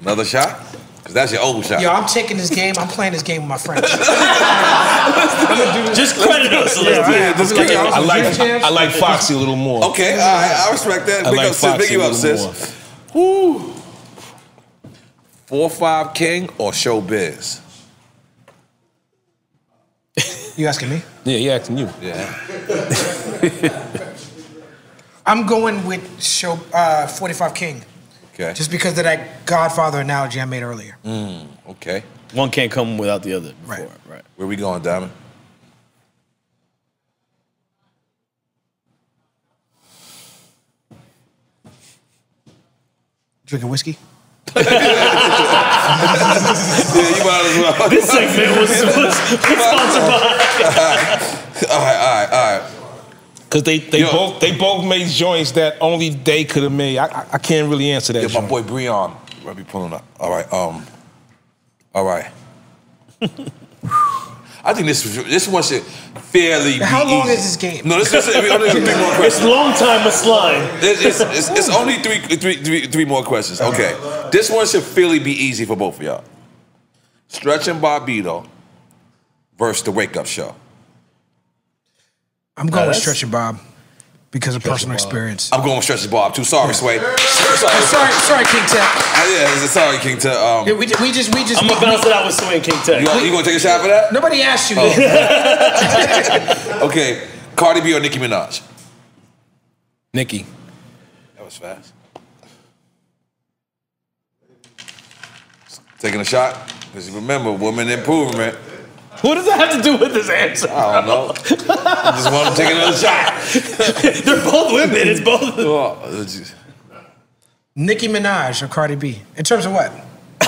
Another shot? Because that's your old shot. Yo, I'm taking this game. I'm playing this game with my friends. Just credit us a little bit. Yeah, just I'll like, kick it. yo, I like Dream I like Foxy a little more. Okay, all right, I respect that. I Big like up, sis. Big Foxy you a up, little sis. Woo. Four five king or showbiz? You asking me? Yeah, he asking you. Yeah. I'm going with show uh, 45 King, Okay. just because of that Godfather analogy I made earlier. Mm, okay. One can't come without the other. Before, Right. right. Where we going, Diamond? Drinking whiskey. Yeah, you might as well. This segment was, was, was sponsored by. all right, all right, all right. Cause they they Yo. both they both made joints that only they could have made. I, I I can't really answer that. Yeah, my boy Breon. I'll be pulling up. All right, um, all right. I think this this one should fairly. How be long easy. is this game? No, this is only three more questions. It's questions. long time with slime. It's, it's, it's, it's only three, three, three, three more questions. Okay, this one should fairly be easy for both of y'all. Stretch and Bobbito versus the Wake Up Show. I'm going with that's- Stretch and Bob because of personal experience. I'm going with Stretch and Bob too. Sorry, Sway. Sorry, sorry, sorry, King Tech. Uh, yeah, it's- sorry, King. To um, Yeah, we, we just, we just. I'm gonna bounce it out with Swing King Tech. you, gonna, you gonna take a shot for that? Nobody asked you. Okay, Cardi B or Nicki Minaj? Nicki. That was fast. Taking a shot? Because remember, woman improvement. What does that have to do with this answer? I don't know. I just want to take another shot. They're both women. It's both. Oh, Nicki Minaj or Cardi B? In terms of what?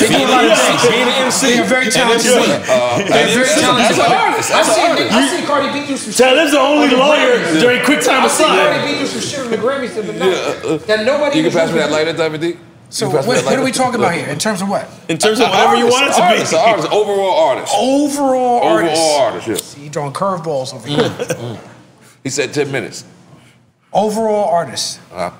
they do a lot of things. They're very talented women. Uh, They're very talented that's women. an artist. I That's an see, artist. I see Cardi B do some shit. Talib's the only on lawyer Grammys. during quick time I of see Cardi. B do some shit on the Grammys the other night uh, that nobody. You can pass me that doing. lighter, David D? So You can pass what, me what are we talking about here? In terms of what? In terms of whatever you want it to Artist, be. artist, overall artist. Overall artist. Overall artist, yeah. See, you throwing curveballs over here. He said 10 minutes. Overall artist. Uh,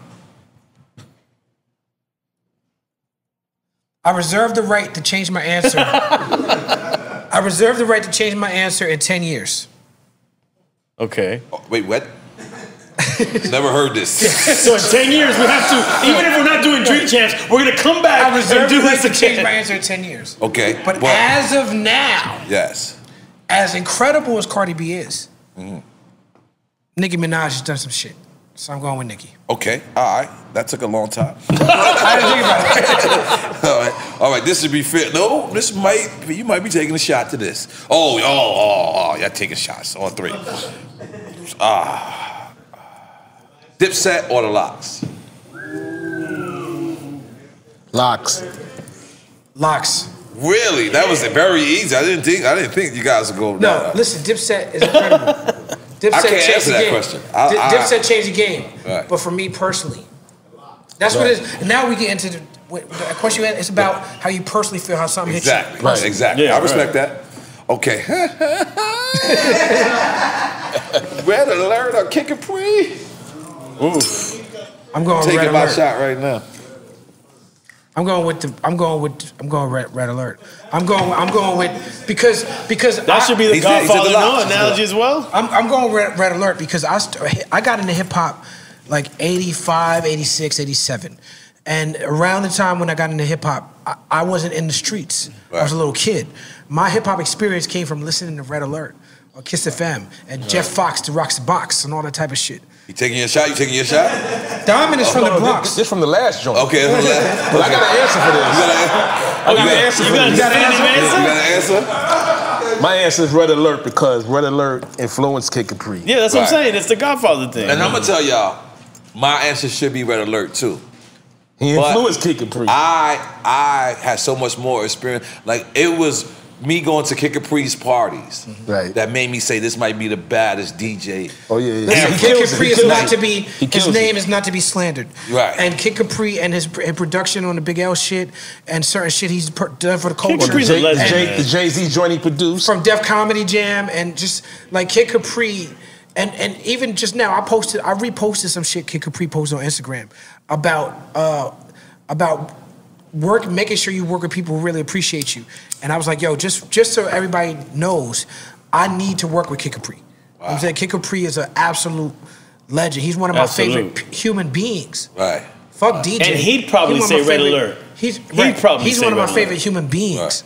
I reserve the right to change my answer. I reserve the right to change my answer in 10 years. Okay. Oh, wait, what? Never heard this. So in 10 years, we have to, even if we're not doing Drink Champs, we're going to come back I and do this to change my answer in 10 years. Okay. But well, as of now, yes. as incredible as Cardi B is, Mhm. Nicki Minaj has done some shit. So I'm going with Nicki. Okay. All right. That took a long time. I didn't think about it. All right. All right. This should be fair. No, this might you might be taking a shot to this. Oh, oh, oh, oh. Y'all taking shots on three. Ah. Dipset or the LOX? LOX. LOX. Really? That was very easy. I didn't think I didn't think you guys would go. No, that. listen, Dipset is incredible. Dipset I can't changed answer the that game. question. I- I- Dipset changed the game. Right. But for me personally, that's what it is. Now we get into the, what, the question you had. It's about how you personally feel, how something Exactly. hits you. Right. Exactly. Yeah, I respect that. Okay. Red alert or Kid Capri. Oof. I'm going I'm Taking red my alert. shot right now. I'm going with the. I'm going with. I'm going red, red alert. I'm going. I'm going with because because That should be the He said- he said Godfather no analogy as well. I'm, I'm going red, red alert because I st- I got into hip hop like 85, 86, 87. And around the time when I got into hip hop, I, I wasn't in the streets. I was a little kid. My hip hop experience came from listening to Red Alert or Kiss FM and Jeff Fox, to Rocks the Box, and all that type of shit. You taking your shot? You taking your shot? Diamond is from the Oh, Bronx. This, this from the last joint. Okay, from the last- But I got an answer for this. I oh, got an answer you for got a this. definitive answer? You got an answer? My answer is Red Alert because Red Alert influenced Kid Capri. Yeah, that's what I'm saying. It's the Godfather thing. And I'm gonna tell y'all, my answer should be red alert too. He But influenced Kid Capri. I I had so much more experience. Like it was me going to Kid Capri's parties Right. that made me say this might be the baddest DJ. Oh yeah, yeah. Listen, He Kid kills. Capri is not it. to be. His name is not to be slandered. Right. And Kid Capri and his and production on the Big L shit and certain shit he's per- done for the culture. The Capri's a legend, the Jay- the Jay Z joint he produced. from Def Comedy Jam and just like Kid Capri. And, and even just now, I posted, I reposted some shit Kid Capri posted on Instagram about uh, about work, making sure you work with people who really appreciate you. And I was like, yo, just just so everybody knows, I need to work with Kid Capri. You know what I'm saying Kid Capri is an absolute legend. He's one of my favorite p- human beings. Right. Fuck DJ. And he'd probably He's one say Red favorite- Alert. He's He'd right. probably He's say one of my favorite Alert. human beings. Right.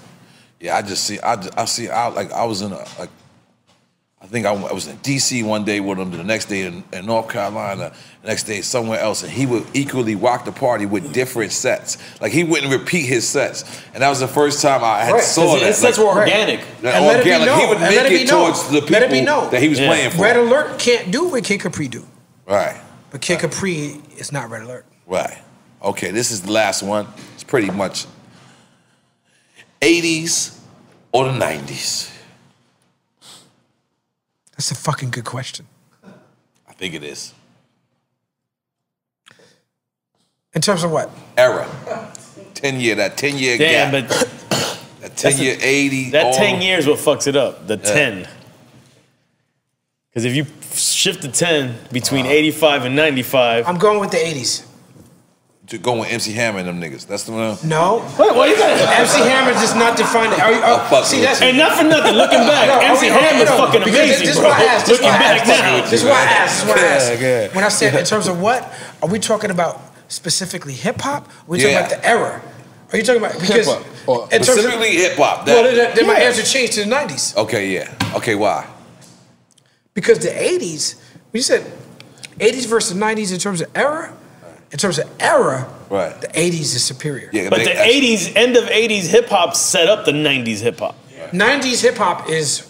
Yeah, I just see. I, just, I see. I like. I was in a like. I think I, I was in D.C. one day with him. The next day in, in North Carolina. The next day somewhere else, and he would equally rock the party with different sets. Like he wouldn't repeat his sets, and that was the first time I had Right, saw 'Cause that. his sets like, were organic. that And let it be organic. He known, would and make let it it known. towards the people Let it be known. that he was Yeah. playing for. Red Alert can't do what Kid Capri do, Right. but Kid Capri is not Red Alert. Right. Okay, this is the last one. It's pretty much 80s or the 90s. That's a fucking good question. I think it is. In terms of what? Era. 10 year, that 10 year Damn, gap. but that 10 year 80. that all- 10 years what fucks it up. The 10. Because if you shift the 10 between 85 and 95. I'm going with the 80s. To go with MC Hammer and them niggas. That's the one. No. What, what you got? MC Hammer does not define it. Are you, Oh, fuck see, that's you. And not for nothing, looking back, No, MC okay, okay, Hammer's no, fucking amazing, this is bro. why I asked, this is looking why I back asked. now. This is why I asked. This is why I asked. Yeah, yeah. When I said in terms of what, are we talking about specifically hip hop? Are we talking Yeah. about the era? Are you talking about because Hip-hop, or in terms of Specifically hip hop. well, then, That, then my answer changed to the 90s okay, yeah. Okay, why? because the 80s. When you said 80s versus 90s in terms of era, in terms of era, Right. the 80s is superior. Yeah, But they- the that's- 80s, end of 80s hip hop set up the 90s hip hop. 90s hip hop is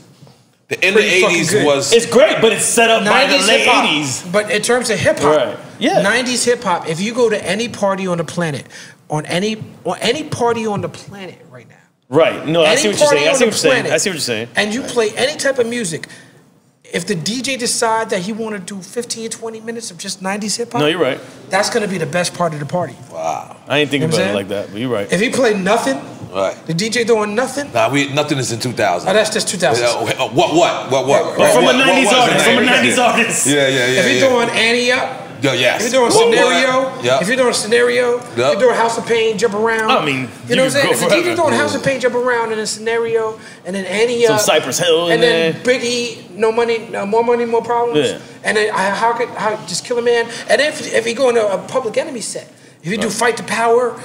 the end of the 80s was. It's great, but it's set up by the 90s late hip hop. 80s. But in terms of hip hop, Right. Yeah. 90s hip hop. If you go to any party on the planet, on any on any party on the planet right now, Right. No, I see what you're saying. I see what you're saying. I see what you're saying. and you play any type of music, if the DJ decide that he want to do 15, 20 minutes of just 90s hip hop, No, you're right. That's gonna be the best part of the party. wow. I ain't thinking You know about it like that, but you're right. If he play nothing, Right. the DJ doing nothing, Nah, we, nothing is in 2000. oh, that's just 2000. Uh, what, what, what, what? But from what, a 90s what was artist, from a 90s artist. Yeah, yeah, yeah. if he yeah. throwing Ante up, Yo, yes. If you're doing What- what- scenario, Yep. if you're doing scenario, if you're doing House of Pain, jump around. I mean, you know what I'm saying? If you're DJ's forever. doing House of Pain, jump around, and then scenario, and then Ante, Some uh, Cypress Hill and then there. Big E, no money, no more money, more problems. Yeah. And then how could how just kill a man? And if if you go into a Public Enemy set, if you do Fight to Power,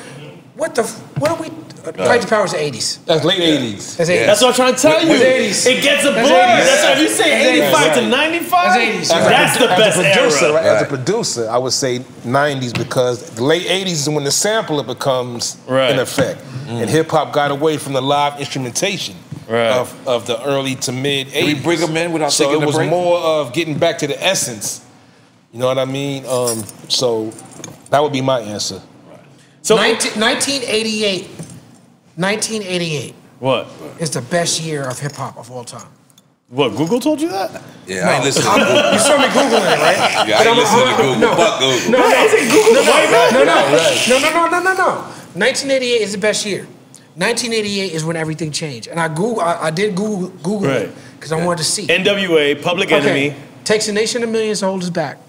what the f- what are we? Uh, Fight to Power is the 80s. That's late 80s. That's 80s. That's what I'm trying to tell you. That's 80s. It gets a blur. That's 80s. That's why if you say That's 85 to 95, That's 80s. that's the as best a producer, era. right? As a producer, I would say 90s because the late 80s is when the sampler becomes Right. in effect, and hip hop got away from the live instrumentation Right. of, of the early to mid 80s. we bring 'em in without so taking it was break? more of getting back to the essence. You know what I mean? Um, so that would be my answer. So 19, 1988. 1988 what? is the best year of hip hop of all time. What? Google told you that? Yeah, I ain't listening to I'm- Google. You saw me googling it, right? Yeah, I ain't listening to Google. No, Fuck Google. no, no, Is it Google no, white man? no, no, no, no, no, no, no, no. 1988 is the best year. 1988 is when everything changed, and I Google, I, I did Google, Google it Right. because I wanted to see. NWA, Public Enemy. Takes a nation of millions to hold us back.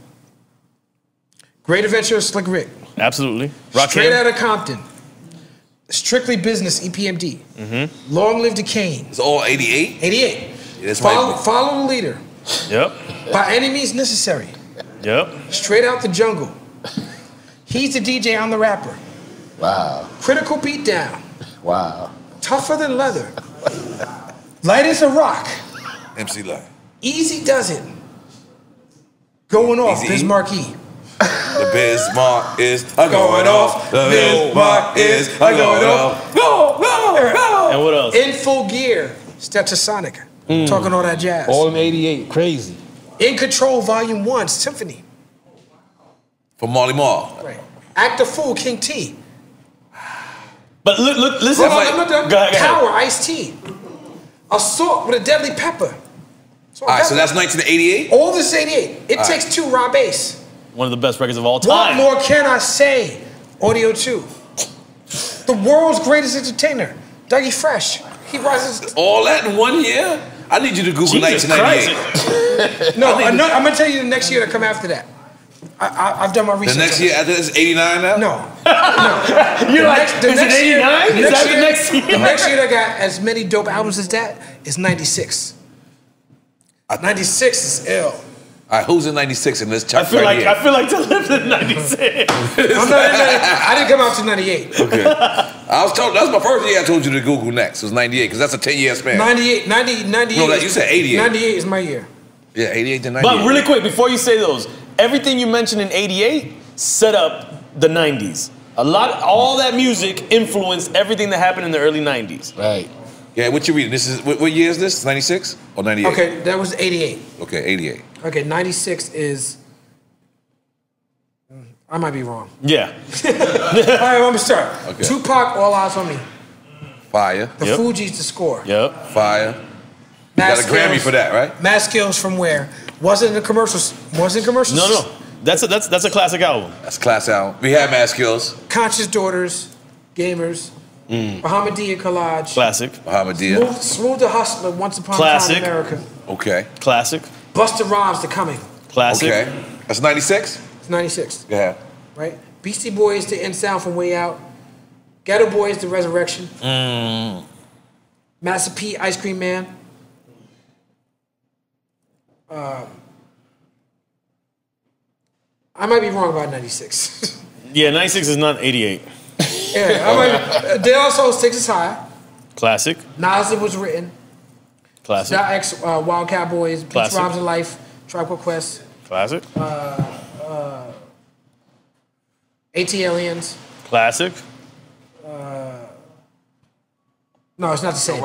Great Adventure of Slick Rick. Absolutely. Straight Rakim. out of Compton. Strictly Business, E EPMD. Mm-hmm. Long Live the Kane. It's all 88? 88. That's Follow, my- follow the leader. Yep. By any means necessary. Yep. Straight out the jungle. He's the DJ, I'm the rapper. Wow. Critical beatdown. Wow. Tougher than leather. Lyte as a rock. MC Lyte. Easy does it. Going off, Easy E? Bismarck E. The Biz Markie's a going off. The Biz Markie's a going off. Go, go, go. And what else? In full gear, Stetsasonic. Hmm. Talking all that jazz. All in 88, crazy. In Control, Volume 1, Symphony. For Marley Marl. Right. Act a Fool, King T. But look, look, listen. Hold on, I'm not done. Go ahead, go ahead. Power, Ice T. Assault with a Deadly Pepper. All right, so that's 1988? All this 88. It All takes two, Rob Base. One of the best records of all time. What more can I say? Audio 2. The world's greatest entertainer, Dougie Fresh. He rises. All that in one year? I need you to Google Jesus 1998. No, I I need know, I'm gonna tell you the next year to come after that. I, I, I've done my research. The next year after this, 89 now? No. no. You're The like, next- the is it next year- 89? the Is next that the next year? The next year that got as many dope albums as that is 96. 96 is ill. All right, who's in 96 in this chart? I feel right like here? I feel like to live in '96. I'm not in 90 I didn't come out to 98. Okay. I was told, that's my first year I told you to Google next. It was 98, because that's a 10 year span. 98, 90, 98. No, that- you said 88. 98 is my year. Yeah, 88 to 98. But really quick, before you say those, everything you mentioned in '88 set up the '90s. A lot, all that music influenced everything that happened in the early '90s. Right. Yeah, what you reading? This is what, what year is this? 96 or 98? Okay, that was 88. Okay, 88. Okay, 96 is. I might be wrong. Yeah. All right, let me start. Okay. Tupac, All Eyes on Me. Fire. The Yep. Fugees, The Score. Yep. Fire. You got a Grammy Skills- for that, right? Mad Skillz from where? Wasn't in the commercials. Wasn't in commercials. No, no, that's a, that's that's a classic album. That's class album. We had Mad Skillz. Conscious Daughters, Gamers, mm. Bahamadia Collage. Classic. Bahamadia. Smooth, Smooth the Hustler, Once Upon Classic. a Time in America. Okay. Classic. Busta Rhymes, The Coming. Classic. Okay. That's 96? It's 96, Yeah. right? Beastie Boys, The End Sound from Way Out. Geto Boys, The Resurrection. Mm. Master P, Ice Cream Man. Uh, I might be wrong about 96. Yeah, '96 is not '88. yeah, I might, uh, De La Soul, Six is High. Classic. Nas It was written. Classic. Dot X, uh, Wildcat Boys, Beats Classic. Rhymes of Life, Tribe Called Quest, Classic. Uh, uh, ATLiens. Classic. Uh, no, it's not the same.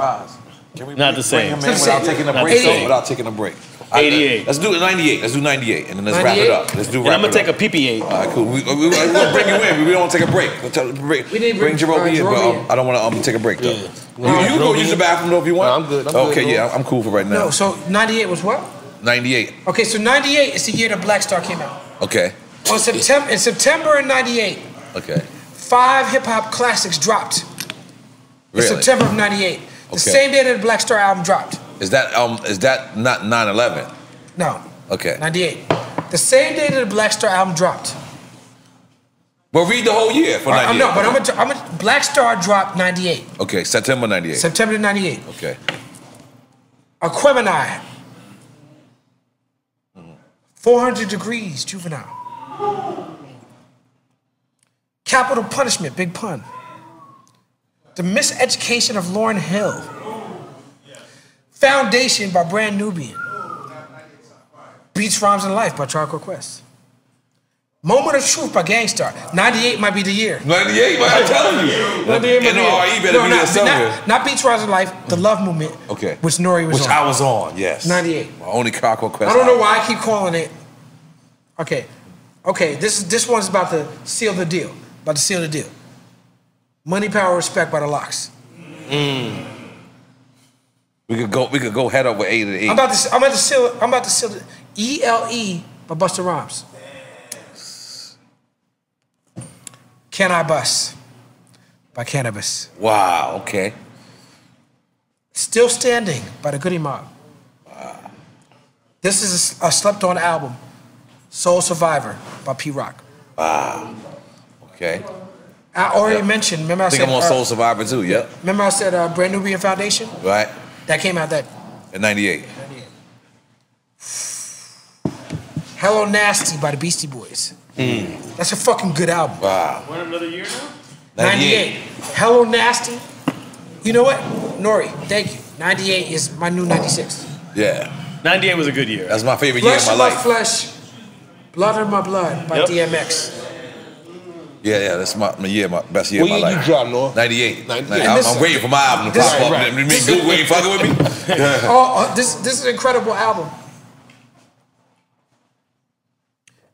Can we Not bring- the same. Bring him in It's the without same. taking a Not the break. same. Without taking a break. I- 88. Let's do 98. Let's do 98, and then let's wrap it up. Let's do And wrap I'm gonna it take a up. PP8. All right, cool. We, we, we, we're gonna bring you in. We don't want to take a break. Let's tell- break. We need to bring bring- Jarobi uh, in, but um, in. I don't want to um, take a break though. Yeah. You, you can go use the bathroom though if you want. No, I'm good. I'm okay, bro. yeah, I'm cool for right now. No, so 98 was what? 98. Okay, so 98 is the year that Black Star came out. Okay. On September, in September of 98, Okay. five hip hop classics dropped. In September of 98. The Okay. same day that the Black Star album dropped. Is that um is that not 9/11? No. Okay. 98. The same day that the Black Star album dropped. Well, read the whole year for I, 98. no, but I'm gonna, I'm gonna, Black Star dropped 98. Okay, September 98. September 98. okay. Aquemini. 400 degrees, juvenile. Capital punishment, big pun. The miseducation of Lauryn Hill. Foundation by Brand Nubian. Beats Rhymes and Life by Tribe Called Quest. Moment of Truth by Gang Starr. 98 might be the year. 98, man, I'm telling you. 98 might be the year. NRE better No, be not, there somewhere. not, not Beats Rhymes and Life, The Love Movement, Okay. which Nori was Which on. I was on, yes. 98. My only Crocker Quest. I don't know why I keep calling it. Okay, okay. This this one's about to seal the deal. About to seal the deal. Money, power, respect by the LOX. Mm. We could go. We could go head up with eight of the eight. I'm about to. I'm about to seal. I'm about to seal the E L E by Busta Rhymes. Can I Bust by Canibus. wow. Okay. Still Standing by the Goodie Mob. Wow. This is a, a slept on album. Soul Survivor by Pete Rock. Wow, okay. I already mentioned. Remember I, I think said. I'm on uh, Soul Survivor too. Yep. Remember I said uh, Brand Nubian Foundation? Right. That came out that At 98. Hello Nasty by the Beastie Boys. Mm. That's a fucking good album. Wow. Want another year now? 98. Hello Nasty. You know what? Nori, thank you. 98 is my new 96. Yeah. 98 was a good year. That's my favorite year Flesh of of my my life. flesh, blood of my blood by Yep. DMX. Yeah, yeah. That's my, my year, my best year What of my year you life. dropped, Noah? 98. 98. I'm, this- I'm waiting for my album to this- pop up. right. You mean Google ain't fucking with me? Oh, oh, this, this is an incredible album.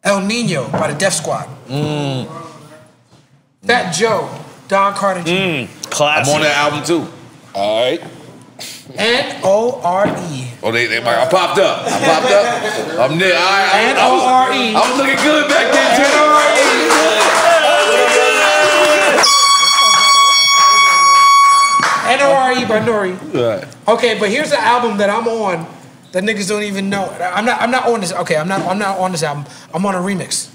El Nino by the Def Squad. Mm. Fat Joe, Don Cartagena I'm on that album too. All right. N O R E. Oh, they, they, I popped up. I popped up. I'm there. I, I, I, was, N-O-R-E. I was looking good back then too. N O R E by Nori. Okay, but here's the album that I'm on that niggas don't even know. I'm not. I'm not on this. Okay, I'm not. I'm not on this album. I'm on a remix.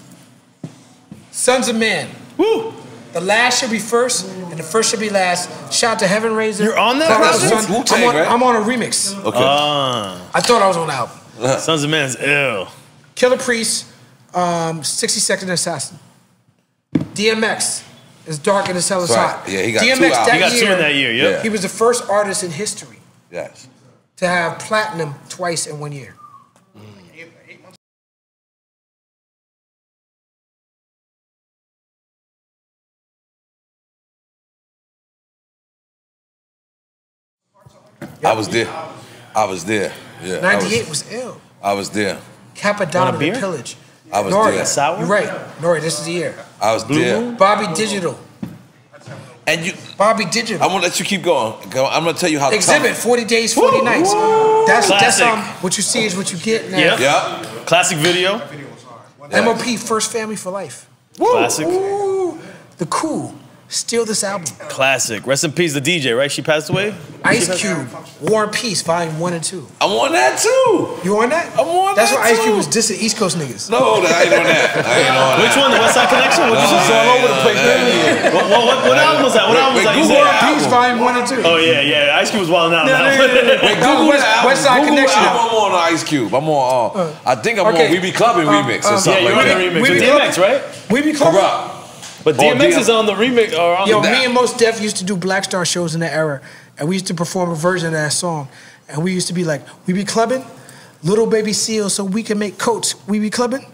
Sunz of Man. Woo! The last should be first, and the first should be last. Shout out to Heaven Raiser. You're on that Shout project? Wu-Tang, I'm, on, right? I'm on a remix. Okay. Ah. I thought I was on the album. Sunz of Man's ill. Killah Priest, um, 60 Second Assassin. DMX is dark and as hell is right. hot. Yeah, he got two DMX albums. that He got year, two in that year, yep. Yeah. He was the first artist in history yes. to have platinum twice in one year. I was there. I was there. Yeah. I was- 98 was, ill. I was there. Cappadonna the? Pillage. I was Nori, there. Sour? You're right. Nori, this is the year. I was there. Bobby Digital. And you, Bobby Digital. I'm gonna let you keep going. I'm gonna tell you how Exhibit, tough. 40 days, 40 nights. That's, that's Classic. um, what you see is what you get now. Yep. Yeah. Classic video. MOP, First Family for Life. Classic. Ooh, the Cool. Steal this album. Classic. Rest in peace, the DJ, right? She passed away? Ice Cube, War and Peace, Volume 1 and 2. I'm on that too. You on that? I'm on That's that why Ice Cube too. was dissing East Coast niggas. No, I ain't on that. I ain't on that. Which that. one? The West Side Connection? What, No, you all over the place. nah, What, what, what, what album was that? What album was Wait, that? You Google said? that. Peace, Volume 1 and 2. Oh, yeah, yeah. Ice Cube was wilding out No, now. no, no, no, no. Wait, Google West- the. West Side Google Connection album. album. I'm on Ice Cube. I'm on. Uh, I think I'm okay. on We Be Clubbing Um, remix or something Yeah, you're like on the that. remix We with be DMX, right? We be close. Corrupt. But DMX DM is on the remix. Or on Yo, the, me and Mos Def used to do Black Star shows in that era, and we used to perform a version of that song. And we used to be like, we be clubbing, little baby seal, so we can make coats. We be clubbing.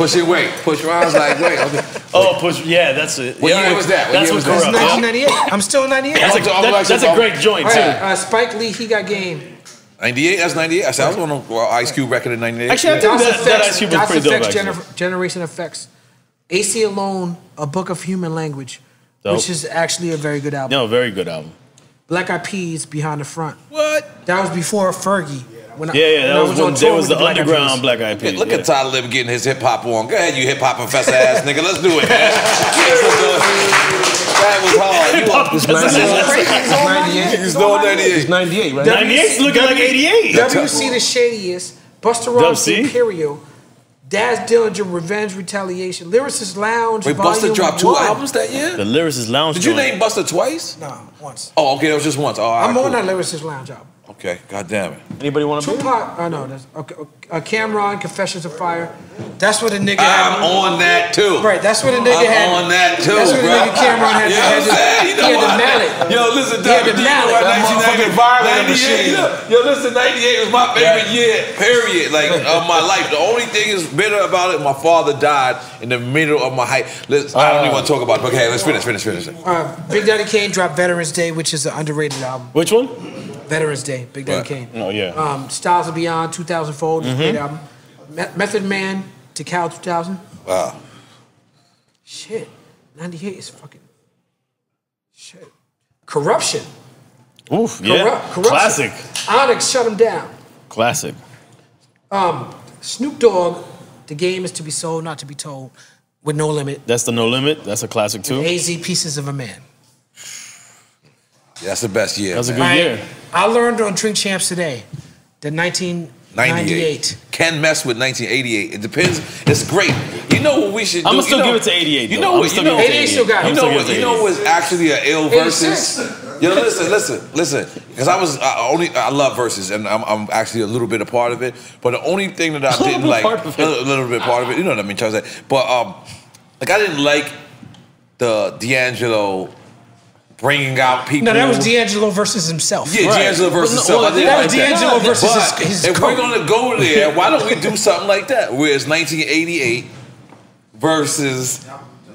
Push it weight. Push rhymes like wait. Okay. oh, push. Yeah, that's it. What yeah, year was that? What That's year what was that? That's 1998. I'm still in 98. That's a, I'm talking that- that's a great joint, too. right, uh, Spike Lee, he got game. 98. That's 98. I said I was on a well, Ice Cube record in 98. Actually, I think Dots that, that Ice Cube was Das pretty dope, EFX actually. Gener- Generation EFX. AC Alone, A Book of Human Language, Dope. which is actually a very good album. No, very good album. Black Eyed Peas, Behind the Front. what? That was before Fergie. When I, Yeah, yeah, when that I was when on there was with the Black underground Peas. Black Eyed Peas. Look yeah. at Talib getting his hip hop on. Go ahead, you hip hop professor ass nigga. Let's do it, man. Yes, let's do. That was hard. You up this It's 98. 98. It's all 98. It's 98, right? 98 's looking like 88. WC the shadiest, Busta Dub Rhymes C? Imperial, Daz Dillinger Revenge Retaliation, Lyricist Lounge. Wait, Busta Volume dropped two one. albums that year? The lyricist lounge. Did you joint. name Busta twice? No, once. Oh, okay, that was just once. Oh, all right, I'm cool. on that Lyricist Lounge album. Okay, god damn it. Anybody want to? Tupac, oh no, that's okay. uh, Cam'ron, Confessions of Fire. That's what a nigga I'm had. on that too. Right, that's what a nigga I'm had. on that too, That's what bro. a nigga Cam'ron had. You know what I'm saying? You know he had the mallet. Yo, listen, He had Dr. the D, mallet. right, That motherfucking vibrator 98, machine. Yo, yo, listen, 98 was my favorite year, period, like, of my life. The only thing is bitter about it, my father died in the middle of my height. Let's, I don't even want to talk about it, okay, let's finish, finish, finish. Uh, Big Daddy Kane dropped Veterans Day, which is an underrated album. Which one? Veterans Day, Big Daddy Right. Kane. Oh yeah. Um, Styles of Beyond, 2004, mm great album. Me- Method Man, Tical 2000. Wow. Shit, 98 is fucking. Shit. Corruption. Oof. Yeah. Corrupt- corruption. Classic. Onyx shut him down. Classic. Um, Snoop Dogg, the game is to be sold, not to be told, with no limit. That's the No Limit. That's a classic too. AZ Pieces of a Man. Yeah, that's the best year. That That's a good man. I, year. I learned on Drink Champs today that 1998. Can mess with 1988. It depends. It's great. You know what we should do? I'ma You still know- give it to 88 You know what? You know, give 88 still got it. you know what? give You know what's actually an ill 86. versus. Yo, listen, listen, listen. Because I was I only I love Verzuz, and I'm, I'm actually a little bit a part of it. But the only thing that I didn't like, part of it. a little bit part of it. You know what I mean? Trying to say, but um, like I didn't like the D'Angelo bringing out people. No, that was D'Angelo versus himself. Yeah, D'Angelo versus But no, himself. well, I didn't that like was D'Angelo that. versus But his- his if coat. we're gonna go there, why don't we do something like that? Where it's 1988 versus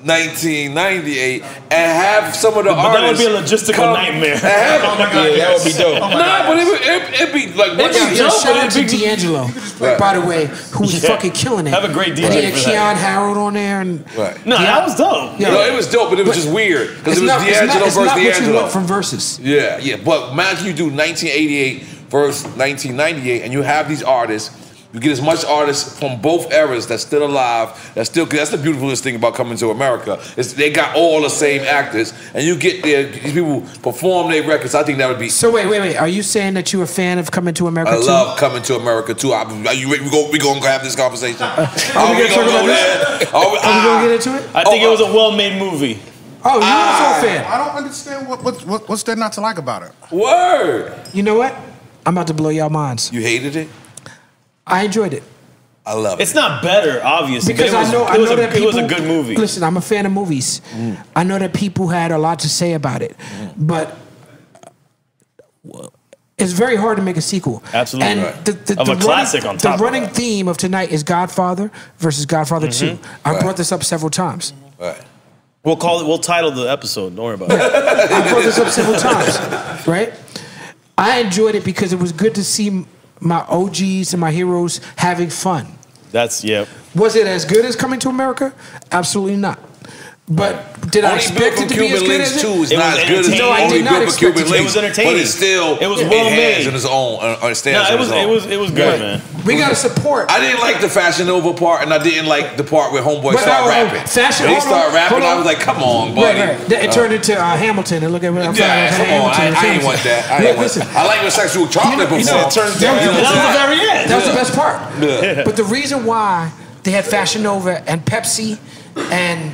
1998, and have some of the But that would artists. be a logistical come nightmare. and have- oh Yeah, that would be dope. Oh nah, but it would it, it'd be like once Yo, you yo, jump, shout out it'd to be- D'Angelo, Right. by the way, who's Yeah. fucking killing it. Have a great And DJ he had for that. Keyon Harrold on there, and Right. No, that was dope. Yeah. No, it was dope, but it was just weird because it was not, it's D'Angelo not, it's versus not what you D'Angelo. from Verzuz. Yeah, yeah. But imagine you do 1988 versus 1998, and you have these artists. You get as much artists from both eras that's still alive. That's still. That's the beautifulest thing about coming to America is they got all the same actors, and you get their these people perform their records. I think that would be. So wait, wait, wait. Are you saying that you're a fan of Coming to America I too? love coming to America too. I, are you ready? We go. We gonna have this conversation. are we gonna talk about this? Are we, Are we gonna ah. get into it? I think Oh, it was a uh, well-made movie. Oh, you're also a ah. fan. I don't understand what, what, what what's there not to like about it. Word. You know what? I'm about to blow y'all minds. You hated it. I enjoyed it. I love it. It's not better, obviously, Because but it was, I know, I it was, know a, that people. it was a good movie. Listen, I'm a fan of movies. I know that people had a lot to say about it, but uh, it's very hard to make a sequel. Absolutely. And Right. the, the, Of the a classic running, on top of The running that. theme of tonight is Godfather versus Godfather Two. I Right. brought this up several times. Right. We'll call it. We'll title the episode. Don't worry about it. I brought this up several times, right? I enjoyed it because it was good to see my OGs and my heroes having fun. That's yeah. Was it as good as Coming to America? Absolutely not. But did I Only expect it from to be Cuban as good Links as too it? is It not was as good as entertaining. No, I Only did not Built from expect Cuban it to be. Links. It was entertaining. But it's still It was it well has made. in its own. Uh, it stands No, on it was its it was it was good, Right. man. We gotta support. I didn't like the Fashion Nova part, and I didn't like the part where Homeboy But, started oh, oh, rapping. Fashion- When he hold on, started rapping, hold I on. was like, "Come on, Right, buddy." right. It turned into uh, Hamilton, and look at what I'm Yeah, come on. I, I ain't want that. I ain't want Listen, I like when sexual chocolate you know, before. it turns Yeah, out- yeah, That was the very end. That was the best part. Yeah. But the reason why they had Fashion Nova and Pepsi and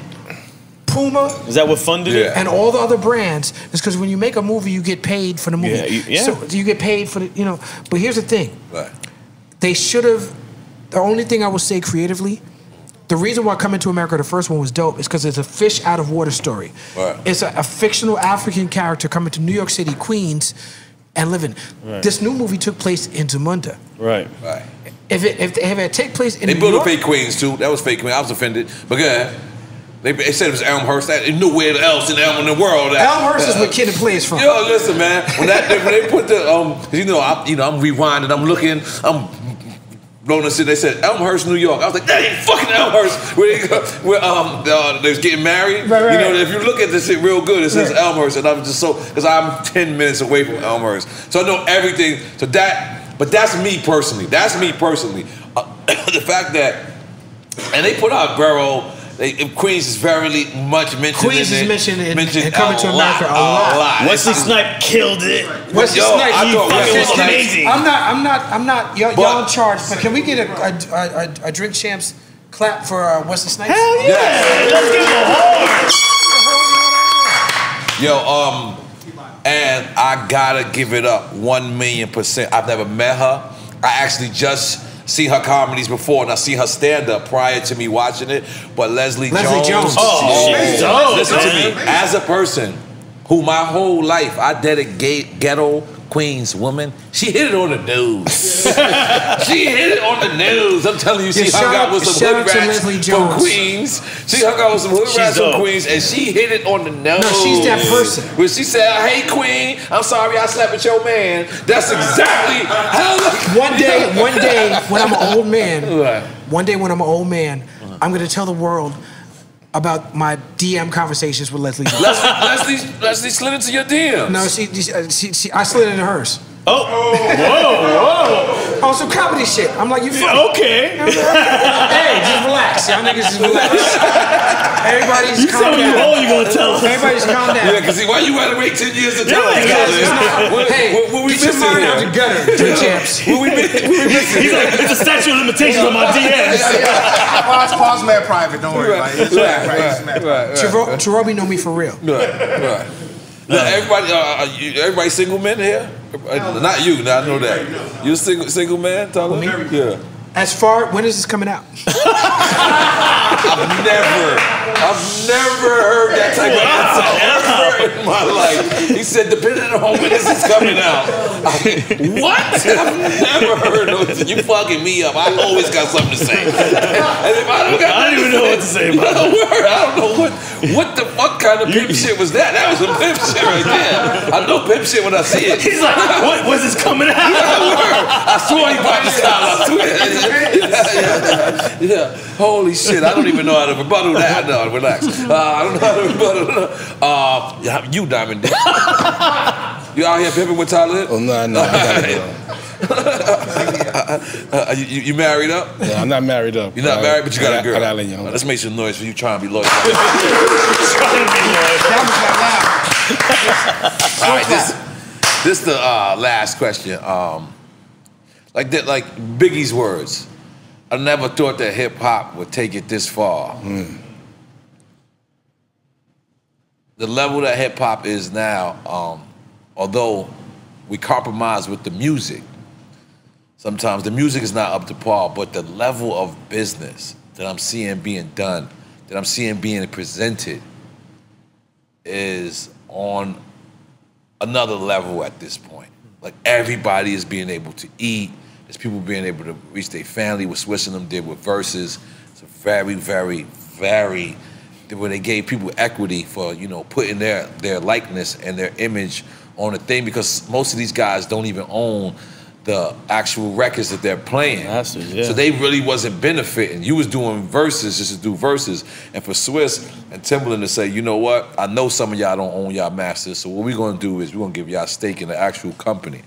Puma Is that what funded it? And all the other brands is because when you make a movie, you get paid for the movie. Yeah, you- yeah. So you get paid for the, you know. But here's the thing: Right. they should have. The only thing I will say creatively, the reason why Coming to America, the first one was dope, is because it's a fish out of water story. Right. It's a, a fictional African character coming to New York City, Queens, and living. Right. This new movie took place in Zamunda. Right. Right. If it if, if it take place in They New built York, a fake Queens too. That was fake Queen. I was offended. But go ahead. They, they said it was Elmhurst. That nowhere else in Elm in the world. That, Elmhurst is where Kid and Play is from. Yo, listen, man. When that when they put the um, you know, I, you know, I'm rewinding. I'm looking. I'm rolling city. They said Elmhurst, New York. I was like, that ain't fucking Elmhurst. Where they go, where um, uh, they was getting married. Right, right, you know, right. if you look at this shit real good, it says. Elmhurst, and I'm just so because I'm ten minutes away from Elmhurst, so I know everything. So that, but that's me personally. That's me personally. Uh, the fact that and they put out Burrow they, Queens is very much mentioned. Queens in is it, mentioned in- mentioned in Coming to America lot, a lot. Wesley Snipe killed it. Wesley Yo, Snipes, I he thought fucking Wesley was Snipes- amazing. I'm not. I'm not. I'm not. Y'all, But- y'all in charge. But can we get a a, a, a, a drink champs clap for uh, Wesley Snipes? Hell yeah! Let's give him a horn. Yo, um, and I gotta give it up one million percent. I've never met her. I actually just seen her comedies before, and I see her stand up prior to me watching it. But Leslie, Leslie Jones, Jones. Oh, she's oh, oh, dope, listen to me. As a person who my whole life I dedicate ghetto Queens woman, she hit it on the news. she hit it on the news. I'm telling you, she Yeah, hung out out- with some hood rats from Queens. She hung out with some hood She's rats from. Queens, and she hit it on the nose. No, she's that person. When she said, "Hey, Queen, I'm sorry I slept with your man," that's exactly how. One day, one day, when I'm an old man, one day when I'm an old man, I'm gonna tell the world about my DM conversations with Leslie. Leslie, Leslie, Leslie slid into your DMs. No, she, she, uh, she, she, I slid into hers. Oh, whoa, whoa, On some comedy shit. I'm like, you funny. whoa. Okay. hey, just relax. Y'all niggas just relax. Everybody You tell calm me you down. old, you gonna tell us. Everybody just calm down. Yeah, because why you had to wait 10 years to tell Yeah, us? because it's not- What, hey, what, what we get your missing mind out the gutter, drink champs. What we, mi- what we missing He's like, it's a statute of limitations on my DMs. Pause, pause, mad private. Don't worry. Like, it's Right, mad private. It's mad right, private. right, right. Jarobi know me for real. Right, right. Now, everybody, uh, uh, you, everybody single men here? Uh, not you, now I know that. You a single, single man, Talib? Me? Yeah. As far, when is this coming out? I've never, I've never heard that type of answer ever in my life. He said, depending on when this is coming out. I- what? I've never heard no. You fucking me up. I always got something to say. And if I don't got I don't even know what to say about it. Word, I don't know what what the fuck kind of pimp shit was that. That was some pimp shit right there. I know pimp shit when I see it. He's like, what was this coming out? I saw he bought the style up too. Yeah, yeah, yeah. Holy shit! I don't even know how to rebuttal that. No, relax. Uh, I don't know how to rebuttal that. Uh, you Diamond Dick. You out here pimping with Talib? Oh no, no, I got Uh, you, you married up? Yeah, I'm not married up. You're not Uh, married, but you got a girl. I got a young. Let's make some noise for you trying to be loyal. Trying to be loyal. All right, this this the uh, last question. Um, like that, like Biggie's words. I never thought that hip hop would take it this far. The level that hip hop is now, um, although we compromise with the music, sometimes the music is not up to par, but the level of business that I'm seeing being done, that I'm seeing being presented, is on another level at this point. Like everybody is being able to eat. There's people being able to reach their family. What Swizz and them did with Verzuz. It's a very, very, very where they gave people equity for you know putting their their likeness and their image on a thing because most of these guys don't even own the actual records that they're playing. Masters, yeah. So they really wasn't benefiting. You was doing Verzuz just to do Verzuz. And for Swizz and Timbaland to say, you know what? I know some of y'all don't own y'all masters. So what we're gonna do is we're gonna give y'all stake in the actual company.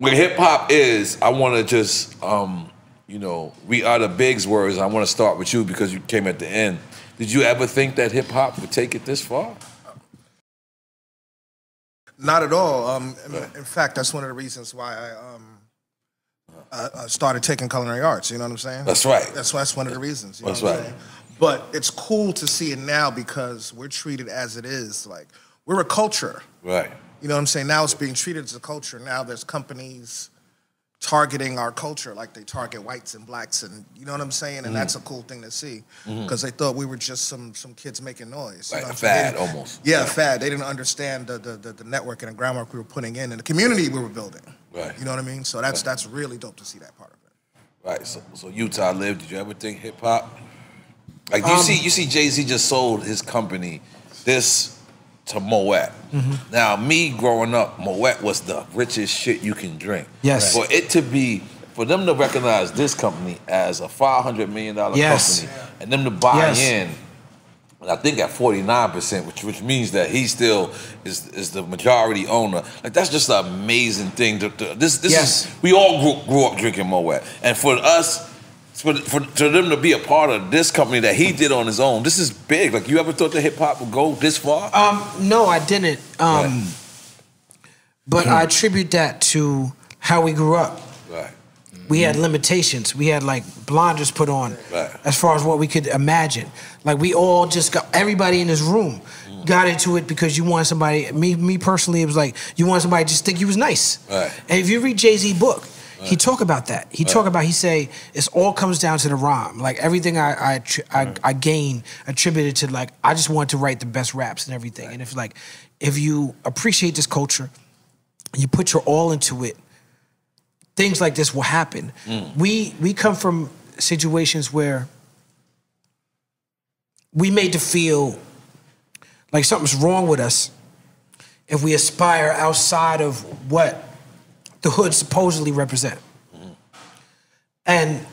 What hip hop is, I wanna just um, you know, we are the Big's words. I wanna start with you because you came at the end. Did you ever think that hip hop would take it this far? Not at all. Um, in, in fact, that's one of the reasons why I um, I, I started taking culinary arts. You know what I'm saying? That's right. That's that's one of the reasons. You know That's what I'm right. saying? But it's cool to see it now because we're treated as it is. Like we're a culture. Right. You know what I'm saying? Now it's being treated as a culture. Now there's companies targeting our culture like they target whites and blacks and you know what I'm saying? Mm-hmm. And that's a cool thing to see because they thought we were just some some kids making noise. you know a what I'm saying? fad almost. Yeah, a fad. They didn't understand the, the the the network and the groundwork we were putting in and the community we were building. Right. You know what I mean? So that's that's really dope to see that part of it. Right. So, so Utah live. Did you ever think hip hop? Like do you Um, see, you see Jay Z just sold his company, this to Moet. Mm-hmm. Now, me growing up, Moet was the richest shit you can drink. Yes. For it to be, for them to recognize this company as a five hundred million dollar Yes. company, and them to buy Yes. in. I think at forty nine percent, which which means that he still is is the majority owner. Like that's just an amazing thing. To, to- this this Yes. is we all grew, grew up drinking Moet, and for us for, for to them to be a part of this company that he did on his own, this is big. Like you ever thought that hip hop would go this far? Um, no, I didn't. Um, But I attribute that to how we grew up. Right. We had limitations. We had like blinders put on Right. as far as what we could imagine. Like we all just got everybody in this room got into it because you want somebody. Me, me personally, it was like you want somebody to just think you was nice. Right. And if you read Jay Z book, he talk about that. He talk about he say it's all comes down to the rhyme. Like everything I I I, mm. I gain attributed to like I just want to write the best raps and everything. And if like if you appreciate this culture, you put your all into it, things like this will happen. Mm. We we come from situations where we made to feel like something's wrong with us if we aspire outside of what the hood supposedly represent. And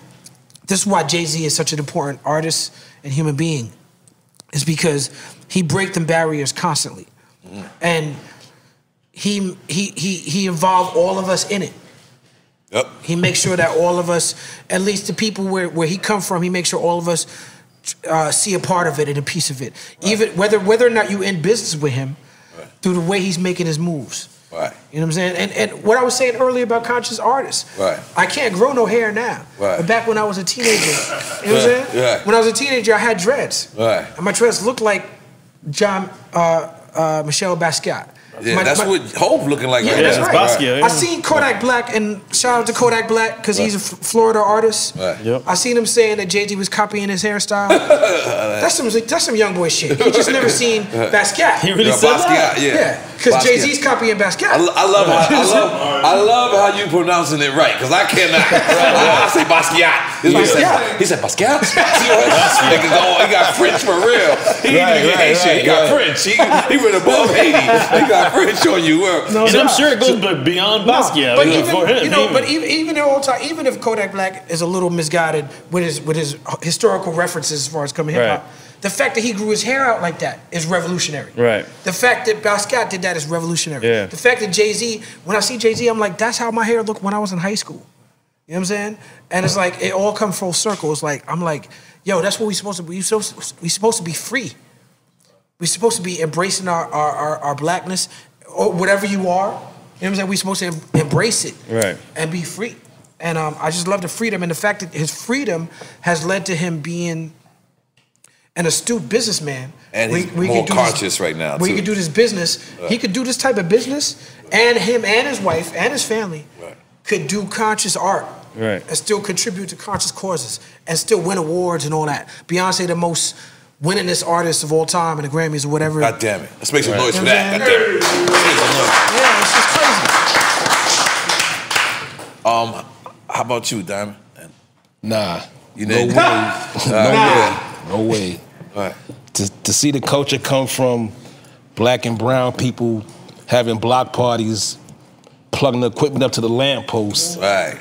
this is why Jay-Z is such an important artist and human being, is because he break them barriers constantly. And he he he he involved all of us in it. Yep. He makes sure that all of us, at least the people where, where he come from, he makes sure all of us uh, see a part of it and a piece of it. Even whether whether or not you in business with him, through the way he's making his moves. Right. You know what I'm saying? And and what I was saying earlier about conscious artists. Right. I can't grow no hair now. Right. But back when I was a teenager, you know what I'm Right, saying? right. When I was a teenager, I had dreads. Right. And my dreads looked like John uh, uh, Michelle Basquiat. Yeah, My- that's my- what Hope looking like yeah, right that's now. right. Basquiat, yeah. I seen Kodak Black, and shout out to Kodak Black because he's a F- Florida artist. Right. Yep. I seen him saying that JT was copying his hairstyle. that's some that's some young boy shit. He just never seen Basquiat. He really Yeah, said that? Yeah. yeah, because Jay Z's copying Basquiat. I, I love how I love I love how you pronouncing it right because I cannot. I, I say Basquiat. This is what he said. Basquiat. He said Basquiat. Nigga go, oh, he got French for real. He Right, didn't even right, Haitian. right, he got. French. He, he went above Haiti. He got French on you. Well, And I'm sure it goes b- beyond Basquiat. but even, for him. you know, he- but even even in all time, even if Kodak Black is a little misguided with his with his historical references as far as coming hip hop, Right. The fact that he grew his hair out like that is revolutionary. Right. The fact that Basquiat did that is revolutionary. Yeah. The fact that Jay Z, when I see Jay Z, I'm like, that's how my hair looked when I was in high school. You know what I'm saying? And it's like it all comes full circle. It's like I'm like, yo, that's what we supposed to be. We supposed we supposed to be free. We're supposed to be embracing our our, our, our blackness or whatever you are. You know what I'm saying? We're supposed to em- embrace it Right. and be free. And um, I just love the freedom and the fact that his freedom has led to him being an astute businessman. And We- he's we more could do this- conscious right now, Where he too. could do this business. He could do this type of business, and him and his wife and his family Right. could do conscious art. Right. And still contribute to conscious causes and still win awards and all that. Beyonce, the most winningest artist of all time in the Grammys or whatever. God damn it. Let's make some noise for that. I'm God damn it. Let's make some noise. Yeah, it's just crazy. Um, how about you, Diamond? Nah. You no didn't- way. All no way. No way. All right. To, to see the culture come from black and brown people having block parties, plugging the equipment up to the lampposts, Right.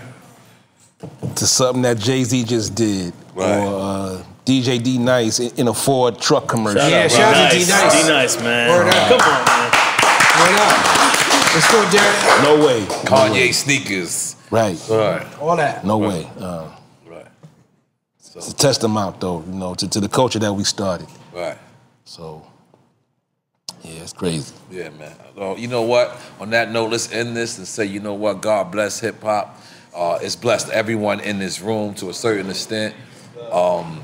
to something that Jay Z just did, Right. or uh, DJ D Nice in, in a Ford truck commercial. Shout Yeah, out, shout out to. D-Nice. D-Nice, man. Word up. Come on, man. Word up. Let's go, Derek. No way. Kanye sneakers. Right. All right. All that. No way. Uh, Right. it's a testament, though, you know, to, to the culture that we started. Right. So, yeah, it's crazy. Yeah, man. Well, you know what? On that note, let's end this and say, you know what? God bless hip hop. Uh, it's blessed everyone in this room to a certain extent. Um,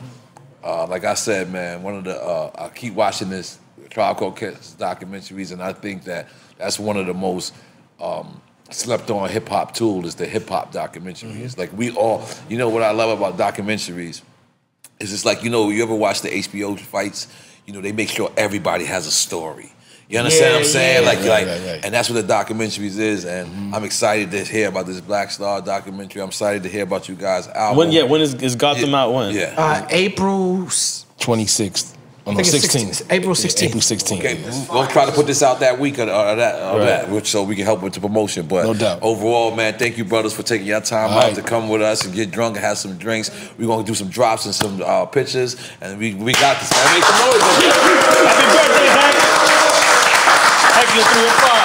uh, like I said, man, one of the uh, I keep watching this Tribe Called Quest documentaries, and I think that that's one of the most um, slept on hip hop tool is the hip hop documentaries. Like we all, you know what I love about documentaries is it's like you know you ever watch the HBO fights? You know they make sure everybody has a story. You understand what I'm saying? yeah. like, Right, like, right, right. and that's what the documentaries is. And I'm excited to hear about this Black Star documentary. I'm excited to hear about you guys' album. When, yeah, when is, is Gotham Yeah. out? When? Yeah. Uh, April. 26th. Oh, no, think it's 16th. 16th. April Yeah, 16th. April 16th. Okay, yeah. we'll try to put this out that week or, or that, or Right. that, which so we can help with the promotion. But No doubt. overall, man, thank you, brothers, for taking your time All out right. to come with us and get drunk and have some drinks. We're gonna do some drops and some uh, pictures, and we we got this. Man, make some noise. Happy birthday, Hank. Heckler 305.